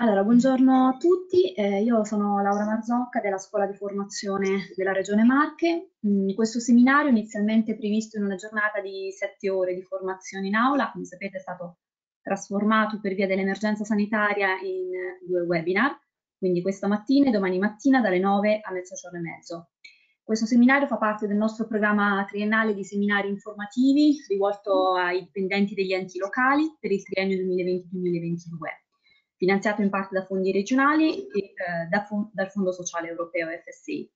Allora, buongiorno a tutti, eh, io sono Laura Marzocca della Scuola di Formazione della Regione Marche. Mm, questo seminario inizialmente previsto in una giornata di sette ore di formazione in aula, come sapete è stato trasformato per via dell'emergenza sanitaria in due webinar, quindi questa mattina e domani mattina dalle 9 a mezzogiorno e mezzo. Questo seminario fa parte del nostro programma triennale di seminari informativi rivolto ai dipendenti degli enti locali per il triennio 2020-2022 finanziato in parte da fondi regionali e eh, da fon dal Fondo Sociale Europeo FSI.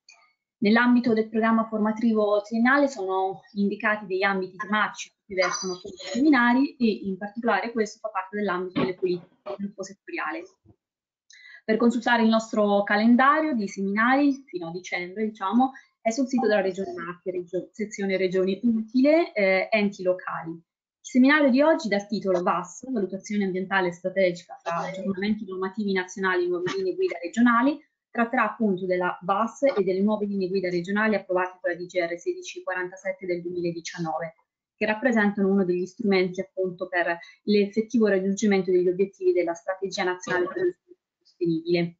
Nell'ambito del programma formativo triennale sono indicati degli ambiti tematici su cui versano i seminari e in particolare questo fa parte dell'ambito delle politiche di sviluppo settoriale. Per consultare il nostro calendario di seminari fino a dicembre, diciamo, è sul sito della Regione Marche, regio, sezione Regioni Utile, eh, enti locali. Il seminario di oggi dal titolo VAS, Valutazione ambientale strategica fra aggiornamenti normativi nazionali e nuove linee guida regionali, tratterà appunto della VAS e delle nuove linee guida regionali approvate con la DGR 1647 del 2019, che rappresentano uno degli strumenti appunto per l'effettivo raggiungimento degli obiettivi della strategia nazionale per lo sviluppo sostenibile.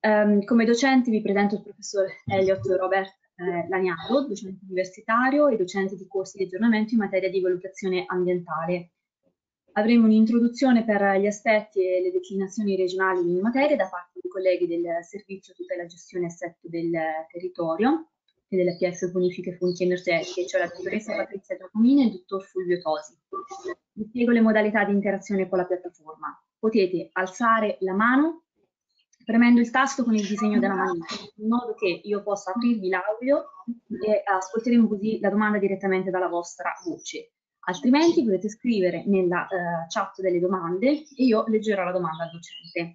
Um, come docenti vi presento il professor Elliot Robert eh, Laniato, docente universitario e docente di corsi di aggiornamento in materia di valutazione ambientale. Avremo un'introduzione per gli aspetti e le declinazioni regionali in materia da parte dei colleghi del Servizio Tutela Gestione Assetto del Territorio e della PF Bonifiche Fonti Energetiche, cioè la dottoressa Patrizia Giacomini e il dottor Fulvio Tosi. Vi spiego le modalità di interazione con la piattaforma. Potete alzare la mano premendo il tasto con il disegno della manina, in modo che io possa aprirvi l'audio e ascolteremo così la domanda direttamente dalla vostra voce. Altrimenti potete scrivere nella uh, chat delle domande e io leggerò la domanda al docente.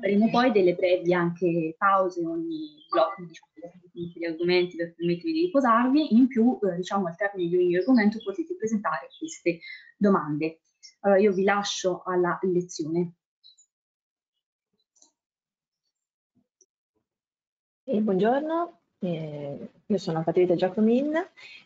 Faremo poi delle brevi anche pause ogni blocco diciamo, di argomenti per permettervi di riposarvi. In più, eh, diciamo, al termine di ogni argomento potete presentare queste domande. Allora, io vi lascio alla lezione. E buongiorno, eh, io sono Patrizia Giacomin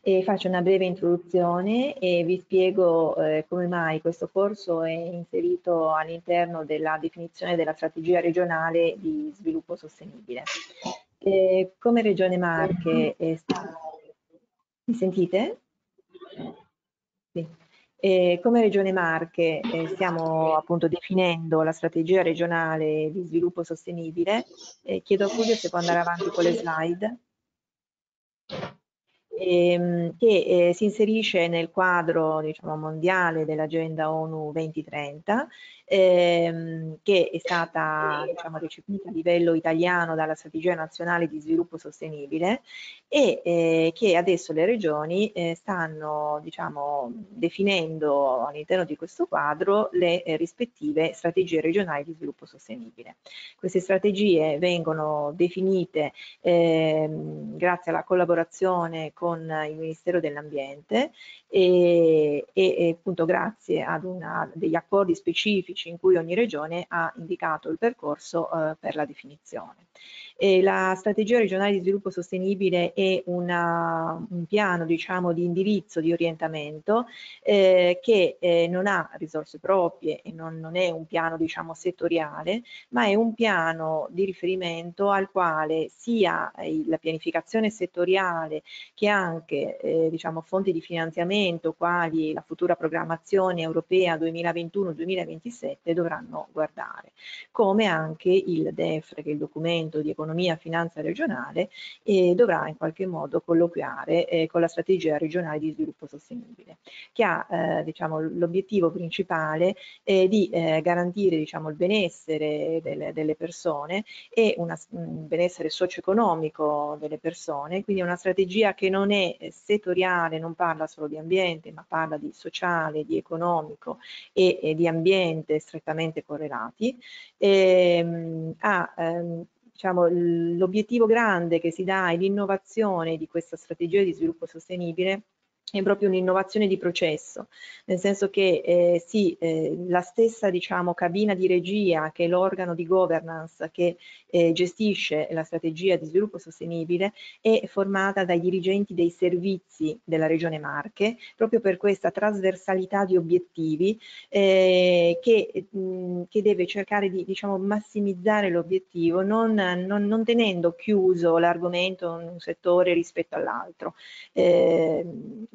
e faccio una breve introduzione e vi spiego eh, come mai questo corso è inserito all'interno della definizione della strategia regionale di sviluppo sostenibile. Eh, come Regione Marche è stato... Mi sentite? Sì. E come Regione Marche eh, stiamo appunto definendo la strategia regionale di sviluppo sostenibile. Eh, chiedo a Fulvio se può andare avanti con le slide. Ehm, che eh, si inserisce nel quadro diciamo, mondiale dell'agenda ONU 2030 ehm, che è stata diciamo, recepita a livello italiano dalla strategia nazionale di sviluppo sostenibile e eh, che adesso le regioni eh, stanno diciamo, definendo all'interno di questo quadro le eh, rispettive strategie regionali di sviluppo sostenibile. Queste strategie vengono definite ehm, grazie alla collaborazione con il Ministero dell'Ambiente e, e, e appunto grazie ad una, degli accordi specifici in cui ogni regione ha indicato il percorso eh, per la definizione. E la strategia regionale di sviluppo sostenibile è una, un piano diciamo, di indirizzo, di orientamento eh, che eh, non ha risorse proprie e non, non è un piano diciamo, settoriale, ma è un piano di riferimento al quale sia la pianificazione settoriale che anche eh, diciamo, fonti di finanziamento quali la futura programmazione europea 2021-2027 dovranno guardare, come anche il DEF, che è il documento di economia economia, finanza regionale e dovrà in qualche modo colloquiare eh, con la strategia regionale di sviluppo sostenibile, che ha eh, diciamo, l'obiettivo principale eh, di garantire diciamo, il benessere delle, delle persone e un benessere socio-economico delle persone, quindi una strategia che non è settoriale, non parla solo di ambiente, ma parla di sociale, di economico e, e di ambiente strettamente correlati. E, ehm, ha ehm, diciamo, l'obiettivo grande che si dà è l'innovazione di questa strategia di sviluppo sostenibile è proprio un'innovazione di processo, nel senso che eh, sì, eh, la stessa diciamo, cabina di regia che è l'organo di governance che eh, gestisce la strategia di sviluppo sostenibile è formata dai dirigenti dei servizi della Regione Marche, proprio per questa trasversalità di obiettivi eh, che, mh, che, deve cercare di diciamo, massimizzare l'obiettivo, non, non, non, tenendo chiuso l'argomento in un settore rispetto all'altro, eh,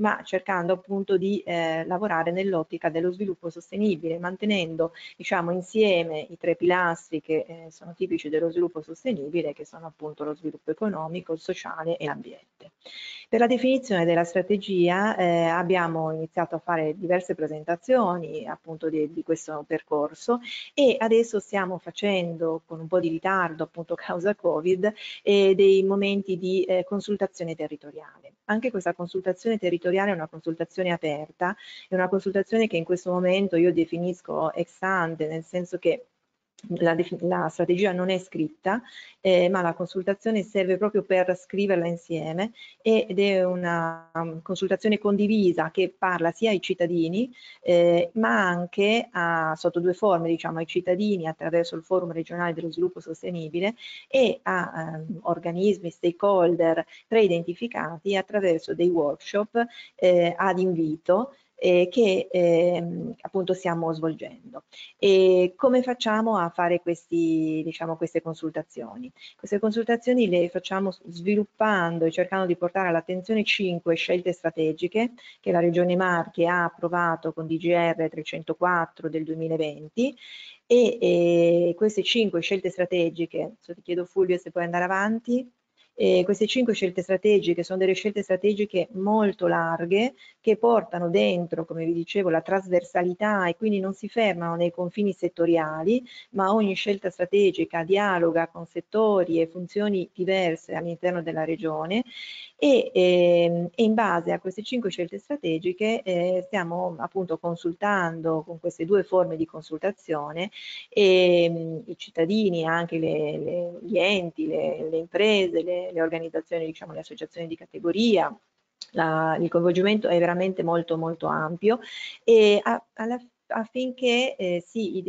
ma cercando appunto di eh, lavorare nell'ottica dello sviluppo sostenibile, mantenendo diciamo, insieme i tre pilastri che eh, sono tipici dello sviluppo sostenibile, che sono appunto lo sviluppo economico, il sociale e l'ambiente. Per la definizione della strategia eh, abbiamo iniziato a fare diverse presentazioni appunto di, di, questo percorso e adesso stiamo facendo con un po' di ritardo appunto causa Covid eh, dei momenti di eh, consultazione territoriale. Anche questa consultazione territoriale è una consultazione aperta, è una consultazione che in questo momento io definisco ex ante, nel senso che la, la, strategia non è scritta, eh, ma la consultazione serve proprio per scriverla insieme ed è una um, consultazione condivisa che parla sia ai cittadini, eh, ma anche a, sotto due forme, diciamo, ai cittadini attraverso il Forum regionale dello sviluppo sostenibile e a um, organismi, stakeholder preidentificati attraverso dei workshop eh, ad invito eh, che eh, appunto stiamo svolgendo. E come facciamo a fare questi, diciamo, queste consultazioni? Queste consultazioni le facciamo sviluppando e cercando di portare all'attenzione cinque scelte strategiche che la Regione Marche ha approvato con DGR 304 del 2020 e, e queste cinque scelte strategiche, ti chiedo Fulvio se puoi andare avanti, e queste cinque scelte strategiche sono delle scelte strategiche molto larghe che portano dentro, come vi dicevo, la trasversalità e quindi non si fermano nei confini settoriali, ma ogni scelta strategica dialoga con settori e funzioni diverse all'interno della regione. E, eh, e, in base a queste cinque scelte strategiche eh, stiamo appunto consultando con queste due forme di consultazione eh, i cittadini, anche le, le, gli enti, le, le imprese, le, le organizzazioni, diciamo le associazioni di categoria, la, il coinvolgimento è veramente molto molto ampio e a, alla affinché eh, si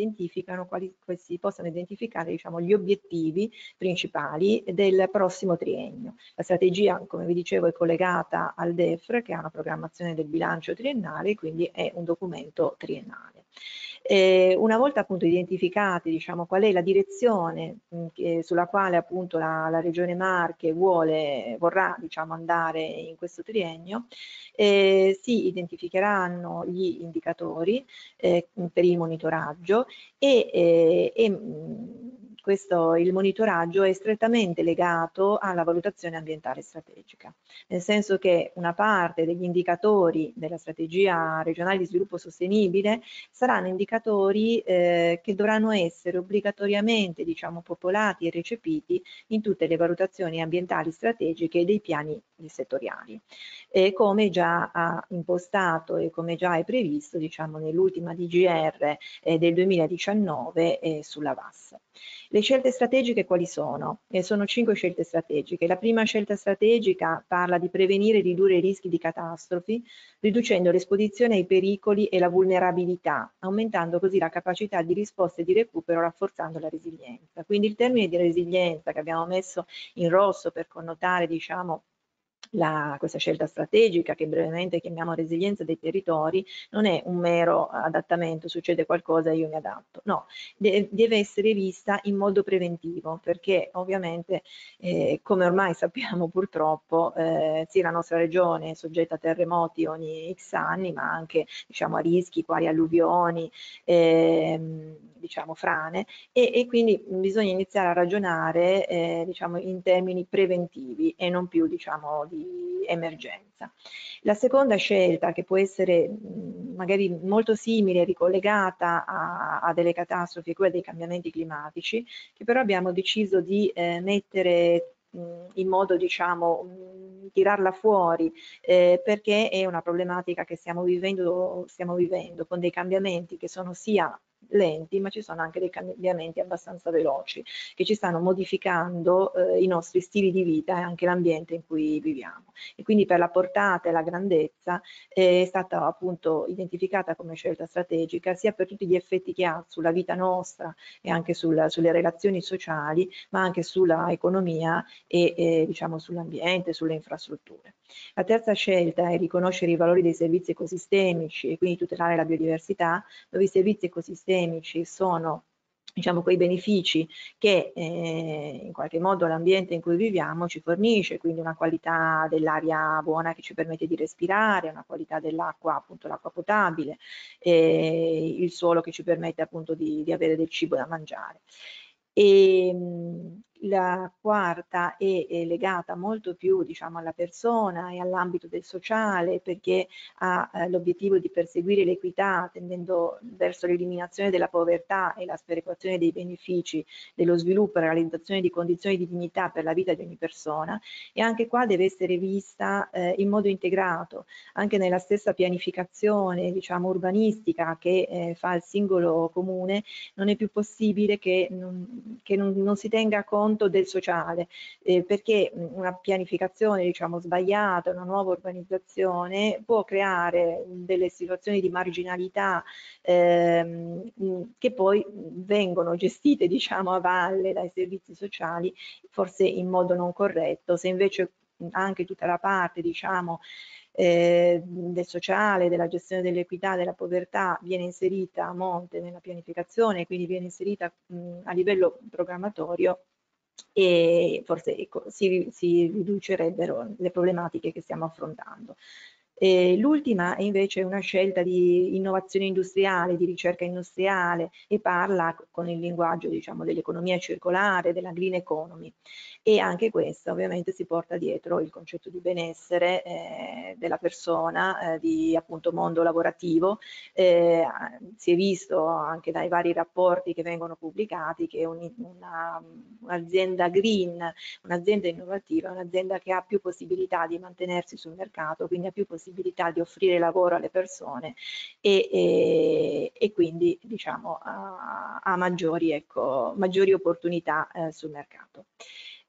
quali, si possano identificare diciamo, gli obiettivi principali del prossimo triennio. La strategia, come vi dicevo, è collegata al DEFR che ha una programmazione del bilancio triennale, quindi è un documento triennale. Eh, una volta appunto identificati diciamo, qual è la direzione mh, che, sulla quale appunto la, la Regione Marche vuole, vorrà diciamo, andare in questo triennio, eh, si identificheranno gli indicatori eh, per il monitoraggio e, eh, e questo, il monitoraggio è strettamente legato alla valutazione ambientale strategica, nel senso che una parte degli indicatori della strategia regionale di sviluppo sostenibile saranno indicatori eh, che dovranno essere obbligatoriamente diciamo, popolati e recepiti in tutte le valutazioni ambientali strategiche dei piani settoriali, eh, come già ha impostato e come già è previsto diciamo, nell'ultima DGR eh, del 2019 eh, sulla VAS. Le scelte strategiche quali sono? Eh, sono cinque scelte strategiche. La prima scelta strategica parla di prevenire e ridurre i rischi di catastrofi, riducendo l'esposizione ai pericoli e la vulnerabilità, aumentando così la capacità di risposta e di recupero, rafforzando la resilienza. Quindi il termine di resilienza che abbiamo messo in rosso per connotare, diciamo, la, questa scelta strategica che brevemente chiamiamo resilienza dei territori non è un mero adattamento, succede qualcosa e io mi adatto, no, de deve essere vista in modo preventivo perché ovviamente eh, come ormai sappiamo purtroppo eh, sì la nostra regione è soggetta a terremoti ogni x anni ma anche diciamo a rischi quali alluvioni, eh, diciamo frane e, e, quindi bisogna iniziare a ragionare eh, diciamo in termini preventivi e non più diciamo di emergenza. La seconda scelta che può essere magari molto simile, ricollegata a, a, delle catastrofi, quella dei cambiamenti climatici, che però abbiamo deciso di eh, mettere in modo diciamo tirarla fuori eh, perché è una problematica che stiamo vivendo, stiamo vivendo con dei cambiamenti che sono sia lenti, ma ci sono anche dei cambiamenti abbastanza veloci che ci stanno modificando eh, i nostri stili di vita e anche l'ambiente in cui viviamo. E quindi per la portata e la grandezza eh, è stata appunto identificata come scelta strategica sia per tutti gli effetti che ha sulla vita nostra e anche sul, sulle relazioni sociali, ma anche sulla economia e, e diciamo sull'ambiente, sulle infrastrutture. La terza scelta è riconoscere i valori dei servizi ecosistemici e quindi tutelare la biodiversità, dove i servizi ecosistemici sono diciamo, quei benefici che eh, in qualche modo l'ambiente in cui viviamo ci fornisce, quindi una qualità dell'aria buona che ci permette di respirare, una qualità dell'acqua, appunto l'acqua potabile, eh, il suolo che ci permette appunto di, di avere del cibo da mangiare. E, la quarta è, è, legata molto più diciamo, alla persona e all'ambito del sociale perché ha eh, l'obiettivo di perseguire l'equità tendendo verso l'eliminazione della povertà e la sperequazione dei benefici dello sviluppo e la realizzazione di condizioni di dignità per la vita di ogni persona. E anche qua deve essere vista eh, in modo integrato anche nella stessa pianificazione diciamo urbanistica che eh, fa il singolo comune non è più possibile che non, che non, non si tenga conto conto del sociale, eh, perché una pianificazione diciamo sbagliata, una nuova urbanizzazione può creare delle situazioni di marginalità ehm, che poi vengono gestite diciamo a valle dai servizi sociali forse in modo non corretto, se invece anche tutta la parte diciamo eh, del sociale, della gestione dell'equità, della povertà viene inserita a monte nella pianificazione, quindi viene inserita mh, a livello programmatorio, e forse ecco, si, si riducerebbero le problematiche che stiamo affrontando. L'ultima è invece una scelta di innovazione industriale, di ricerca industriale e parla con il linguaggio diciamo, dell'economia circolare, della green economy e anche questa ovviamente si porta dietro il concetto di benessere eh, della persona, eh, di appunto mondo lavorativo. Eh, si è visto anche dai vari rapporti che vengono pubblicati che un'azienda un green, un'azienda innovativa, è un'azienda che ha più possibilità di mantenersi sul mercato, quindi ha più possibilità possibilità di offrire lavoro alle persone e, e, e quindi diciamo a, maggiori, ecco, maggiori, opportunità eh, sul mercato.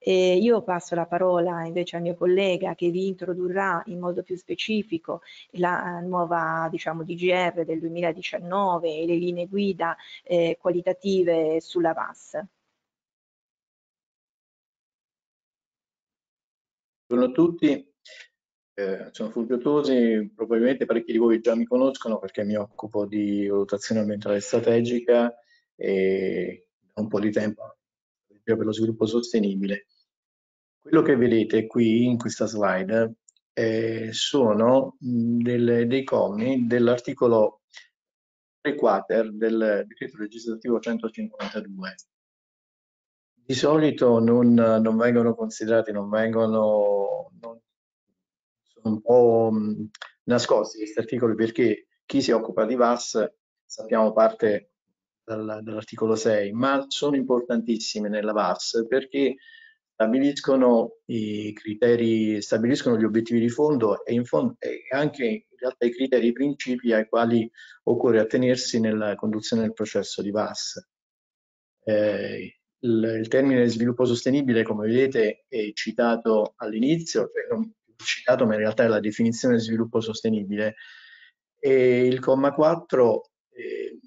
E io passo la parola invece al mio collega che vi introdurrà in modo più specifico la nuova diciamo, DGR del 2019 e le linee guida eh, qualitative sulla VAS. Buongiorno a tutti, eh, sono Fulvio Tosi, probabilmente parecchi di voi già mi conoscono perché mi occupo di valutazione ambientale strategica e da un po' di tempo per lo sviluppo sostenibile. Quello che vedete qui in questa slide eh, sono delle, dei commi dell'articolo 3 quater del decreto legislativo 152. Di solito non, non vengono considerati, non vengono, non un po' mh, nascosti questi articoli perché chi si occupa di VAS sappiamo parte dal, dall'articolo 6, ma sono importantissime nella VAS perché stabiliscono i criteri, stabiliscono gli obiettivi di fondo e, in fondo, e anche in realtà i criteri e i principi ai quali occorre attenersi nella conduzione del processo di VAS. Eh, il, il, termine sviluppo sostenibile, come vedete, è citato all'inizio, cioè non, citato, ma in realtà è la definizione di sviluppo sostenibile. E il comma 4 eh,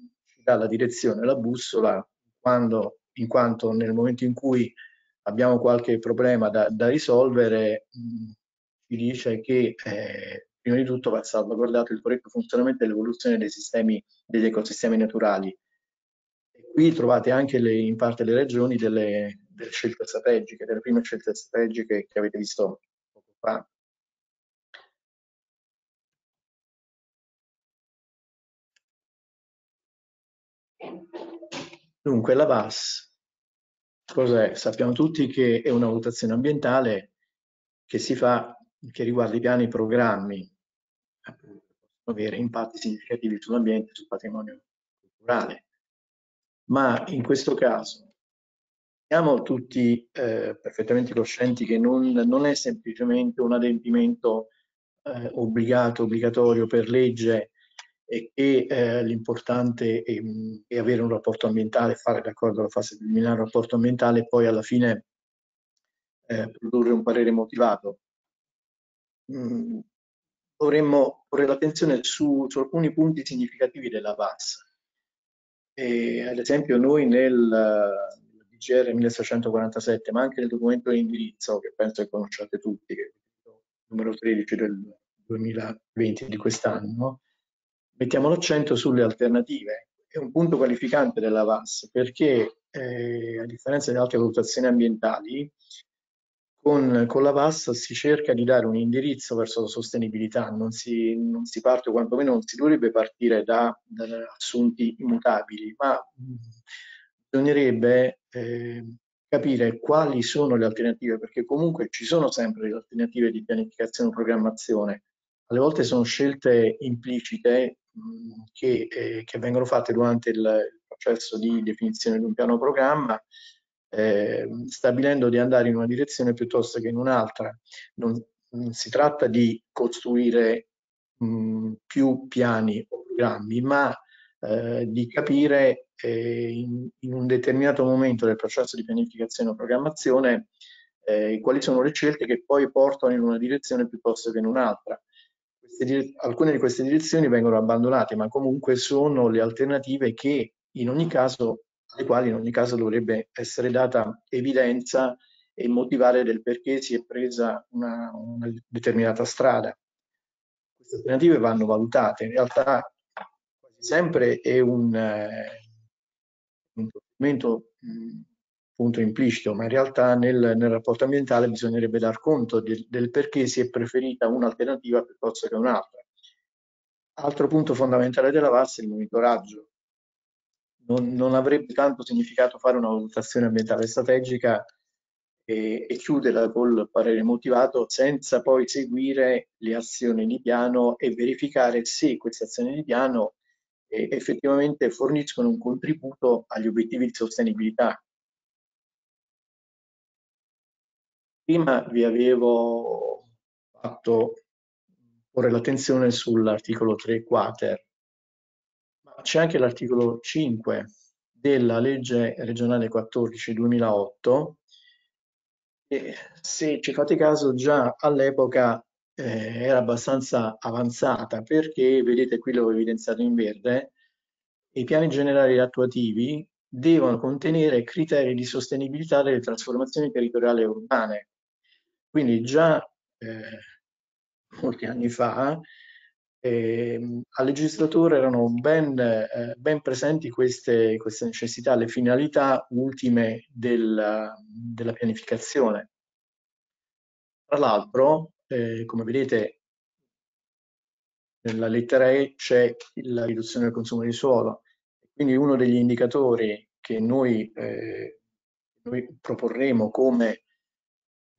dà la direzione, la bussola, quando, in quanto nel momento in cui abbiamo qualche problema da, da risolvere, mh, ci dice che eh, prima di tutto va salvaguardato il corretto funzionamento e l'evoluzione dei sistemi, degli ecosistemi naturali. E qui trovate anche le, in parte le ragioni delle, delle scelte strategiche, delle prime scelte strategiche che avete visto poco fa. Dunque, la VAS, cos'è? Sappiamo tutti che è una valutazione ambientale che si fa, che riguarda i piani e i programmi, avere impatti significativi sull'ambiente e sul patrimonio culturale. Ma in questo caso siamo tutti eh, perfettamente coscienti che non, non, è semplicemente un adempimento eh, obbligato, obbligatorio per legge e che eh, l'importante è, è, avere un rapporto ambientale, fare d'accordo alla fase preliminare un rapporto ambientale e poi alla fine eh, produrre un parere motivato. Mm, dovremmo porre l'attenzione su, su, alcuni punti significativi della VAS. E, ad esempio noi nel DGR 1647, ma anche nel documento di indirizzo, che penso che conosciate tutti, che è il numero 13 del 2020 di quest'anno, mettiamo l'accento sulle alternative. È un punto qualificante della VAS perché, eh, a differenza di altre valutazioni ambientali, con, con, la VAS si cerca di dare un indirizzo verso la sostenibilità, non si, non si parte, o quantomeno non si dovrebbe partire da, da assunti immutabili, ma bisognerebbe eh, capire quali sono le alternative, perché comunque ci sono sempre le alternative di pianificazione e programmazione. Alle volte sono scelte implicite che, eh, che, vengono fatte durante il, processo di definizione di un piano programma eh, stabilendo di andare in una direzione piuttosto che in un'altra. Non, non, si tratta di costruire mh, più piani o programmi, ma eh, di capire eh, in, in, un determinato momento del processo di pianificazione o programmazione eh, quali sono le scelte che poi portano in una direzione piuttosto che in un'altra. Alcune di queste direzioni vengono abbandonate, ma comunque sono le alternative che in ogni caso alle quali in ogni caso dovrebbe essere data evidenza e motivare del perché si è presa una, una determinata strada. Queste alternative vanno valutate, in realtà quasi sempre è un, eh, un procedimento punto implicito, ma in realtà nel, nel, rapporto ambientale bisognerebbe dar conto del, del perché si è preferita un'alternativa piuttosto che un'altra. Altro punto fondamentale della VAS è il monitoraggio non, non, avrebbe tanto significato fare una valutazione ambientale strategica e, e chiuderla col parere motivato senza poi seguire le azioni di piano e verificare se queste azioni di piano eh, effettivamente forniscono un contributo agli obiettivi di sostenibilità. Prima vi avevo fatto porre l'attenzione sull'articolo 3 quater. C'è anche l'articolo 5 della legge regionale 14 2008 e se ci fate caso già all'epoca eh, era abbastanza avanzata perché vedete qui l'ho evidenziato in verde i piani generali attuativi devono contenere criteri di sostenibilità delle trasformazioni territoriali urbane quindi già eh, molti anni fa eh, al legislatore erano ben, eh, ben presenti queste, queste, necessità, le finalità ultime del, della pianificazione. Tra l'altro, eh, come vedete, nella lettera E c'è la riduzione del consumo di suolo, quindi uno degli indicatori che noi, eh, noi proporremo come,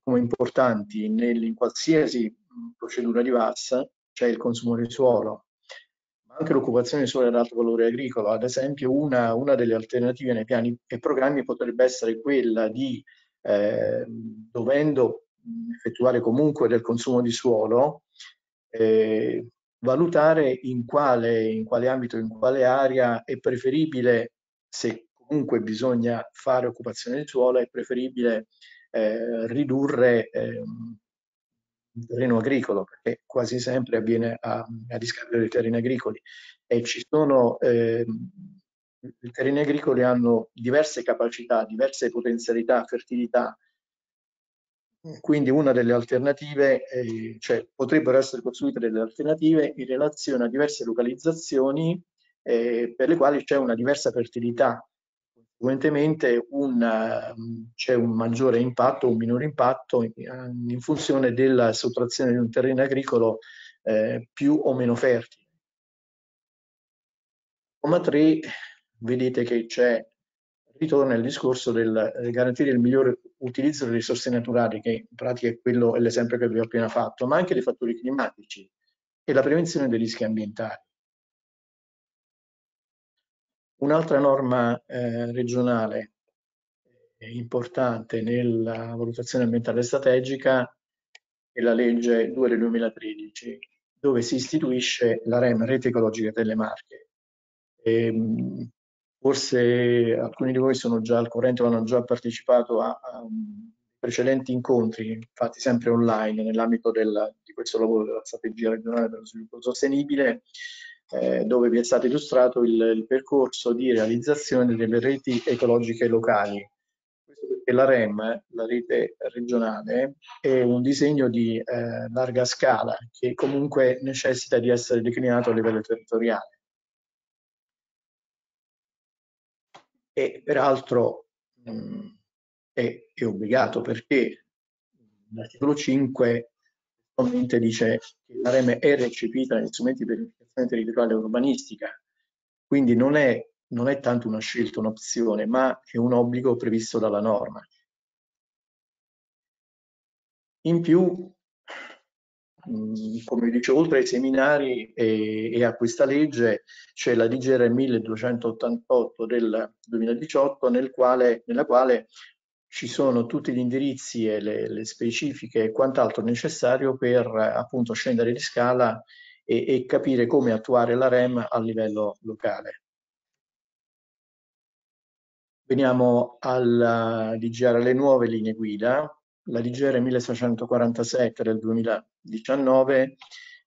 come importanti nel, in qualsiasi procedura di VAS c'è il consumo di suolo, ma anche l'occupazione di suolo ad alto valore agricolo. Ad esempio, una, una, delle alternative nei piani e programmi potrebbe essere quella di, eh, dovendo effettuare comunque del consumo di suolo, eh, valutare in quale, in quale ambito, in quale area è preferibile, se comunque bisogna fare occupazione di suolo, è preferibile eh, ridurre ehm, terreno agricolo, perché quasi sempre avviene a, a discapito dei terreni agricoli e ci sono eh, i terreni agricoli hanno diverse capacità, diverse potenzialità, fertilità. Quindi una delle alternative, eh, cioè potrebbero essere costruite delle alternative in relazione a diverse localizzazioni eh, per le quali c'è una diversa fertilità conseguentemente c'è un maggiore impatto, un minore impatto in, in, funzione della sottrazione di un terreno agricolo eh, più o meno fertile. Comma 3, vedete che c'è, ritorna il discorso del garantire il migliore utilizzo delle risorse naturali, che in pratica è quello l'esempio che vi ho appena fatto, ma anche dei fattori climatici e la prevenzione dei rischi ambientali. Un'altra norma eh, regionale eh, importante nella valutazione ambientale strategica è la legge 2 del 2013, dove si istituisce la REM, Rete Ecologica delle Marche. E, ehm, forse alcuni di voi sono già al corrente o hanno già partecipato a, a precedenti incontri fatti sempre online nell'ambito di questo lavoro della strategia regionale per lo sviluppo sostenibile, eh, dove vi è stato illustrato il, il, percorso di realizzazione delle reti ecologiche locali. Questo perché la REM, la rete regionale, è un disegno di eh, larga scala che comunque necessita di essere declinato a livello territoriale. E peraltro mh, è, è obbligato perché l'articolo 5 dice che la REM è recepita negli strumenti di pianificazione territoriale e urbanistica, quindi non è, non è tanto una scelta, un'opzione, ma è un obbligo previsto dalla norma. In più, come vi dicevo, oltre ai seminari e, e, a questa legge c'è la DGR 1288 del 2018 nel quale, nella quale ci sono tutti gli indirizzi e le, le specifiche e quant'altro necessario per appunto scendere di scala e, e capire come attuare la REM a livello locale. Veniamo alla DGR, alle nuove linee guida. La DGR 1647 del 2019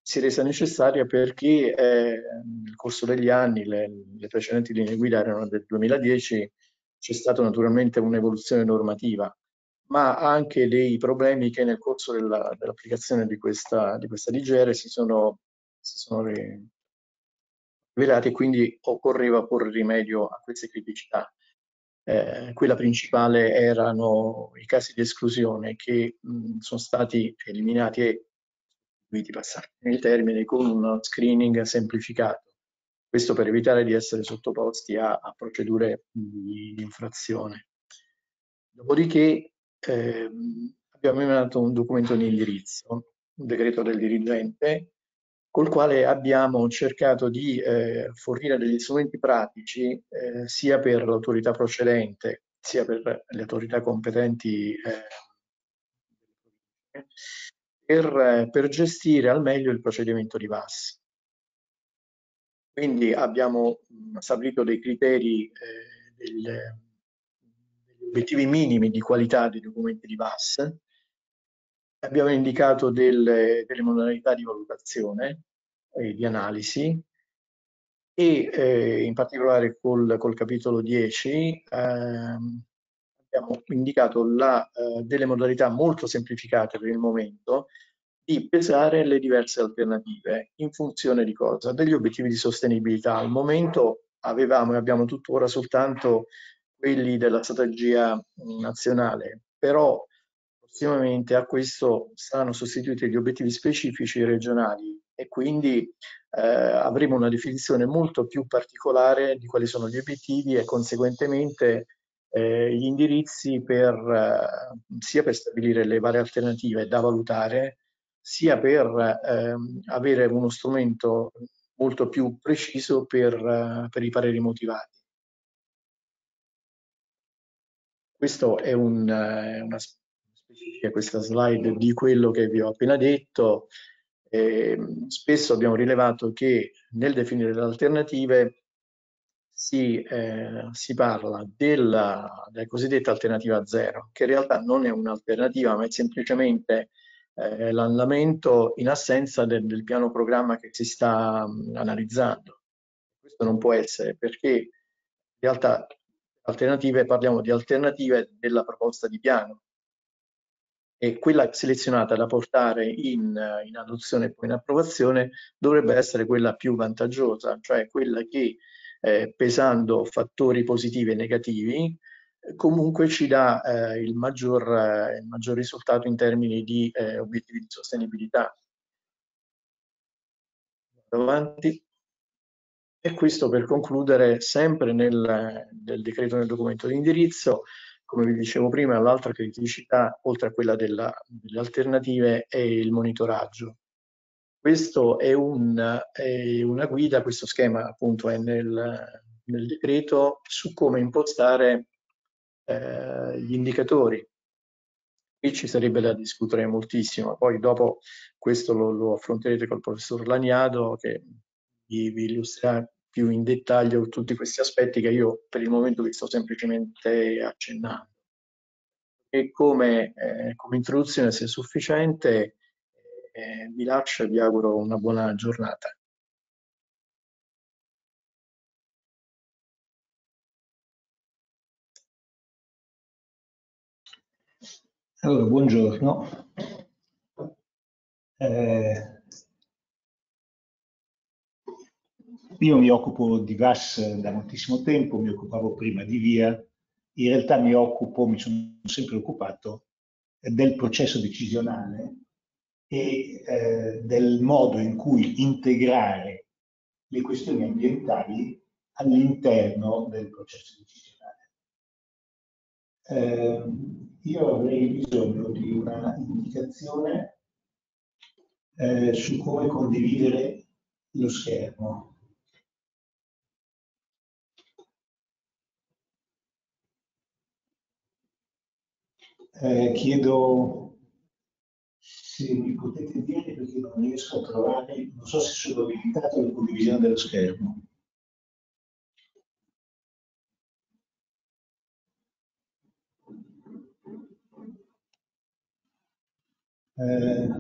si è resa necessaria perché eh, nel corso degli anni, le, le precedenti linee guida erano del 2010, c'è stata naturalmente un'evoluzione normativa, ma anche dei problemi che nel corso dell'applicazione dell di, questa, di questa DGR si sono, si sono rivelati e quindi occorreva porre rimedio a queste criticità. Eh, quella principale erano i casi di esclusione che mh, sono stati eliminati e passati nel termine con uno screening semplificato questo per evitare di essere sottoposti a, a procedure di, di, infrazione. Dopodiché eh, abbiamo emanato un documento di indirizzo, un decreto del dirigente, col quale abbiamo cercato di eh, fornire degli strumenti pratici eh, sia per l'autorità procedente sia per le autorità competenti eh, per, per, gestire al meglio il procedimento di VAS. Quindi abbiamo stabilito dei criteri, eh, degli obiettivi minimi di qualità dei documenti di VAS, abbiamo indicato delle, delle modalità di valutazione e di analisi. E eh, in particolare col, col capitolo 10 eh, abbiamo indicato la, eh, delle modalità molto semplificate per il momento di pesare le diverse alternative in funzione di cosa? Degli obiettivi di sostenibilità. Al momento avevamo e abbiamo tuttora soltanto quelli della strategia nazionale, però prossimamente a questo saranno sostituiti gli obiettivi specifici regionali e quindi eh, avremo una definizione molto più particolare di quali sono gli obiettivi e conseguentemente eh, gli indirizzi per, eh, sia per stabilire le varie alternative da valutare, sia per ehm, avere uno strumento molto più preciso per, uh, per i pareri motivati. Questo è un, uh, una specifica, questa slide, di quello che vi ho appena detto. Eh, spesso abbiamo rilevato che nel definire le alternative si, eh, si parla della, della, cosiddetta alternativa zero, che in realtà non è un'alternativa, ma è semplicemente eh, l'andamento in assenza del, del, piano programma che si sta mh, analizzando. Questo non può essere perché in realtà alternative, parliamo di alternative della proposta di piano e quella selezionata da portare in, in adozione e poi in approvazione dovrebbe essere quella più vantaggiosa, cioè quella che eh, pesando fattori positivi e negativi comunque ci dà eh, il, maggior, eh, il, maggior, risultato in termini di eh, obiettivi di sostenibilità. Avanti. E questo per concludere, sempre nel, nel decreto nel documento di indirizzo, come vi dicevo prima, l'altra criticità, oltre a quella della, delle alternative, è il monitoraggio. Questo è, un, è, una guida, questo schema appunto è nel, nel decreto su come impostare eh, gli indicatori qui ci sarebbe da discutere moltissimo, poi dopo questo lo, lo affronterete col professor Laniado che vi, vi illustrerà più in dettaglio tutti questi aspetti che io per il momento vi sto semplicemente accennando. E come, eh, come introduzione, se è sufficiente, eh, vi lascio e vi auguro una buona giornata. Allora, buongiorno. Eh, io mi occupo di VAS da moltissimo tempo, mi occupavo prima di VIA, in realtà mi occupo, mi sono sempre occupato del processo decisionale e eh, del modo in cui integrare le questioni ambientali all'interno del processo decisionale. Eh, io avrei bisogno di una indicazione eh, su come condividere lo schermo. Eh, chiedo se mi potete dire perché non riesco a trovare, non so se sono abilitato alla condivisione dello schermo. Eh,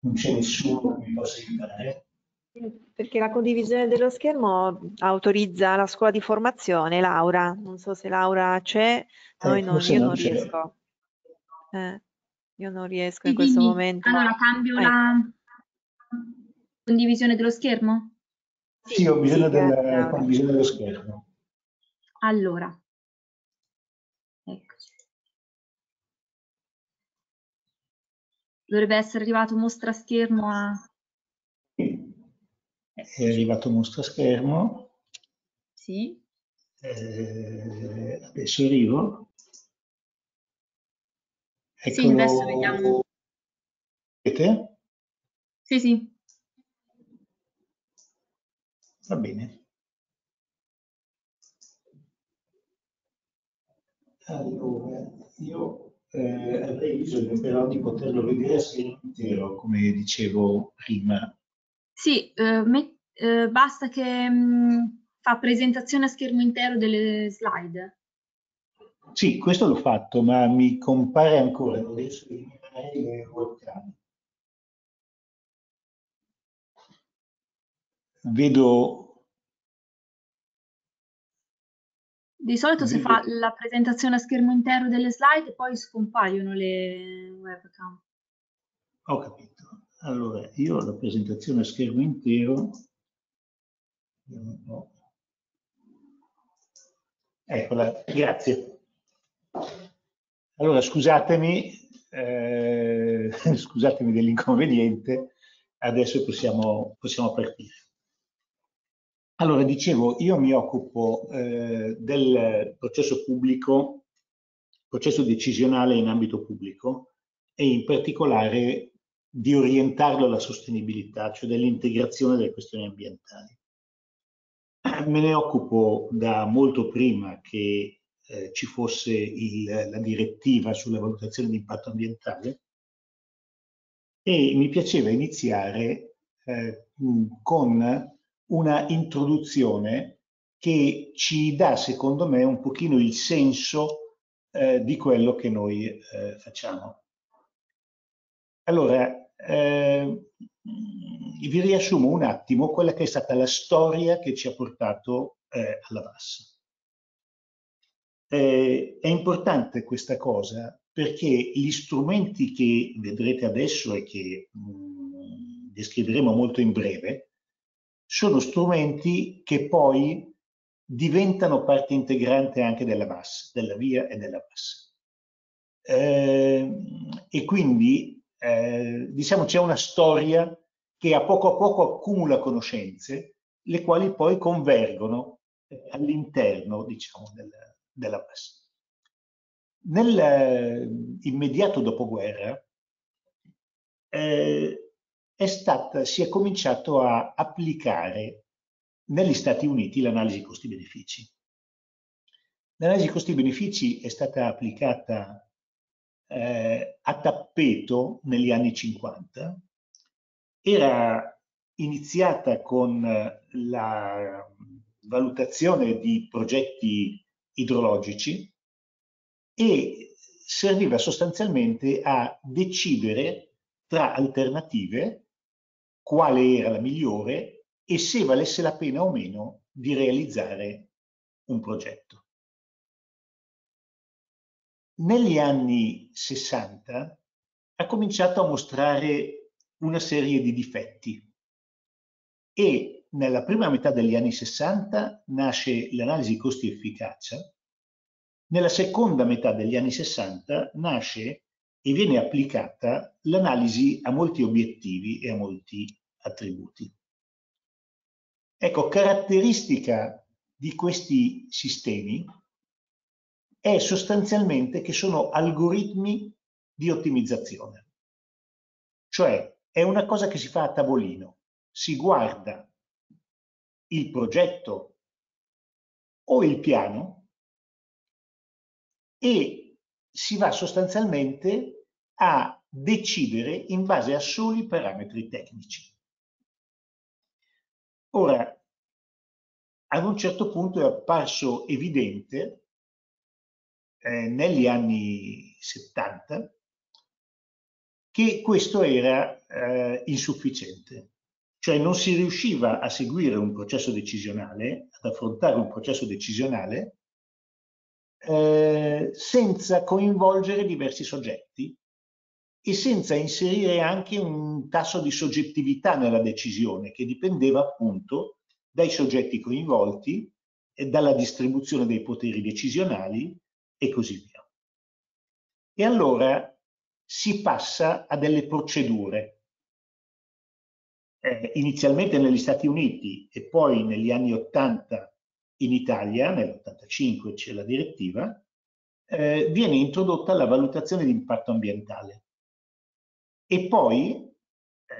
non c'è nessuno che mi possa aiutare. Perché la condivisione dello schermo autorizza la scuola di formazione, Laura. Non so se Laura c'è, noi eh, non, io non, non riesco. Eh, io non riesco sì, in questo dimmi. momento. Allora cambio eh. la condivisione dello schermo? Sì, ho bisogno sì, della condivisione dello schermo. Allora, Dovrebbe essere arrivato mostra schermo a... È arrivato mostra schermo. Sì. Eh, adesso arrivo. Eccolo. Sì, adesso vediamo. Vedete? Sì, sì. Va bene. Allora, io eh, avrei bisogno però di poterlo vedere a schermo intero, come dicevo prima. Sì, eh, me, eh, basta che mh, mm, fa presentazione a schermo intero delle slide. Sì, questo l'ho fatto, ma mi compare ancora, non riesco a eliminare le webcam. Vedo Di solito si fa la presentazione a schermo intero delle slide e poi scompaiono le webcam. Ho capito. Allora, io la presentazione a schermo intero... Eccola, grazie. Allora, scusatemi, eh, scusatemi dell'inconveniente, adesso possiamo, possiamo partire. Allora, dicevo, io mi occupo eh, del processo pubblico, processo decisionale in ambito pubblico e in particolare di orientarlo alla sostenibilità, cioè dell'integrazione delle questioni ambientali. Me ne occupo da molto prima che eh, ci fosse il, la direttiva sulla valutazione di impatto ambientale e mi piaceva iniziare eh, con una introduzione che ci dà, secondo me, un pochino il senso eh, di quello che noi eh, facciamo. Allora, eh, vi riassumo un attimo quella che è stata la storia che ci ha portato eh, alla VAS. Eh, è importante questa cosa perché gli strumenti che vedrete adesso e che mh, mm, descriveremo molto in breve sono strumenti che poi diventano parte integrante anche della VAS, della via e della VAS. Eh, e quindi eh, diciamo c'è una storia che a poco a poco accumula conoscenze, le quali poi convergono all'interno diciamo, del, della VAS. Nell'immediato eh, dopoguerra eh, è stata, si è cominciato a applicare negli Stati Uniti l'analisi costi-benefici. L'analisi costi-benefici è stata applicata eh, a tappeto negli anni 50 era iniziata con la valutazione di progetti idrologici e serviva sostanzialmente a decidere tra alternative quale era la migliore e se valesse la pena o meno di realizzare un progetto. Negli anni 60 ha cominciato a mostrare una serie di difetti e nella prima metà degli anni 60 nasce l'analisi costi-efficacia, nella seconda metà degli anni 60 nasce e viene applicata l'analisi a molti obiettivi e a molti attributi. Ecco, caratteristica di questi sistemi è sostanzialmente che sono algoritmi di ottimizzazione. Cioè è una cosa che si fa a tavolino, si guarda il progetto o il piano e si va sostanzialmente a decidere in base a soli parametri tecnici. Ora, ad un certo punto è apparso evidente eh, negli anni 70 che questo era eh, insufficiente, cioè non si riusciva a seguire un processo decisionale, ad affrontare un processo decisionale eh, senza coinvolgere diversi soggetti e senza inserire anche un tasso di soggettività nella decisione che dipendeva appunto dai soggetti coinvolti e dalla distribuzione dei poteri decisionali e così via. E allora si passa a delle procedure. Eh, inizialmente negli Stati Uniti e poi negli anni 80 in Italia, nell'85 c'è la direttiva, eh, viene introdotta la valutazione di impatto ambientale. E poi,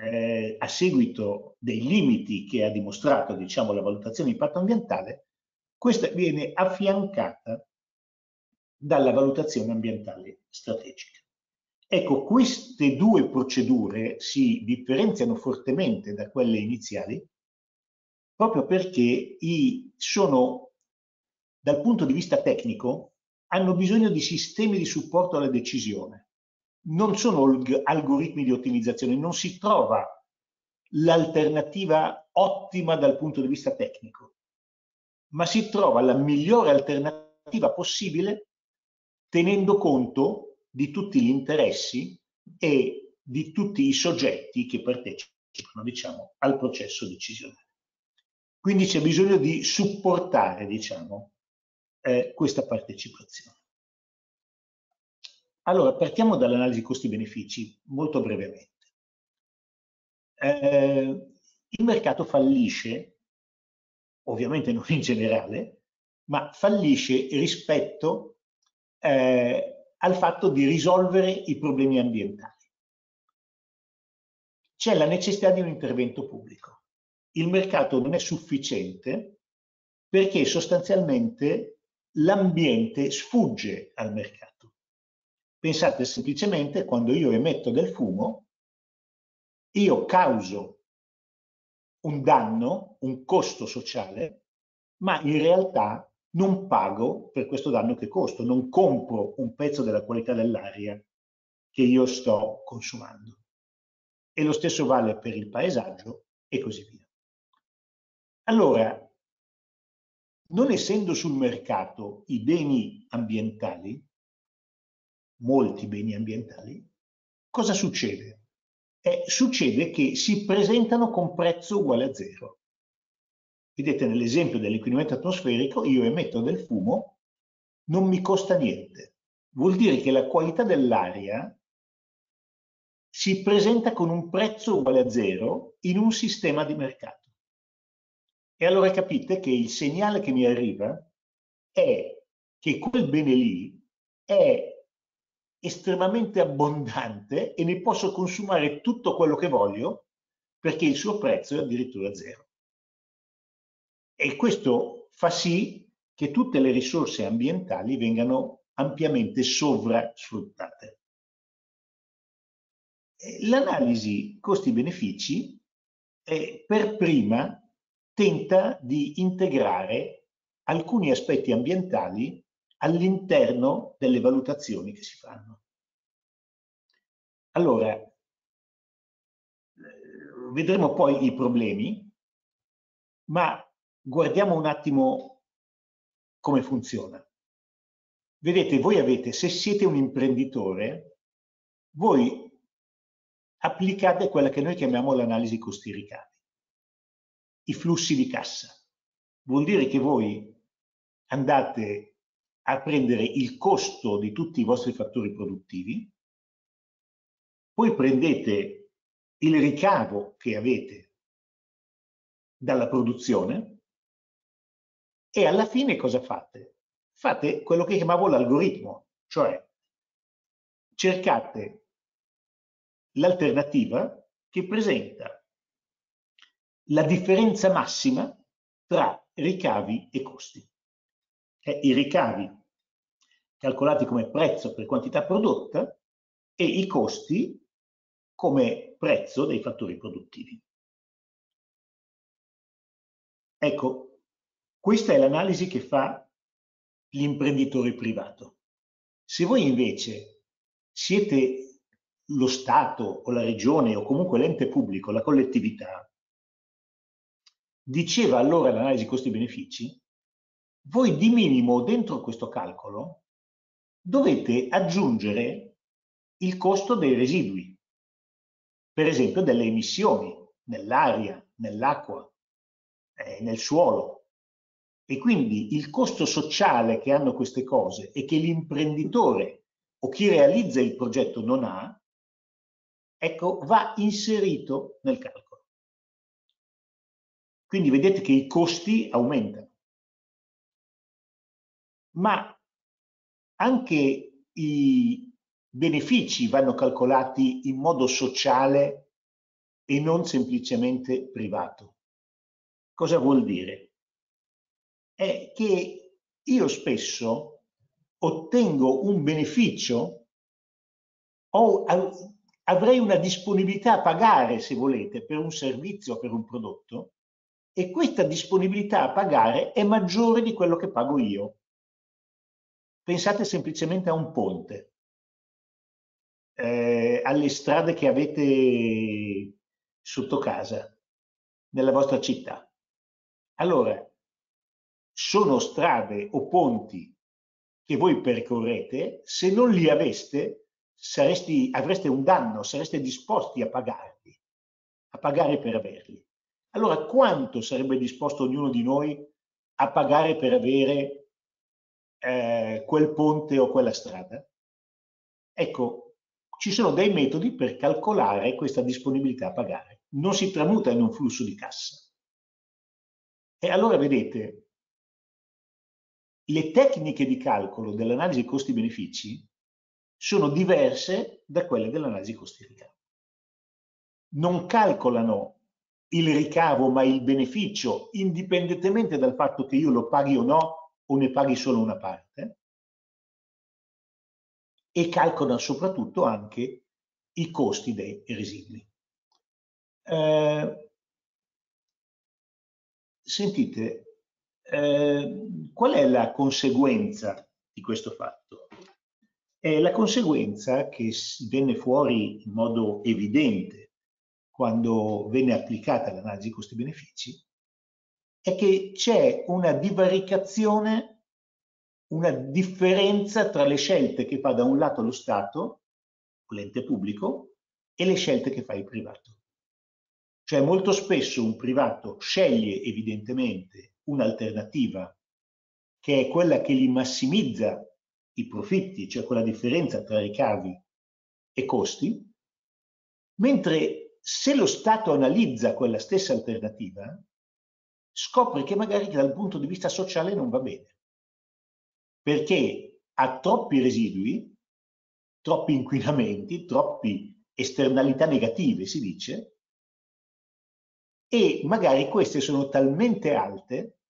eh, a seguito dei limiti che ha dimostrato diciamo, la valutazione di impatto ambientale, questa viene affiancata dalla valutazione ambientale strategica. Ecco, queste due procedure si differenziano fortemente da quelle iniziali proprio perché i, sono, dal punto di vista tecnico, hanno bisogno di sistemi di supporto alla decisione non sono algoritmi di ottimizzazione, non si trova l'alternativa ottima dal punto di vista tecnico, ma si trova la migliore alternativa possibile tenendo conto di tutti gli interessi e di tutti i soggetti che partecipano, diciamo, al processo decisionale. Quindi c'è bisogno di supportare, diciamo, eh, questa partecipazione. Allora, partiamo dall'analisi costi-benefici, molto brevemente. Eh, il mercato fallisce, ovviamente non in generale, ma fallisce rispetto eh, al fatto di risolvere i problemi ambientali. C'è la necessità di un intervento pubblico. Il mercato non è sufficiente perché sostanzialmente l'ambiente sfugge al mercato. Pensate semplicemente quando io emetto del fumo, io causo un danno, un costo sociale, ma in realtà non pago per questo danno che costo, non compro un pezzo della qualità dell'aria che io sto consumando. E lo stesso vale per il paesaggio e così via. Allora, non essendo sul mercato i beni ambientali, molti beni ambientali, cosa succede? Eh, succede che si presentano con prezzo uguale a zero. Vedete nell'esempio dell'inquinamento atmosferico io emetto del fumo, non mi costa niente. Vuol dire che la qualità dell'aria si presenta con un prezzo uguale a zero in un sistema di mercato. E allora capite che il segnale che mi arriva è che quel bene lì è estremamente abbondante e ne posso consumare tutto quello che voglio perché il suo prezzo è addirittura zero. E questo fa sì che tutte le risorse ambientali vengano ampiamente sovrasfruttate. l'analisi costi-benefici per prima tenta di integrare alcuni aspetti ambientali all'interno delle valutazioni che si fanno. Allora, vedremo poi i problemi, ma guardiamo un attimo come funziona. Vedete, voi avete, se siete un imprenditore, voi applicate quella che noi chiamiamo l'analisi costi i flussi di cassa. Vuol dire che voi andate a prendere il costo di tutti i vostri fattori produttivi, poi prendete il ricavo che avete dalla produzione e alla fine cosa fate? Fate quello che chiamavo l'algoritmo, cioè cercate l'alternativa che presenta la differenza massima tra ricavi e costi. Eh, I ricavi calcolati come prezzo per quantità prodotta e i costi come prezzo dei fattori produttivi. Ecco, questa è l'analisi che fa l'imprenditore privato. Se voi invece siete lo Stato o la regione o comunque l'ente pubblico, la collettività, diceva allora l'analisi costi-benefici, voi di minimo dentro questo calcolo dovete aggiungere il costo dei residui, per esempio delle emissioni nell'aria, nell'acqua, eh, nel suolo. E quindi il costo sociale che hanno queste cose e che l'imprenditore o chi realizza il progetto non ha, ecco, va inserito nel calcolo. Quindi vedete che i costi aumentano. Ma anche i benefici vanno calcolati in modo sociale e non semplicemente privato. Cosa vuol dire? È che io spesso ottengo un beneficio o avrei una disponibilità a pagare, se volete, per un servizio o per un prodotto e questa disponibilità a pagare è maggiore di quello che pago io. Pensate semplicemente a un ponte, eh, alle strade che avete sotto casa, nella vostra città. Allora, sono strade o ponti che voi percorrete, se non li aveste, saresti, avreste un danno, sareste disposti a pagarli, a pagare per averli. Allora, quanto sarebbe disposto ognuno di noi a pagare per avere eh, quel ponte o quella strada? Ecco, ci sono dei metodi per calcolare questa disponibilità a pagare. Non si tramuta in un flusso di cassa. E allora vedete, le tecniche di calcolo dell'analisi costi-benefici sono diverse da quelle dell'analisi costi-ricavo. Non calcolano il ricavo ma il beneficio indipendentemente dal fatto che io lo paghi o no o ne paghi solo una parte e calcolano soprattutto anche i costi dei residui. Eh, sentite, eh, qual è la conseguenza di questo fatto? È la conseguenza che venne fuori in modo evidente quando venne applicata l'analisi costi-benefici è che c'è una divaricazione, una differenza tra le scelte che fa da un lato lo Stato, l'ente pubblico, e le scelte che fa il privato. Cioè molto spesso un privato sceglie evidentemente un'alternativa che è quella che li massimizza i profitti, cioè quella differenza tra ricavi e costi, mentre se lo Stato analizza quella stessa alternativa, scopre che magari dal punto di vista sociale non va bene, perché ha troppi residui, troppi inquinamenti, troppe esternalità negative, si dice, e magari queste sono talmente alte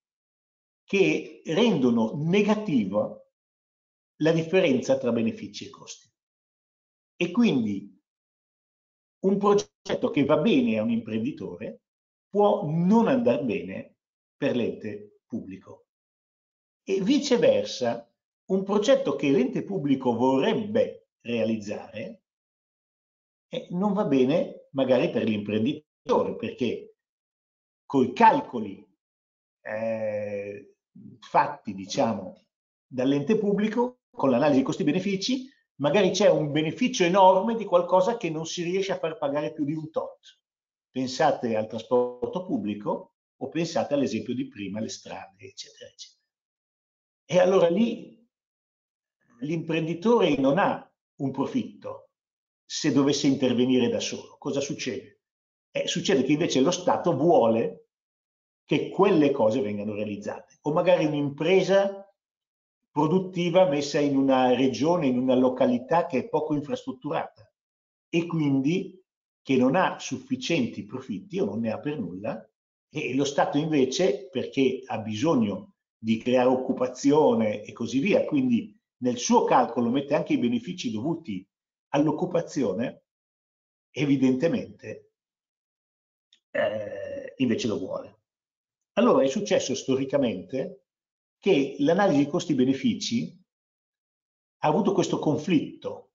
che rendono negativo la differenza tra benefici e costi. E quindi un progetto che va bene a un imprenditore può non andare bene per l'ente pubblico. E viceversa, un progetto che l'ente pubblico vorrebbe realizzare eh, non va bene magari per l'imprenditore, perché coi calcoli eh, fatti, diciamo, dall'ente pubblico, con l'analisi costi-benefici, magari c'è un beneficio enorme di qualcosa che non si riesce a far pagare più di un tot. Pensate al trasporto pubblico o pensate all'esempio di prima, le strade, eccetera, eccetera. E allora lì l'imprenditore non ha un profitto se dovesse intervenire da solo. Cosa succede? Eh, succede che invece lo Stato vuole che quelle cose vengano realizzate. O magari un'impresa produttiva messa in una regione, in una località che è poco infrastrutturata e quindi che non ha sufficienti profitti o non ne ha per nulla e lo Stato invece perché ha bisogno di creare occupazione e così via, quindi nel suo calcolo mette anche i benefici dovuti all'occupazione, evidentemente eh, invece lo vuole. Allora è successo storicamente che l'analisi costi-benefici ha avuto questo conflitto.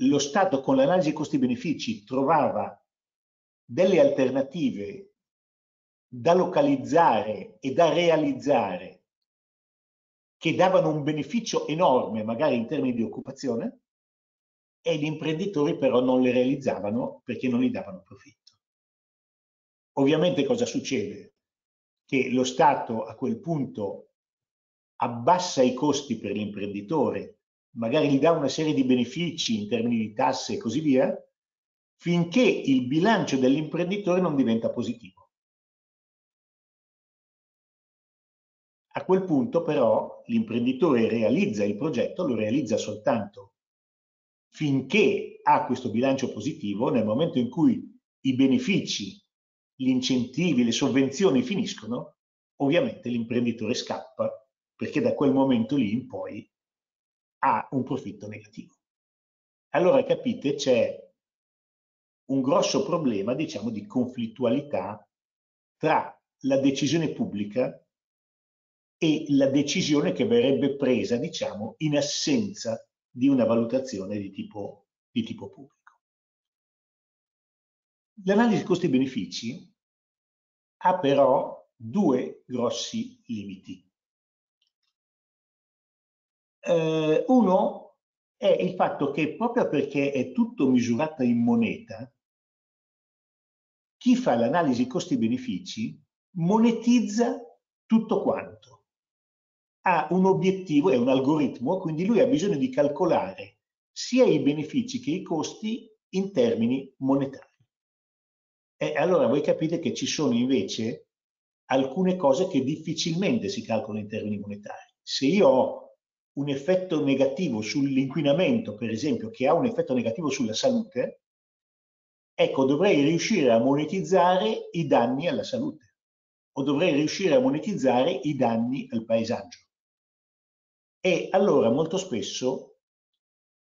Lo Stato con l'analisi costi-benefici trovava delle alternative da localizzare e da realizzare che davano un beneficio enorme, magari in termini di occupazione, e gli imprenditori però non le realizzavano perché non gli davano profitto. Ovviamente cosa succede? Che lo Stato a quel punto abbassa i costi per l'imprenditore, magari gli dà una serie di benefici in termini di tasse e così via, finché il bilancio dell'imprenditore non diventa positivo. A quel punto però l'imprenditore realizza il progetto, lo realizza soltanto finché ha questo bilancio positivo, nel momento in cui i benefici, gli incentivi, le sovvenzioni finiscono, ovviamente l'imprenditore scappa perché da quel momento lì in poi ha un profitto negativo. Allora capite c'è un grosso problema diciamo di conflittualità tra la decisione pubblica e la decisione che verrebbe presa diciamo in assenza di una valutazione di tipo, di tipo pubblico. L'analisi costi-benefici ha però due grossi limiti. Eh, uno è il fatto che proprio perché è tutto misurato in moneta, chi fa l'analisi costi-benefici monetizza tutto quanto. Ha un obiettivo, è un algoritmo, quindi lui ha bisogno di calcolare sia i benefici che i costi in termini monetari. E allora voi capite che ci sono invece alcune cose che difficilmente si calcolano in termini monetari. Se io ho un effetto negativo sull'inquinamento, per esempio, che ha un effetto negativo sulla salute, ecco, dovrei riuscire a monetizzare i danni alla salute o dovrei riuscire a monetizzare i danni al paesaggio. E allora molto spesso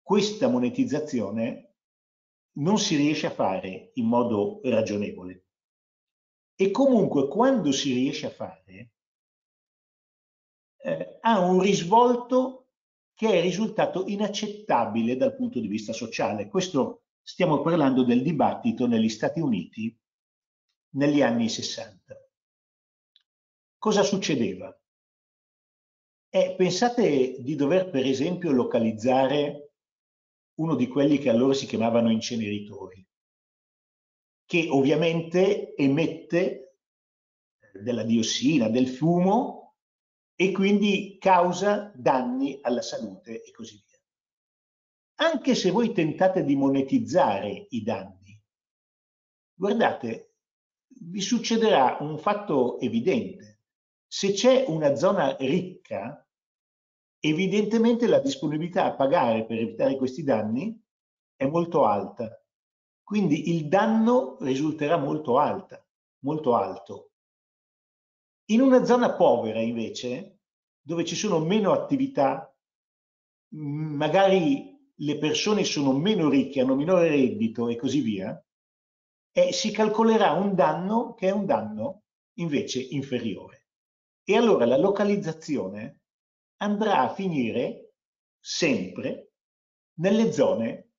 questa monetizzazione non si riesce a fare in modo ragionevole. E comunque quando si riesce a fare, eh, ha un risvolto che è risultato inaccettabile dal punto di vista sociale. Questo stiamo parlando del dibattito negli Stati Uniti negli anni 60. Cosa succedeva? Eh, pensate di dover per esempio localizzare uno di quelli che allora si chiamavano inceneritori, che ovviamente emette della diossina, del fumo e quindi causa danni alla salute e così via. Anche se voi tentate di monetizzare i danni, guardate, vi succederà un fatto evidente. Se c'è una zona ricca, evidentemente la disponibilità a pagare per evitare questi danni è molto alta. Quindi il danno risulterà molto alta, molto alto. In una zona povera invece, dove ci sono meno attività, magari le persone sono meno ricche, hanno minore reddito e così via, e si calcolerà un danno che è un danno invece inferiore. E allora la localizzazione andrà a finire sempre nelle zone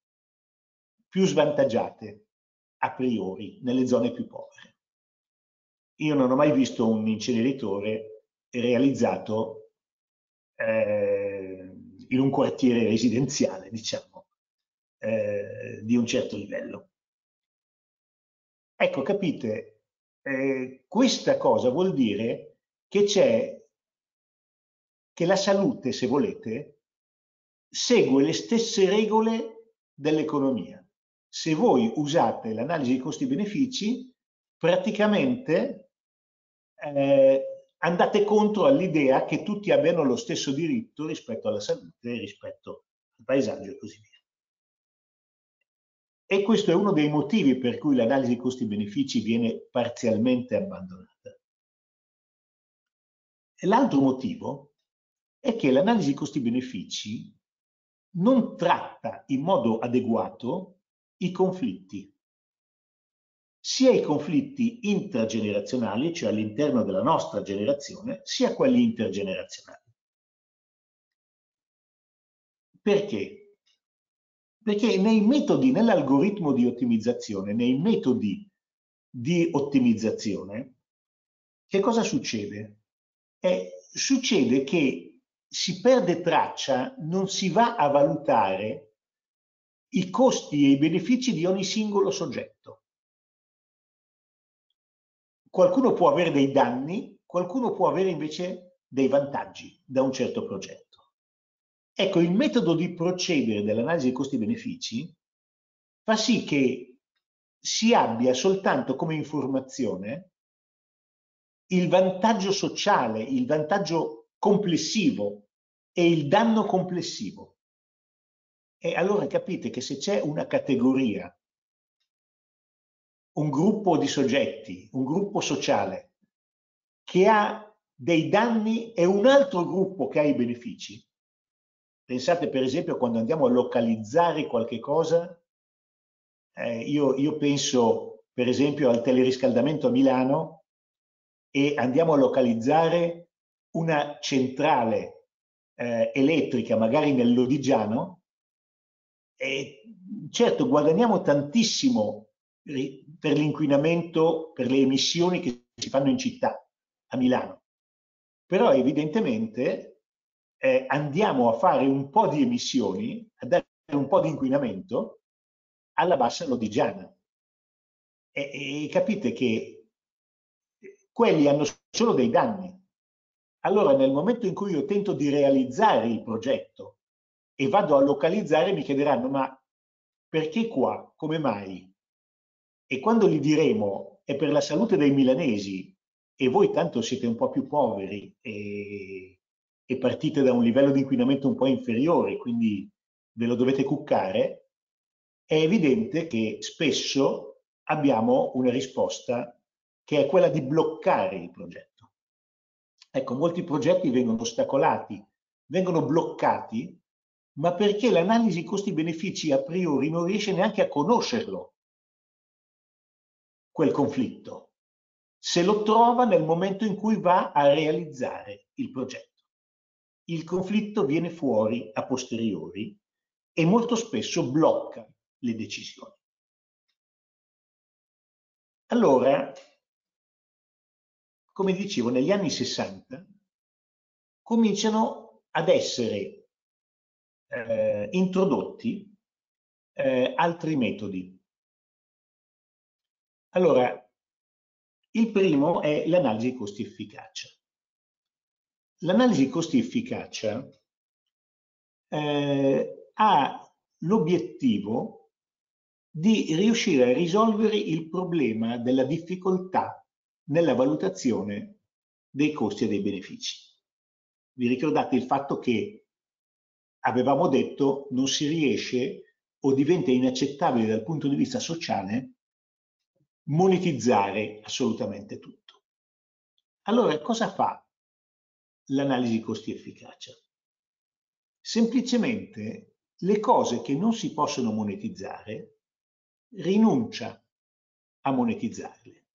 più svantaggiate a priori, nelle zone più povere. Io non ho mai visto un inceneritore realizzato eh, in un quartiere residenziale, diciamo, eh, di un certo livello. Ecco, capite, eh, questa cosa vuol dire che c'è, che la salute, se volete, segue le stesse regole dell'economia. Se voi usate l'analisi costi-benefici, praticamente eh, andate contro all'idea che tutti abbiano lo stesso diritto rispetto alla salute, rispetto al paesaggio e così via. E questo è uno dei motivi per cui l'analisi costi-benefici viene parzialmente abbandonata. L'altro motivo è che l'analisi costi-benefici non tratta in modo adeguato i conflitti sia i conflitti intragenerazionali, cioè all'interno della nostra generazione, sia quelli intergenerazionali. Perché? Perché nei metodi, nell'algoritmo di ottimizzazione, nei metodi di ottimizzazione, che cosa succede? Eh, succede che si perde traccia, non si va a valutare i costi e i benefici di ogni singolo soggetto qualcuno può avere dei danni, qualcuno può avere invece dei vantaggi da un certo progetto. Ecco, il metodo di procedere dell'analisi dei costi-benefici fa sì che si abbia soltanto come informazione il vantaggio sociale, il vantaggio complessivo e il danno complessivo. E allora capite che se c'è una categoria un gruppo di soggetti, un gruppo sociale che ha dei danni e un altro gruppo che ha i benefici. Pensate per esempio quando andiamo a localizzare qualche cosa, eh, io, io penso per esempio al teleriscaldamento a Milano e andiamo a localizzare una centrale eh, elettrica magari nel Lodigiano e certo guadagniamo tantissimo per l'inquinamento, per le emissioni che si fanno in città, a Milano. Però evidentemente eh, andiamo a fare un po' di emissioni, a dare un po' di inquinamento alla bassa lodigiana. E, e capite che quelli hanno solo dei danni. Allora nel momento in cui io tento di realizzare il progetto e vado a localizzare mi chiederanno ma perché qua? Come mai? E quando gli diremo è per la salute dei milanesi e voi tanto siete un po' più poveri e, e partite da un livello di inquinamento un po' inferiore, quindi ve lo dovete cuccare, è evidente che spesso abbiamo una risposta che è quella di bloccare il progetto. Ecco, molti progetti vengono ostacolati, vengono bloccati, ma perché l'analisi costi-benefici a priori non riesce neanche a conoscerlo quel conflitto, se lo trova nel momento in cui va a realizzare il progetto. Il conflitto viene fuori a posteriori e molto spesso blocca le decisioni. Allora, come dicevo, negli anni 60 cominciano ad essere eh, introdotti eh, altri metodi allora, il primo è l'analisi costi-efficacia. L'analisi costi-efficacia eh, ha l'obiettivo di riuscire a risolvere il problema della difficoltà nella valutazione dei costi e dei benefici. Vi ricordate il fatto che avevamo detto non si riesce o diventa inaccettabile dal punto di vista sociale monetizzare assolutamente tutto. Allora, cosa fa l'analisi costi-efficacia? Semplicemente le cose che non si possono monetizzare rinuncia a monetizzarle,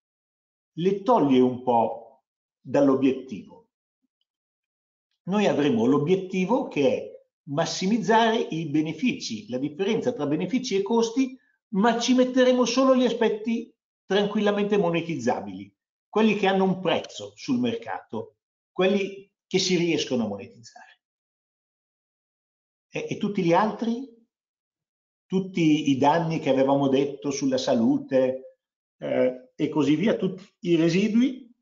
le toglie un po' dall'obiettivo. Noi avremo l'obiettivo che è massimizzare i benefici, la differenza tra benefici e costi, ma ci metteremo solo gli aspetti tranquillamente monetizzabili, quelli che hanno un prezzo sul mercato, quelli che si riescono a monetizzare. E, e tutti gli altri? Tutti i danni che avevamo detto sulla salute eh, e così via, tutti i residui,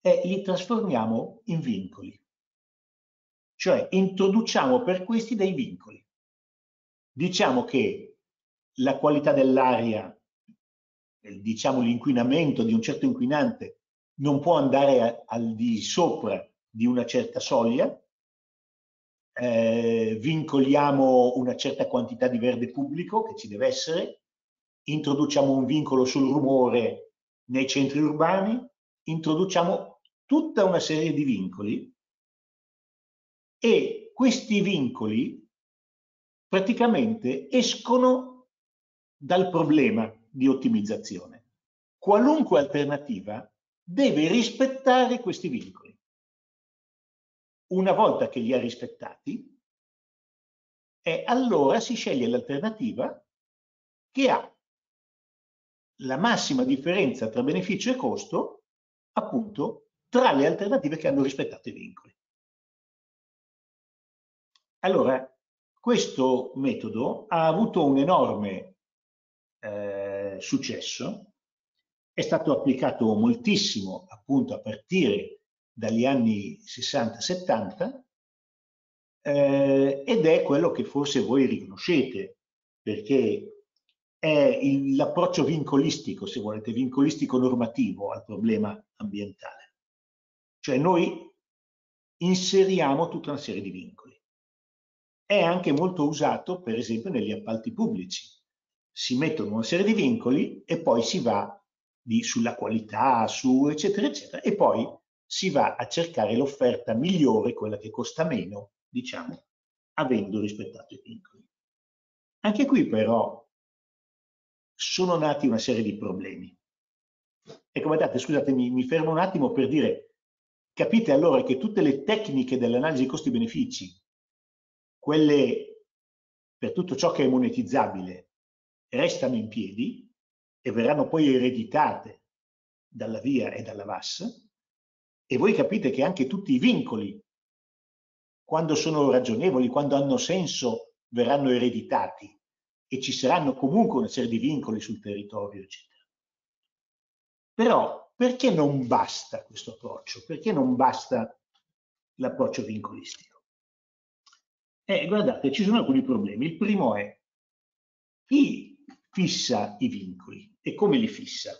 e li trasformiamo in vincoli. Cioè introduciamo per questi dei vincoli. Diciamo che la qualità dell'aria, diciamo l'inquinamento di un certo inquinante, non può andare a, al di sopra di una certa soglia, eh, vincoliamo una certa quantità di verde pubblico che ci deve essere, introduciamo un vincolo sul rumore nei centri urbani, introduciamo tutta una serie di vincoli e questi vincoli praticamente escono dal problema di ottimizzazione. Qualunque alternativa deve rispettare questi vincoli. Una volta che li ha rispettati, e allora si sceglie l'alternativa che ha la massima differenza tra beneficio e costo, appunto, tra le alternative che hanno rispettato i vincoli. Allora, questo metodo ha avuto un enorme eh, successo, è stato applicato moltissimo appunto a partire dagli anni 60-70 eh, ed è quello che forse voi riconoscete perché è l'approccio vincolistico, se volete, vincolistico normativo al problema ambientale. Cioè noi inseriamo tutta una serie di vincoli. È anche molto usato, per esempio, negli appalti pubblici. Si mettono una serie di vincoli e poi si va di, sulla qualità, su eccetera, eccetera, e poi si va a cercare l'offerta migliore, quella che costa meno, diciamo, avendo rispettato i vincoli. Anche qui però sono nati una serie di problemi. E guardate, scusatemi, mi fermo un attimo per dire, capite allora che tutte le tecniche dell'analisi costi-benefici, quelle per tutto ciò che è monetizzabile, restano in piedi e verranno poi ereditate dalla VIA e dalla VAS, e voi capite che anche tutti i vincoli, quando sono ragionevoli, quando hanno senso, verranno ereditati e ci saranno comunque una serie di vincoli sul territorio, eccetera. Però perché non basta questo approccio? Perché non basta l'approccio vincolistico? Eh, guardate, ci sono alcuni problemi. Il primo è chi fissa i vincoli e come li fissa?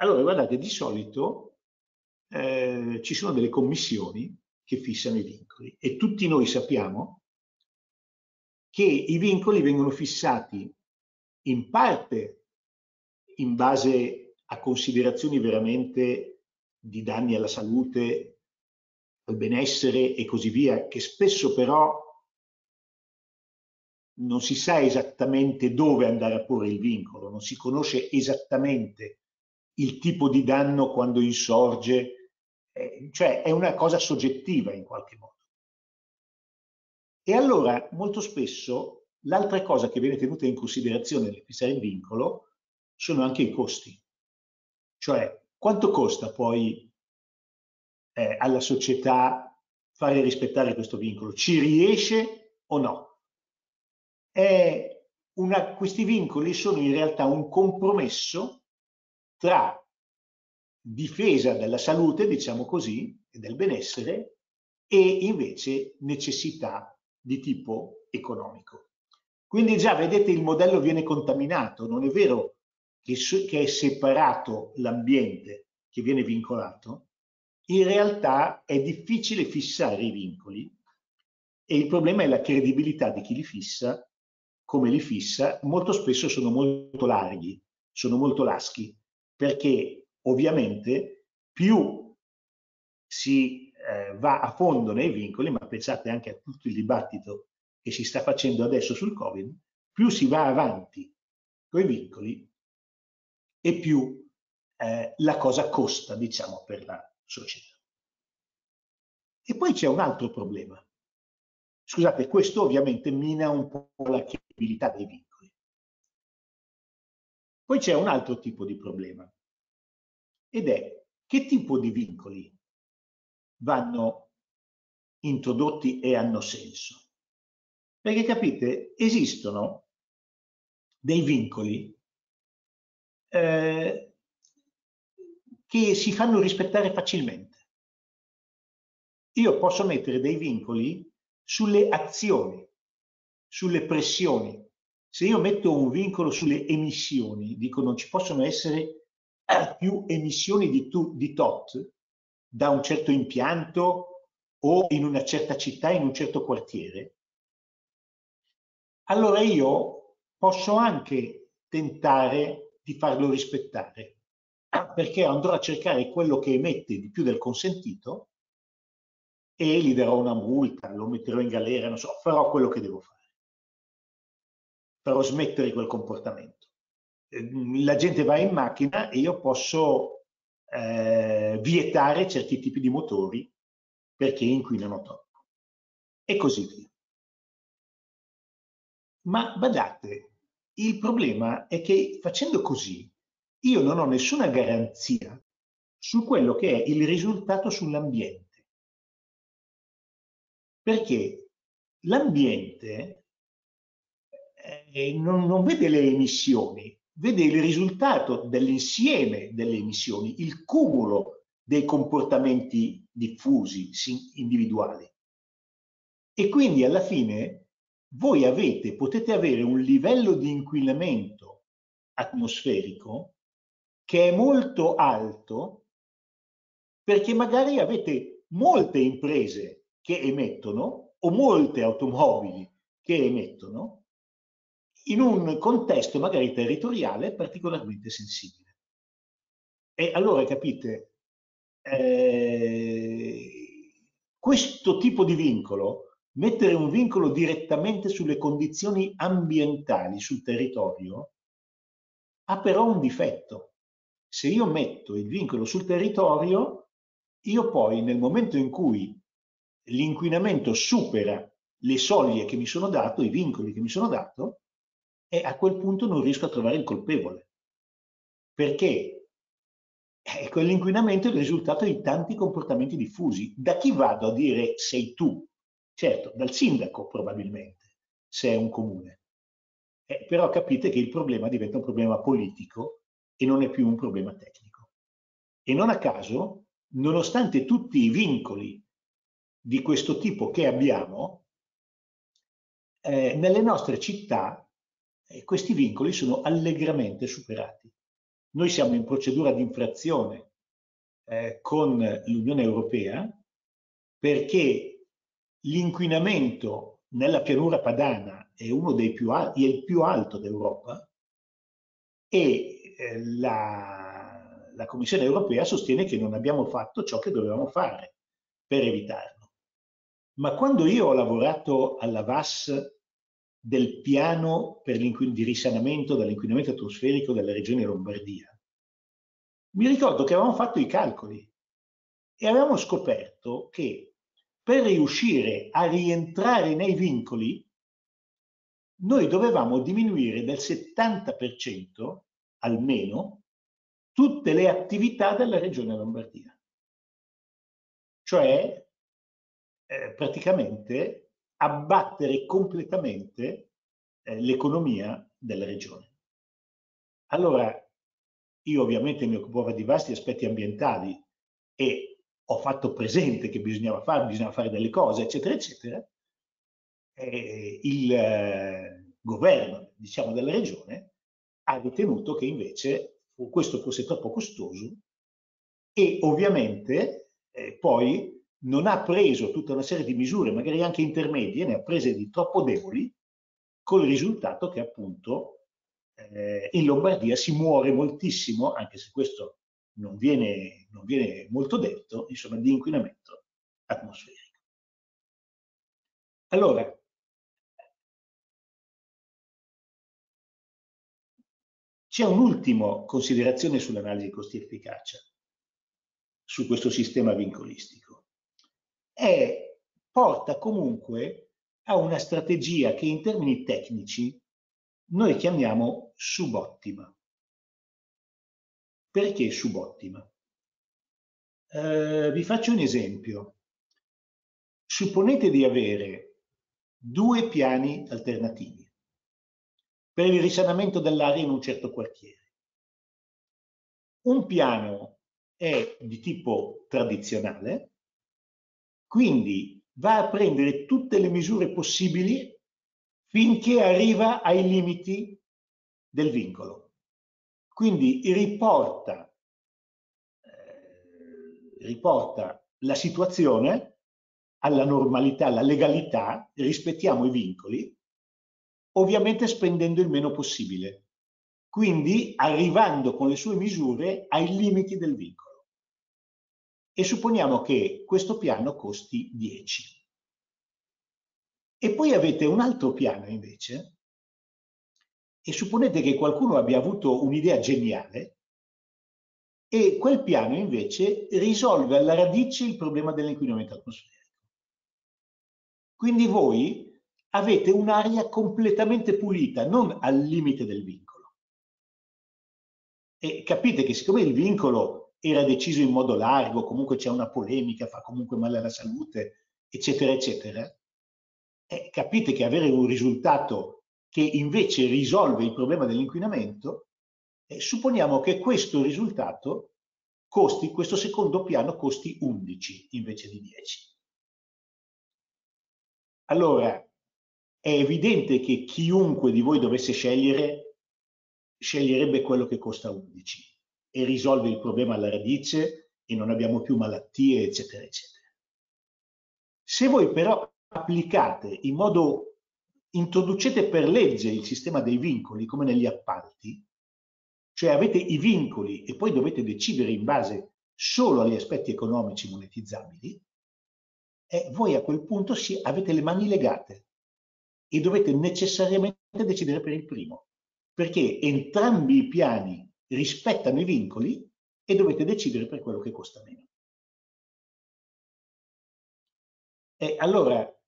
Allora, guardate, di solito eh, ci sono delle commissioni che fissano i vincoli e tutti noi sappiamo che i vincoli vengono fissati in parte in base a considerazioni veramente di danni alla salute, al benessere e così via, che spesso però non si sa esattamente dove andare a porre il vincolo, non si conosce esattamente il tipo di danno quando insorge, eh, cioè è una cosa soggettiva in qualche modo. E allora molto spesso l'altra cosa che viene tenuta in considerazione nel fissare il vincolo sono anche i costi. Cioè quanto costa poi eh, alla società fare rispettare questo vincolo? Ci riesce o no? Una, questi vincoli sono in realtà un compromesso tra difesa della salute, diciamo così, e del benessere e invece necessità di tipo economico. Quindi già vedete il modello viene contaminato, non è vero che, che è separato l'ambiente che viene vincolato, in realtà è difficile fissare i vincoli e il problema è la credibilità di chi li fissa, come li fissa, molto spesso sono molto larghi, sono molto laschi perché ovviamente più si eh, va a fondo nei vincoli, ma pensate anche a tutto il dibattito che si sta facendo adesso sul Covid, più si va avanti con i vincoli e più eh, la cosa costa, diciamo, per la società. E poi c'è un altro problema. Scusate, questo ovviamente mina un po' la credibilità dei vincoli. Poi c'è un altro tipo di problema ed è che tipo di vincoli vanno introdotti e hanno senso. Perché capite, esistono dei vincoli eh, che si fanno rispettare facilmente. Io posso mettere dei vincoli sulle azioni, sulle pressioni. Se io metto un vincolo sulle emissioni, dico non ci possono essere più emissioni di, tu, di tot da un certo impianto o in una certa città, in un certo quartiere, allora io posso anche tentare di farlo rispettare, perché andrò a cercare quello che emette di più del consentito e gli darò una multa, lo metterò in galera, non so, farò quello che devo fare. Farò smettere quel comportamento. Ehm, la gente va in macchina e io posso eh, vietare certi tipi di motori perché inquinano troppo e così via. Ma badate, il problema è che facendo così io non ho nessuna garanzia su quello che è il risultato sull'ambiente. Perché l'ambiente eh, non, non vede le emissioni, vede il risultato dell'insieme delle emissioni, il cumulo dei comportamenti diffusi, individuali. E quindi alla fine voi avete, potete avere un livello di inquinamento atmosferico che è molto alto perché magari avete molte imprese che emettono o molte automobili che emettono in un contesto magari territoriale particolarmente sensibile. E allora capite, eh, questo tipo di vincolo, mettere un vincolo direttamente sulle condizioni ambientali sul territorio, ha però un difetto. Se io metto il vincolo sul territorio, io poi nel momento in cui l'inquinamento supera le soglie che mi sono dato, i vincoli che mi sono dato, e a quel punto non riesco a trovare il colpevole. Perché eh, quell'inquinamento è il risultato di tanti comportamenti diffusi. Da chi vado a dire sei tu? Certo, dal sindaco probabilmente, se è un comune. Eh, però capite che il problema diventa un problema politico e non è più un problema tecnico. E non a caso, nonostante tutti i vincoli di questo tipo che abbiamo, eh, nelle nostre città e questi vincoli sono allegramente superati. Noi siamo in procedura di infrazione eh, con l'Unione Europea perché l'inquinamento nella pianura padana è uno dei più alti, è il più alto d'Europa e eh, la, la Commissione Europea sostiene che non abbiamo fatto ciò che dovevamo fare per evitarlo. Ma quando io ho lavorato alla VAS del piano di risanamento dall'inquinamento atmosferico della regione Lombardia, mi ricordo che avevamo fatto i calcoli e avevamo scoperto che per riuscire a rientrare nei vincoli noi dovevamo diminuire del 70% almeno tutte le attività della regione Lombardia. Cioè eh, praticamente abbattere completamente eh, l'economia della regione. Allora, io ovviamente mi occupavo di vasti aspetti ambientali e ho fatto presente che bisognava fare, bisognava fare delle cose, eccetera, eccetera. E il eh, governo, diciamo, della regione ha ritenuto che invece questo fosse troppo costoso e ovviamente eh, poi non ha preso tutta una serie di misure, magari anche intermedie, ne ha prese di troppo deboli, col risultato che appunto eh, in Lombardia si muore moltissimo, anche se questo non viene, non viene molto detto, insomma, di inquinamento atmosferico. Allora, c'è un'ultima considerazione sull'analisi costi-efficacia, su questo sistema vincolistico. È, porta comunque a una strategia che in termini tecnici noi chiamiamo subottima. Perché subottima? Eh, vi faccio un esempio. Supponete di avere due piani alternativi per il risanamento dell'aria in un certo quartiere. Un piano è di tipo tradizionale, quindi va a prendere tutte le misure possibili finché arriva ai limiti del vincolo. Quindi riporta, eh, riporta la situazione alla normalità, alla legalità, rispettiamo i vincoli, ovviamente spendendo il meno possibile, quindi arrivando con le sue misure ai limiti del vincolo. E supponiamo che questo piano costi 10. E poi avete un altro piano invece, e supponete che qualcuno abbia avuto un'idea geniale, e quel piano invece risolve alla radice il problema dell'inquinamento atmosferico. Quindi voi avete un'aria completamente pulita, non al limite del vincolo. E capite che siccome il vincolo era deciso in modo largo, comunque c'è una polemica, fa comunque male alla salute, eccetera, eccetera, eh, capite che avere un risultato che invece risolve il problema dell'inquinamento, eh, supponiamo che questo risultato costi, questo secondo piano costi 11 invece di 10. Allora, è evidente che chiunque di voi dovesse scegliere, sceglierebbe quello che costa 11 e risolve il problema alla radice e non abbiamo più malattie, eccetera, eccetera. Se voi però applicate in modo, introducete per legge il sistema dei vincoli come negli appalti, cioè avete i vincoli e poi dovete decidere in base solo agli aspetti economici monetizzabili, e voi a quel punto si, avete le mani legate e dovete necessariamente decidere per il primo, perché entrambi i piani rispettano i vincoli e dovete decidere per quello che costa meno. E allora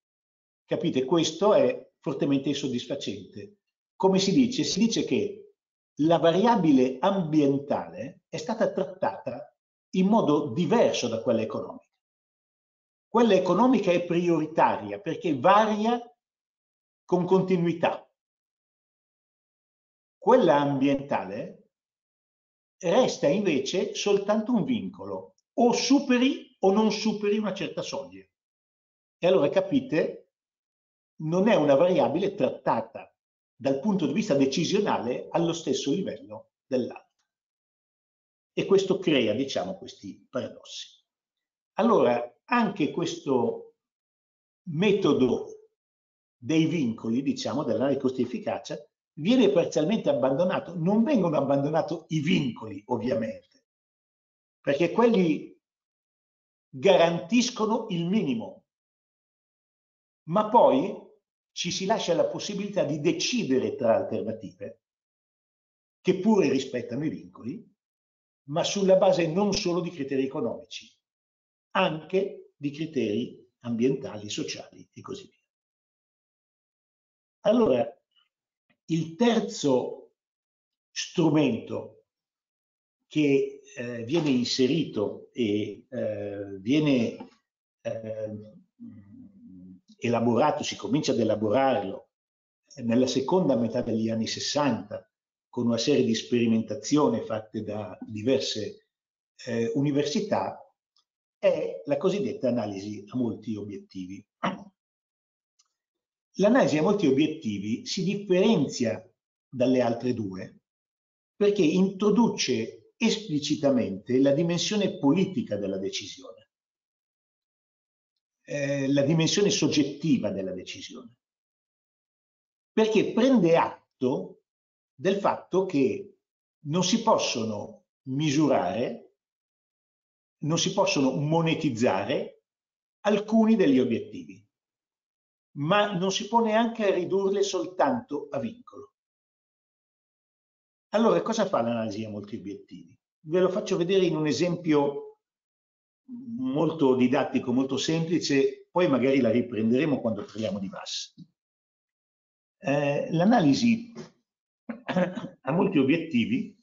Capite? Questo è fortemente insoddisfacente. Come si dice? Si dice che la variabile ambientale è stata trattata in modo diverso da quella economica. Quella economica è prioritaria perché varia con continuità. Quella ambientale resta invece soltanto un vincolo, o superi o non superi una certa soglia. E allora capite non è una variabile trattata dal punto di vista decisionale allo stesso livello dell'altra. E questo crea, diciamo, questi paradossi. Allora, anche questo metodo dei vincoli, diciamo, dell'analisi costi-efficacia, viene parzialmente abbandonato. Non vengono abbandonati i vincoli, ovviamente, perché quelli garantiscono il minimo, ma poi ci si lascia la possibilità di decidere tra alternative che pure rispettano i vincoli, ma sulla base non solo di criteri economici, anche di criteri ambientali, sociali e così via. Allora, il terzo strumento che eh, viene inserito e eh, viene eh, elaborato, si comincia ad elaborarlo nella seconda metà degli anni 60 con una serie di sperimentazioni fatte da diverse eh, università, è la cosiddetta analisi a molti obiettivi. L'analisi a molti obiettivi si differenzia dalle altre due perché introduce esplicitamente la dimensione politica della decisione eh, la dimensione soggettiva della decisione. Perché prende atto del fatto che non si possono misurare, non si possono monetizzare alcuni degli obiettivi, ma non si può neanche ridurle soltanto a vincolo. Allora, cosa fa l'analisi a molti obiettivi? Ve lo faccio vedere in un esempio molto didattico, molto semplice, poi magari la riprenderemo quando parliamo di VAS. Eh, L'analisi ha molti obiettivi.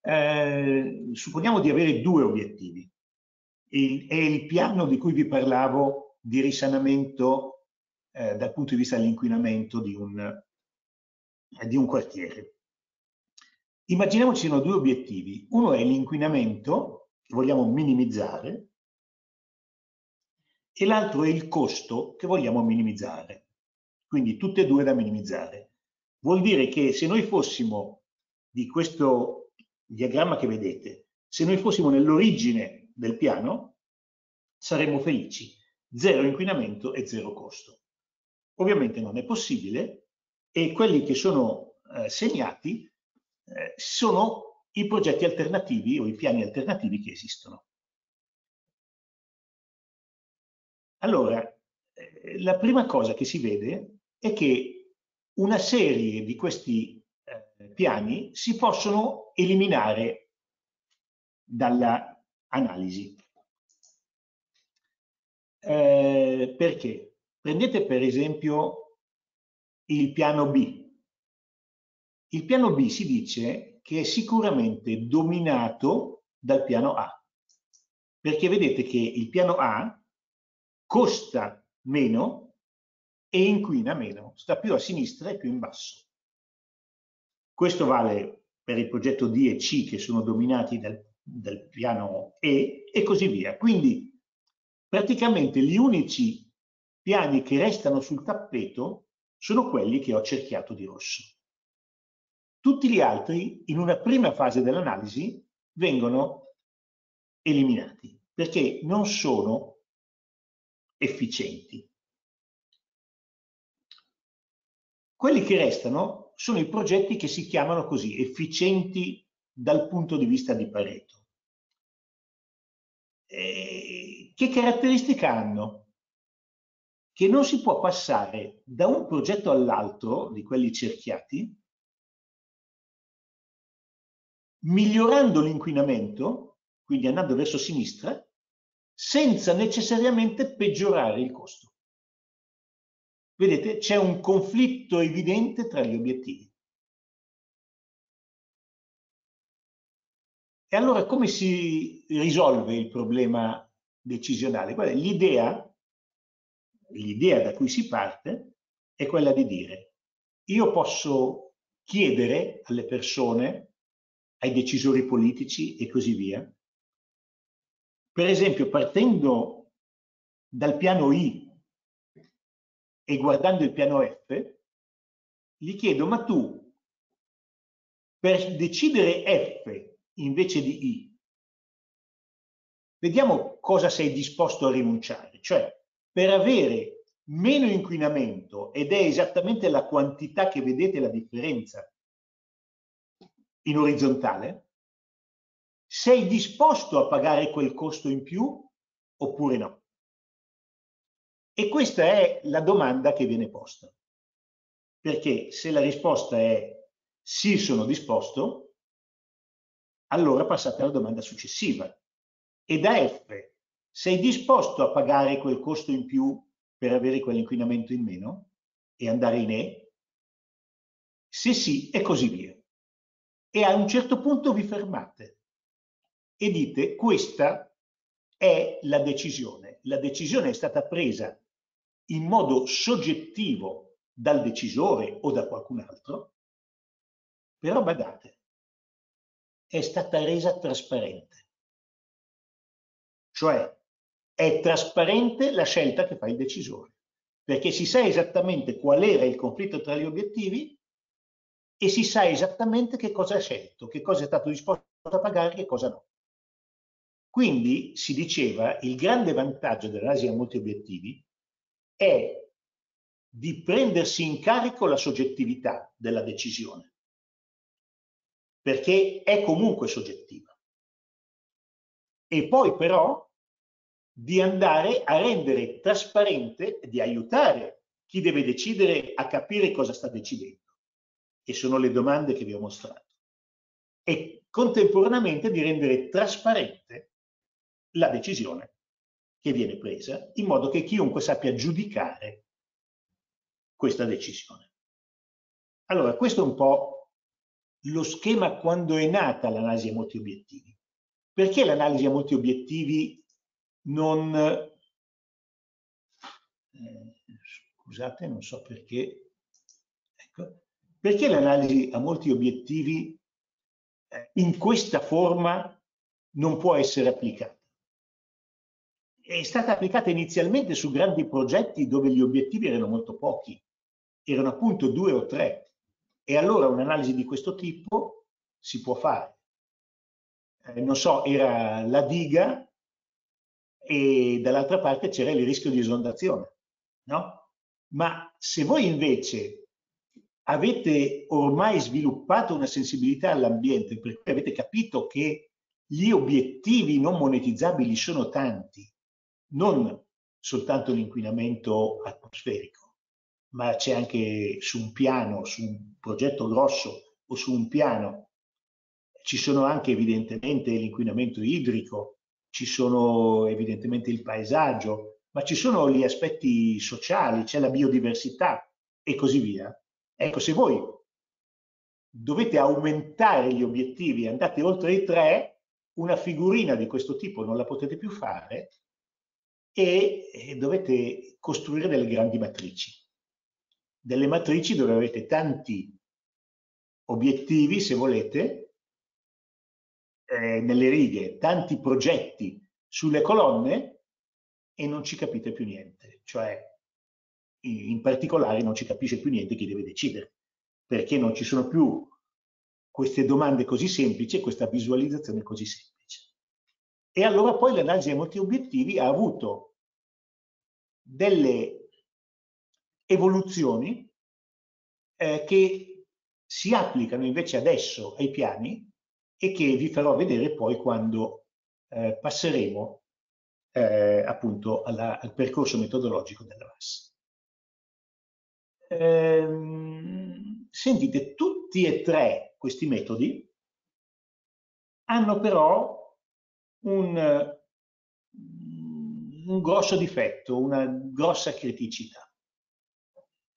Eh, supponiamo di avere due obiettivi. Il, è il piano di cui vi parlavo di risanamento eh, dal punto di vista dell'inquinamento di, di un quartiere. Immaginiamoci ci sono due obiettivi. Uno è l'inquinamento che vogliamo minimizzare e l'altro è il costo che vogliamo minimizzare. Quindi tutte e due da minimizzare. Vuol dire che se noi fossimo di questo diagramma che vedete, se noi fossimo nell'origine del piano, saremmo felici. Zero inquinamento e zero costo. Ovviamente non è possibile e quelli che sono eh, segnati eh, sono i progetti alternativi o i piani alternativi che esistono. Allora, eh, la prima cosa che si vede è che una serie di questi eh, piani si possono eliminare dall'analisi. Eh, perché? Prendete per esempio il piano B. Il piano B si dice che è sicuramente dominato dal piano A, perché vedete che il piano A costa meno e inquina meno, sta più a sinistra e più in basso. Questo vale per il progetto D e C che sono dominati dal, dal piano E e così via. Quindi praticamente gli unici piani che restano sul tappeto sono quelli che ho cerchiato di rosso. Tutti gli altri, in una prima fase dell'analisi, vengono eliminati perché non sono efficienti. Quelli che restano sono i progetti che si chiamano così, efficienti dal punto di vista di Pareto. E che caratteristica hanno? Che non si può passare da un progetto all'altro, di quelli cerchiati, migliorando l'inquinamento, quindi andando verso sinistra, senza necessariamente peggiorare il costo. Vedete, c'è un conflitto evidente tra gli obiettivi. E allora come si risolve il problema decisionale? L'idea, l'idea da cui si parte è quella di dire io posso chiedere alle persone, ai decisori politici e così via, per esempio, partendo dal piano I e guardando il piano F, gli chiedo, ma tu per decidere F invece di I, vediamo cosa sei disposto a rinunciare. Cioè, per avere meno inquinamento, ed è esattamente la quantità che vedete la differenza in orizzontale, sei disposto a pagare quel costo in più oppure no? E questa è la domanda che viene posta. Perché se la risposta è sì, sono disposto, allora passate alla domanda successiva. E da F, sei disposto a pagare quel costo in più per avere quell'inquinamento in meno e andare in E? Se sì, e così via. E a un certo punto vi fermate e dite questa è la decisione. La decisione è stata presa in modo soggettivo dal decisore o da qualcun altro, però badate, è stata resa trasparente. Cioè è trasparente la scelta che fa il decisore, perché si sa esattamente qual era il conflitto tra gli obiettivi e si sa esattamente che cosa ha scelto, che cosa è stato disposto a pagare e che cosa no. Quindi si diceva il grande vantaggio dell'analisi a molti obiettivi è di prendersi in carico la soggettività della decisione, perché è comunque soggettiva. E poi però di andare a rendere trasparente, di aiutare chi deve decidere a capire cosa sta decidendo. E sono le domande che vi ho mostrato. E contemporaneamente di rendere trasparente la decisione che viene presa, in modo che chiunque sappia giudicare questa decisione. Allora, questo è un po' lo schema quando è nata l'analisi a molti obiettivi. Perché l'analisi a molti obiettivi non... Eh, scusate, non so perché... Ecco. Perché l'analisi a molti obiettivi eh, in questa forma non può essere applicata? È stata applicata inizialmente su grandi progetti dove gli obiettivi erano molto pochi, erano appunto due o tre, e allora un'analisi di questo tipo si può fare. Eh, non so, era la diga e dall'altra parte c'era il rischio di esondazione, no? Ma se voi invece avete ormai sviluppato una sensibilità all'ambiente perché avete capito che gli obiettivi non monetizzabili sono tanti, non soltanto l'inquinamento atmosferico, ma c'è anche su un piano, su un progetto grosso o su un piano, ci sono anche evidentemente l'inquinamento idrico, ci sono evidentemente il paesaggio, ma ci sono gli aspetti sociali, c'è la biodiversità e così via. Ecco, se voi dovete aumentare gli obiettivi, andate oltre i tre, una figurina di questo tipo non la potete più fare e dovete costruire delle grandi matrici delle matrici dove avete tanti obiettivi, se volete, eh, nelle righe, tanti progetti sulle colonne e non ci capite più niente. Cioè, in particolare non ci capisce più niente chi deve decidere, perché non ci sono più queste domande così semplici e questa visualizzazione così semplice. E allora poi l'analisi dei molti obiettivi ha avuto delle evoluzioni eh, che si applicano invece adesso ai piani e che vi farò vedere poi quando eh, passeremo eh, appunto alla, al percorso metodologico della VAS. Ehm, sentite, tutti e tre questi metodi hanno però un, un grosso difetto, una grossa criticità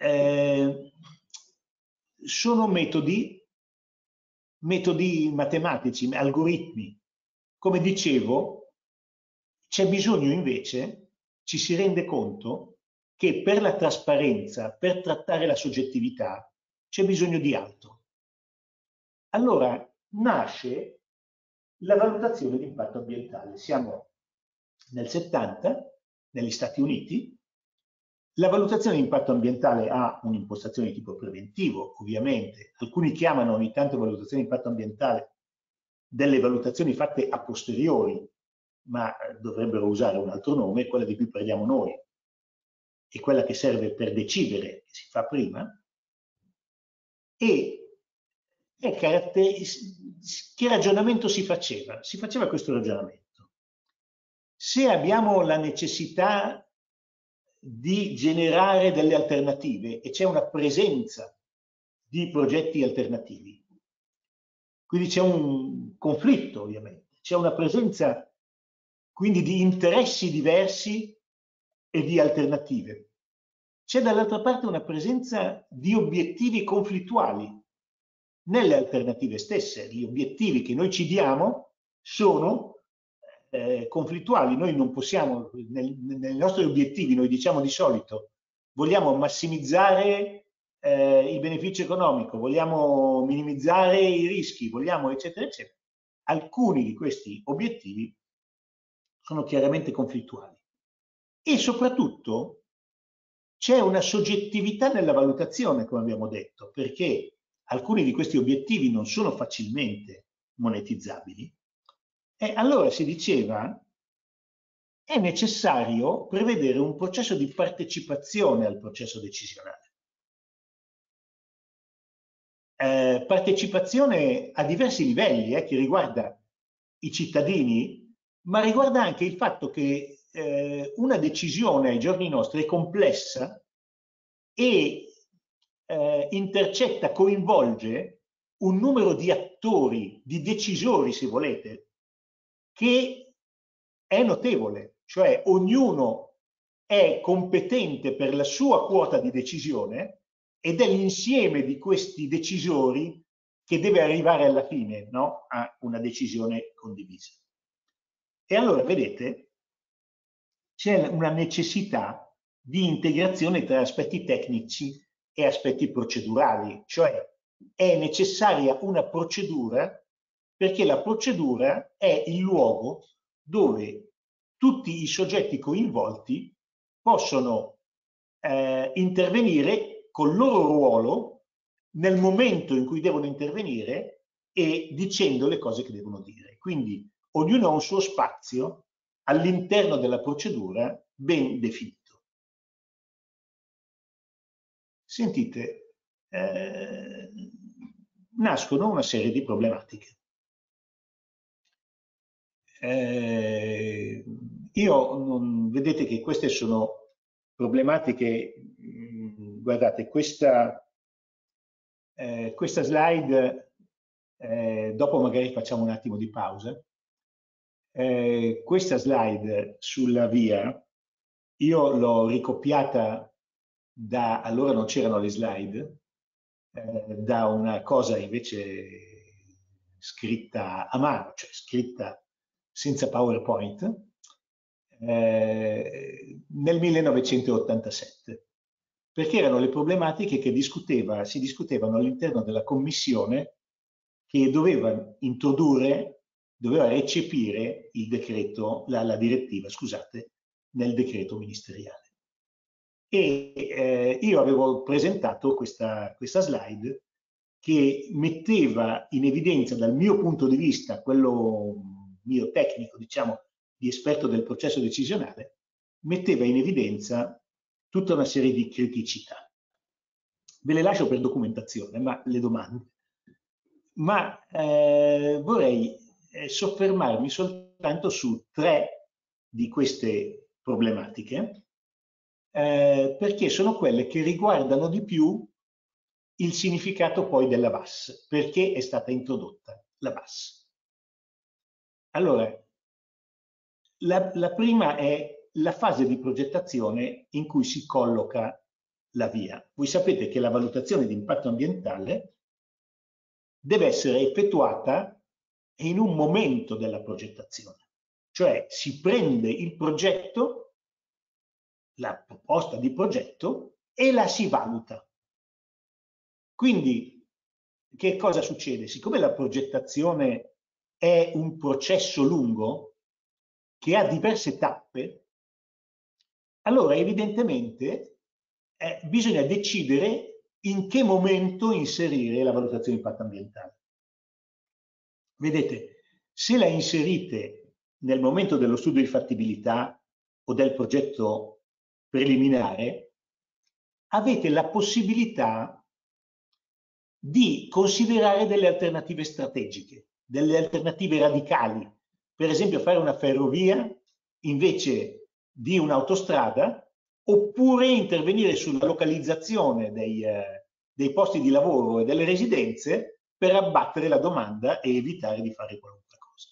eh, sono metodi, metodi matematici, algoritmi. Come dicevo, c'è bisogno invece, ci si rende conto che per la trasparenza, per trattare la soggettività, c'è bisogno di altro. Allora nasce la valutazione di impatto ambientale. Siamo nel 70, negli Stati Uniti, la valutazione di impatto ambientale ha un'impostazione di tipo preventivo, ovviamente. Alcuni chiamano ogni tanto valutazione di impatto ambientale delle valutazioni fatte a posteriori, ma eh, dovrebbero usare un altro nome, quella di cui parliamo noi, e quella che serve per decidere che si fa prima, e che ragionamento si faceva? Si faceva questo ragionamento. Se abbiamo la necessità di generare delle alternative e c'è una presenza di progetti alternativi. Quindi c'è un conflitto ovviamente, c'è una presenza quindi di interessi diversi e di alternative. C'è dall'altra parte una presenza di obiettivi conflittuali nelle alternative stesse. Gli obiettivi che noi ci diamo sono eh, conflittuali. Noi non possiamo, nel, nei nostri obiettivi, noi diciamo di solito, vogliamo massimizzare eh, il beneficio economico, vogliamo minimizzare i rischi, vogliamo eccetera eccetera. Alcuni di questi obiettivi sono chiaramente conflittuali e soprattutto c'è una soggettività nella valutazione, come abbiamo detto, perché alcuni di questi obiettivi non sono facilmente monetizzabili e allora si diceva è necessario prevedere un processo di partecipazione al processo decisionale. Eh, partecipazione a diversi livelli eh, che riguarda i cittadini, ma riguarda anche il fatto che eh, una decisione ai giorni nostri è complessa e eh, intercetta, coinvolge un numero di attori, di decisori se volete, che è notevole, cioè ognuno è competente per la sua quota di decisione ed è l'insieme di questi decisori che deve arrivare alla fine no? a una decisione condivisa. E allora, vedete, c'è una necessità di integrazione tra aspetti tecnici e aspetti procedurali, cioè è necessaria una procedura perché la procedura è il luogo dove tutti i soggetti coinvolti possono eh, intervenire col loro ruolo nel momento in cui devono intervenire e dicendo le cose che devono dire. Quindi ognuno ha un suo spazio all'interno della procedura ben definito. Sentite, eh, nascono una serie di problematiche. Eh, io non, vedete che queste sono problematiche, mh, guardate, questa, eh, questa slide, eh, dopo magari facciamo un attimo di pausa, eh, questa slide sulla via, io l'ho ricopiata da, allora non c'erano le slide, eh, da una cosa invece scritta a mano, cioè scritta senza PowerPoint, eh, nel 1987, perché erano le problematiche che discuteva, si discutevano all'interno della commissione che doveva introdurre, doveva recepire il decreto, la, la direttiva, scusate, nel decreto ministeriale. E eh, io avevo presentato questa, questa slide che metteva in evidenza dal mio punto di vista, quello mio tecnico, diciamo, di esperto del processo decisionale, metteva in evidenza tutta una serie di criticità. Ve le lascio per documentazione, ma le domande. Ma eh, vorrei eh, soffermarmi soltanto su tre di queste problematiche eh, perché sono quelle che riguardano di più il significato poi della VAS, perché è stata introdotta la VAS. Allora, la, la prima è la fase di progettazione in cui si colloca la via. Voi sapete che la valutazione di impatto ambientale deve essere effettuata in un momento della progettazione, cioè si prende il progetto la proposta di progetto e la si valuta. Quindi che cosa succede? Siccome la progettazione è un processo lungo che ha diverse tappe, allora evidentemente eh, bisogna decidere in che momento inserire la valutazione di impatto ambientale. Vedete, se la inserite nel momento dello studio di fattibilità o del progetto preliminare, avete la possibilità di considerare delle alternative strategiche, delle alternative radicali. Per esempio fare una ferrovia invece di un'autostrada oppure intervenire sulla localizzazione dei, eh, dei posti di lavoro e delle residenze per abbattere la domanda e evitare di fare qualunque cosa.